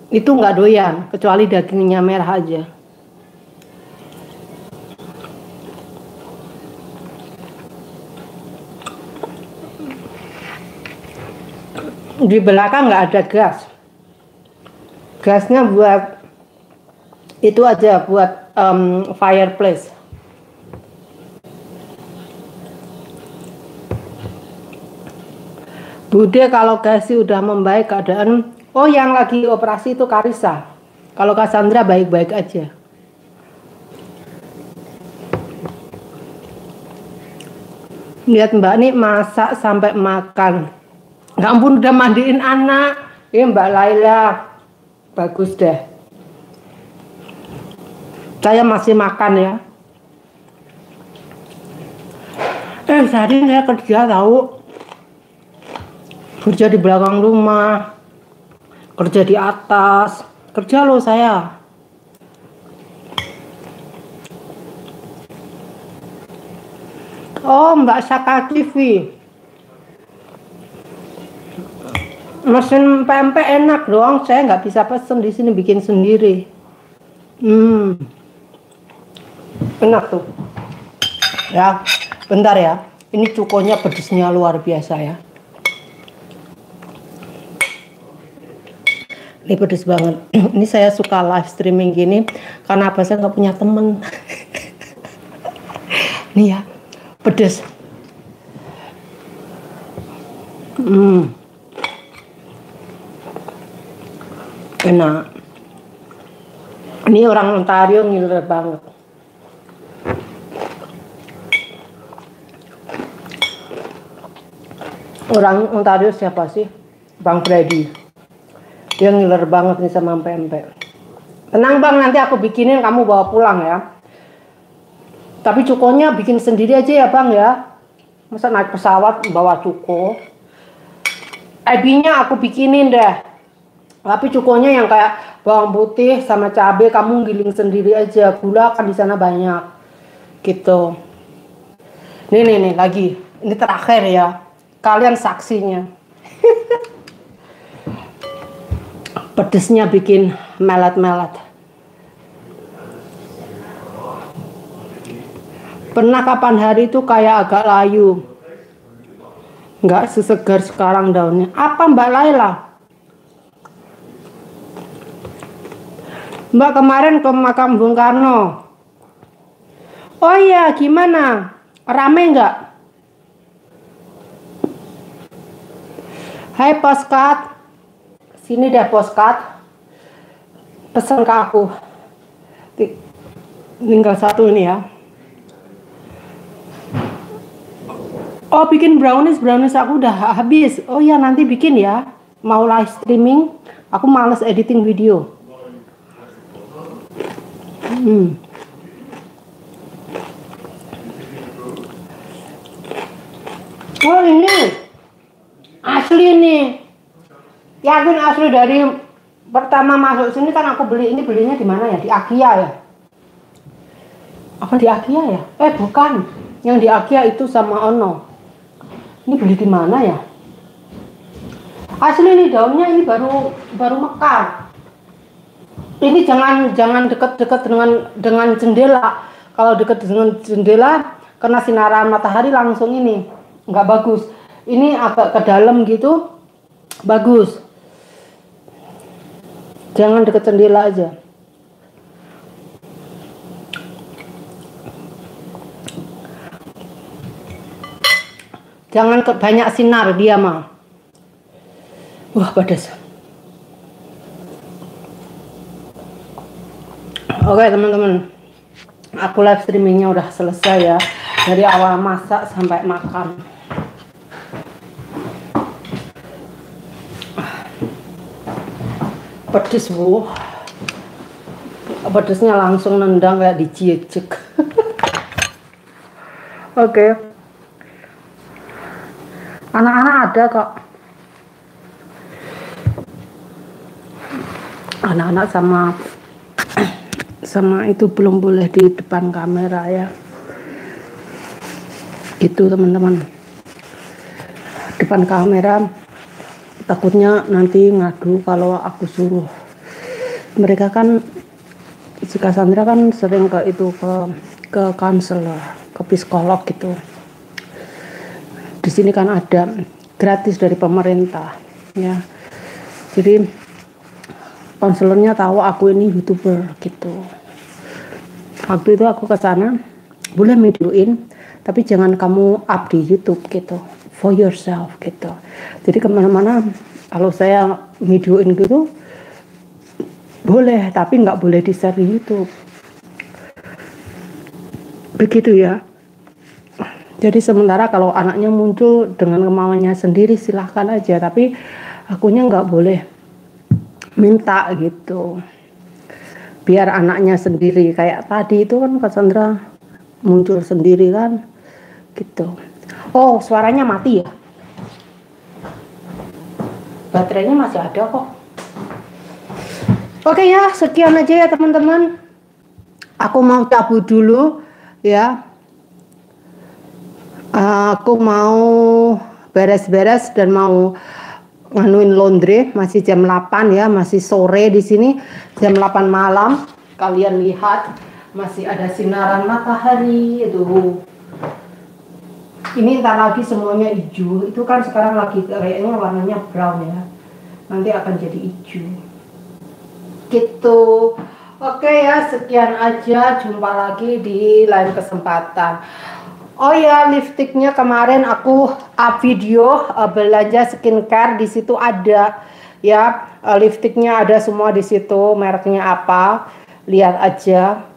itu nggak doyan, kecuali dagingnya merah aja. Di belakang nggak ada gas. Gasnya buat itu aja buat um, fireplace. Bude kalau Gasi udah membaik keadaan oh yang lagi operasi itu Karisa kalau Cassandra baik-baik aja. Lihat mbak ini masak sampai makan nggak ampun udah mandiin anak. Ini mbak Laila. Bagus deh. Saya masih makan ya. Eh sehari saya kerja tahu. Kerja di belakang rumah. Kerja di atas. Kerja loh saya. Oh mbak Saka TV mesin pempek enak doang saya nggak bisa pesen di sini bikin sendiri. Hmm. Enak tuh. Ya bentar ya. Ini cukonya pedesnya luar biasa ya. Ini pedes banget. Ini saya suka live streaming gini karena apa? Saya nggak punya temen. Nih ya pedes. Hmm enak ini orang Ontario ngiler banget. Orang Ontario siapa sih? Bang Freddy. Dia ngiler banget nih sama pempek tenang bang nanti aku bikinin kamu bawa pulang ya. Tapi cukonya bikin sendiri aja ya bang ya. Masa naik pesawat bawa cuko? Ebinya aku bikinin deh tapi cukonya yang kayak bawang putih sama cabai kamu giling sendiri aja. Gula kan di sana banyak. Gitu. Nih nih nih lagi. Ini terakhir ya. Kalian saksinya. Pedesnya bikin melat-melat. Pernah kapan hari itu kayak agak layu. Nggak sesegar sekarang daunnya. Apa Mbak Laila? Mbak kemarin ke makam Bung Karno. Oh iya, gimana? Rame nggak? Hai postcard. Sini deh postcard. Pesan ke aku. Tinggal satu ini ya. Oh bikin brownies, brownies aku udah habis. Oh ya nanti bikin ya. Mau live streaming. Aku males editing video. Hmm. Oh ini asli nih. Yakin asli dari pertama masuk sini kan aku beli ini belinya di mana ya? Di Akia ya. Apa di Akia ya? Eh bukan. Yang di Akia itu sama Ono. Ini beli di mana ya? Asli nih daunnya ini baru baru mekar ini jangan jangan dekat-dekat dengan dengan jendela. Kalau dekat dengan jendela kena sinaran matahari langsung ini nggak bagus. Ini agak ke dalam gitu bagus. Jangan dekat jendela aja. Jangan banyak sinar dia mah. Wah pedas. Oke teman-teman, aku live streamingnya udah selesai ya dari awal masak sampai makan. Pedes bu, pedesnya langsung nendang kayak diciecek. Oke, anak-anak ada kok. Anak-anak sama sama itu belum boleh di depan kamera ya. Itu teman-teman. Depan kamera takutnya nanti ngadu kalau aku suruh. Mereka kan si Cassandra kan sering ke itu ke ke konselor ke psikolog gitu. Di sini kan ada gratis dari pemerintah ya. Jadi konselornya tahu aku ini youtuber gitu waktu itu aku ke sana boleh videoin tapi jangan kamu up di YouTube gitu for yourself gitu. Jadi ke mana-mana kalau saya videoin gitu boleh tapi nggak boleh di share di YouTube. Begitu ya. Jadi sementara kalau anaknya muncul dengan kemauannya sendiri silahkan aja tapi akunya nggak boleh minta gitu biar anaknya sendiri. Kayak tadi itu kan Cassandra muncul sendiri kan. Gitu. Oh suaranya mati ya? Baterainya masih ada kok. Oke ya sekian aja ya teman-teman. Aku mau cabut dulu ya. Aku mau beres-beres dan mau nganuin laundry masih jam 8 ya masih sore di sini jam 8 malam. Kalian lihat masih ada sinaran matahari itu ini entar lagi semuanya hijau. Itu kan sekarang lagi kayaknya warnanya brown ya. Nanti akan jadi hijau. Gitu. Oke ya sekian aja. Jumpa lagi di lain kesempatan Oh ya, lipstiknya kemarin aku up video uh, belanja skincare di situ ada. Ya uh, lipstiknya ada semua di situ mereknya apa lihat aja.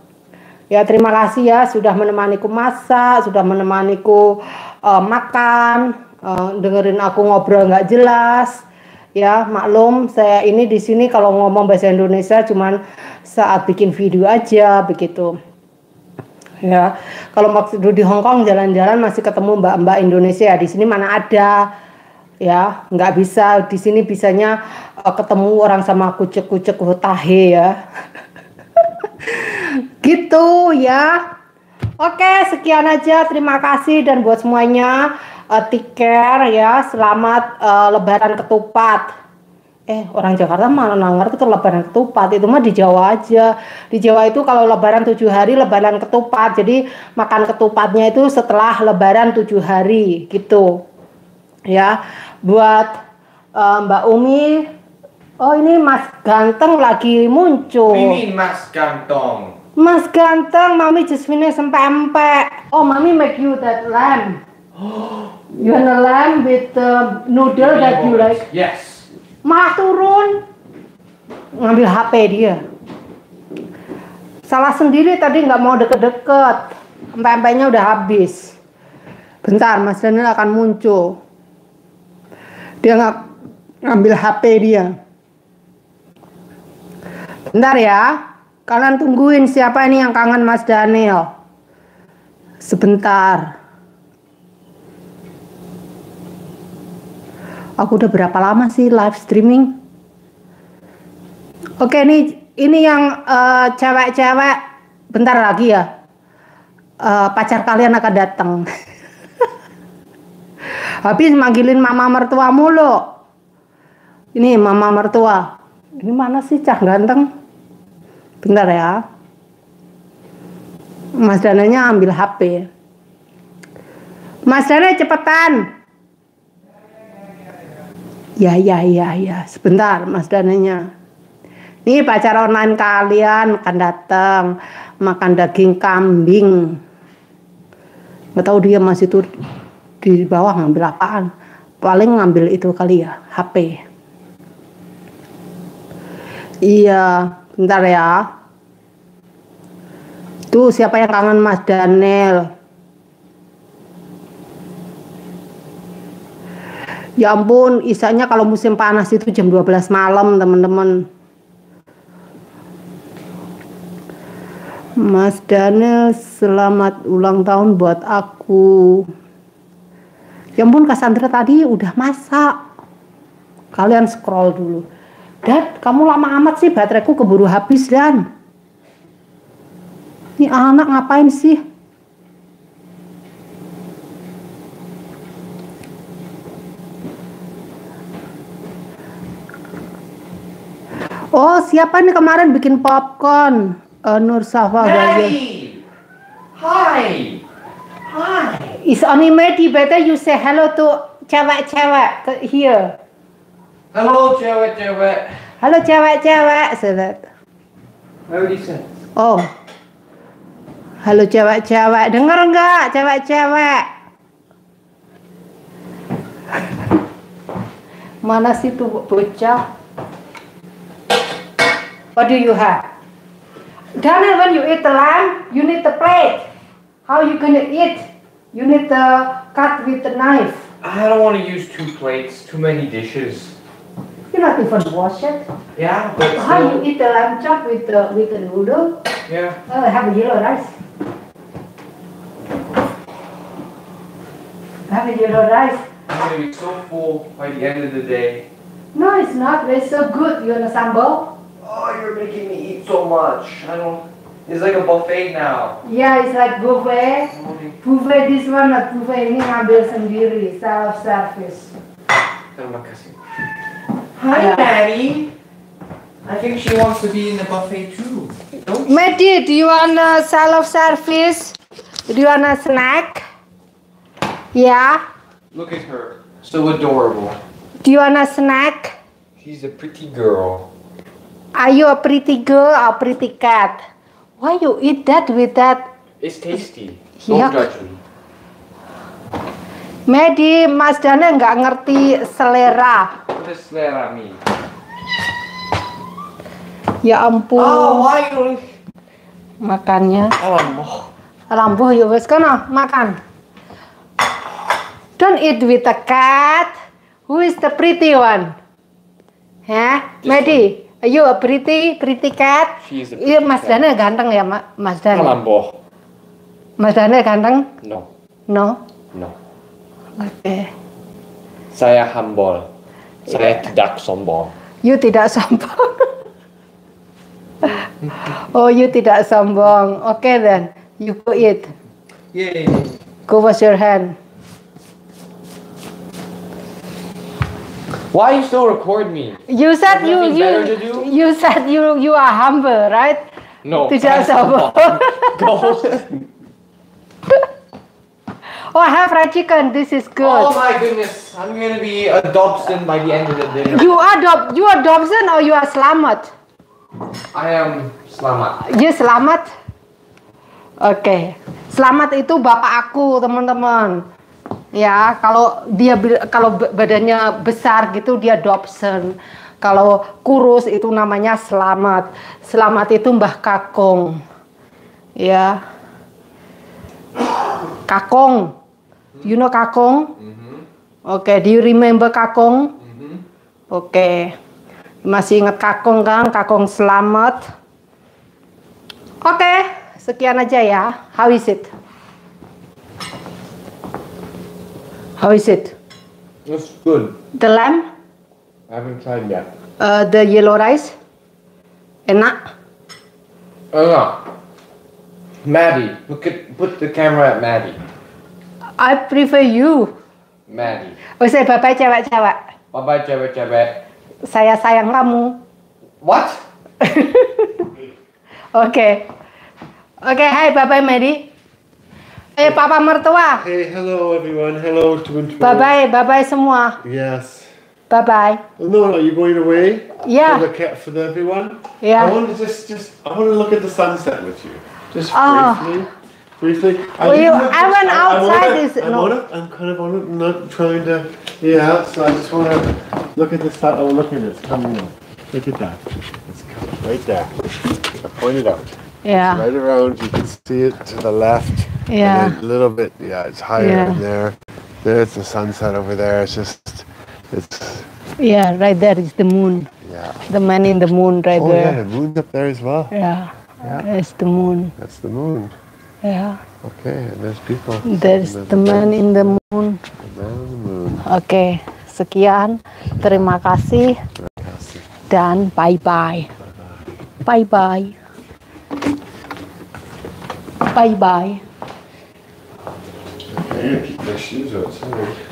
Ya terima kasih ya sudah menemaniku masak sudah menemaniku uh, makan. Uh, dengerin aku ngobrol nggak jelas. Ya maklum saya ini di sini kalau ngomong bahasa Indonesia cuman saat bikin video aja begitu ya kalau waktu di Hong Kong jalan-jalan masih ketemu mbak-mbak Indonesia di sini mana ada. Ya nggak bisa. Di sini bisanya uh, ketemu orang sama kucek-kucek tahe ya. Gitu ya. Oke sekian aja. Terima kasih. Dan buat semuanya uh, take care ya. Selamat uh, lebaran ketupat eh orang Jakarta malah ngerti itu lebaran ketupat itu mah di Jawa aja di Jawa itu kalau lebaran tujuh hari lebaran ketupat jadi makan ketupatnya itu setelah lebaran tujuh hari gitu ya buat uh, Mbak Umi Oh ini Mas Ganteng lagi muncul.
Mean, Mas Gantong?
Mas Ganteng, Mami just finish empek-empek. Oh, Mami make you that lamb. You want a lamb with uh, noodle that you like.
Yes.
Malah turun. Ngambil HP dia. Salah sendiri tadi nggak mau deket-deket. Empek-empeknya udah habis. Bentar, Mas Daniel akan muncul. Dia nggak ngambil HP dia. Bentar ya. Kalian tungguin siapa ini yang kangen Mas Daniel. Sebentar. Aku udah berapa lama sih live streaming? Oke, ini ini yang eh, cewek-cewek bentar lagi ya. Eh, pacar kalian akan datang. Habis manggilin mama mertua mulu. Ini mama mertua. Ini mana sih cah ganteng? Bentar ya. Mas Dananya ambil HP. Mas Dana cepetan. Ya, ya, ya, ya. Sebentar, Mas Dananya. Nih pacar online kalian akan datang makan daging kambing. Nggak tahu dia masih tuh di bawah ngambil apaan. Paling ngambil itu kali ya, HP. Iya, bentar ya. Tuh siapa yang kangen Mas Daniel? Ya ampun, isanya kalau musim panas itu jam 12 malam, teman-teman. Mas Daniel, selamat ulang tahun buat aku. Ya ampun, Cassandra tadi udah masak. Kalian scroll dulu. Dad, kamu lama amat sih bateraiku keburu habis, Dan. Ini anak ngapain sih? Oh, siapa nih kemarin bikin popcorn? Eh, Nur Safa.
Maddie! Hi! Hi!
It's only Mehdi. Better you say hello to cewek-cewek here.
Hello, cewek-cewek.
Halo cewek-cewek,
said.
Oh. Halo cewek-cewek, denger nggak cewek-cewek? Mana sih tuh bocah? What do you have? Daniel, when you eat the lamb, you need the plate. How you gonna eat? You need the cut with the knife.
I don't want to use two plates, too many dishes.
You're not even wash it.
Yeah, but
How you eat the lamb chop with the with the noodle?
Yeah.
Oh, have a yellow rice. Have a yellow rice.
I'm gonna be so full by the end of the day.
No, it's not. It's so good. You a sambal?
Oh, you're making me eat so much. I don't. It's like a buffet now.
Yeah, it's like buffet. Mm-hmm. Buffet this one, not buffet ini ngambil sendiri, self service.
Terima kasih. Hi,
Yeah.
Maddie. I think she wants to be in the buffet too. Don't
do you want a self service? Do you want a snack? Yeah.
Look at her. So adorable.
Do you want a snack?
She's a pretty girl.
Are you a pretty girl or pretty cat? Why you eat that with that?
It's tasty.
Yuck.
Don't judge me.
Mehdi, Mas Dana nggak ngerti selera.
What does selera mean?
Ya ampun.
Oh, why you?
Makannya.
Oh,
Lambuh yuk wes kono makan. Don't eat with a cat. Who is the pretty one?
This
Medi, are you a pretty pretty cat? Iya Mas
cat.
Dana ganteng ya Ma- Mas Dana.
Kalambo.
Mas Dana ganteng?
No,
No.
no.
Oke.
Saya humble. Saya tidak sombong.
You tidak sombong. oh, you tidak sombong. Oke then, you go eat.
Yay.
Go wash your hand.
Why you still record me?
You said you you you said you you are humble, right?
No.
Tidak sombong.
Go.
Oh, I have fried chicken. This is good.
Oh my goodness, I'm gonna be a Dobson by the end of the dinner.
You are Dob you are Dobson or you are Slamet?
I am Slamat.
You Slamet? Oke. Slamet itu bapak aku, teman-teman. Ya, kalau dia kalau ba- badannya besar gitu dia Dobson. Kalau kurus itu namanya Slamet. Slamet itu Mbah Kakung. Ya. Kakung. You know Kakung? Oke, do you remember Kakung? Oke. Masih ingat Kakung kan? Kakung selamat. Oke, sekian aja ya. How is it? How is it?
It's good.
The lamb?
I haven't tried yet.
Uh, the yellow rice? Enak?
Oh no. Maddie, look at put the camera at Maddie.
I prefer you.
Maddie.
Oh, saya bapak cewek-cewek.
Bye bye, cewek cewek.
Saya sayang kamu.
What?
Oke. Oke, hai Bapak Mary. Eh, Papa mertua.
Hey, hello everyone. Hello to and
Bye-bye, bye-bye semua.
Yes.
Bye-bye.
Oh, no, are you going away?
Yeah.
For the for the, everyone.
Yeah.
I want to just just I want to look at the sunset with you. Just
Ah.
briefly. Briefly.
Well, you- I went
I'm
outside
on a-
this-
I'm
no.
on a, I'm kind of on a, not trying to. Yeah. So I just want to look at this. sun- Oh, look at it. It's coming up. Look at that. It's coming right there. I pointed out.
Ya.
Right around. You can see it to the left.
Yeah.
A little bit. Yeah. It's higher
Yeah.
in there. There's the sunset over there. It's just. It's.
Yeah, right there is the moon.
Yeah.
The man in the moon right
Oh yeah, the moon's up there as well.
Yeah.
Yeah.
There's the moon.
That's the moon.
Yeah.
Okay, and there's people.
There's
And
the man in the moon.
the man on the moon.
Oke, sekian. Terima kasih dan bye-bye. Bye-bye. Bye-bye.
I gotta keep my shoes outside.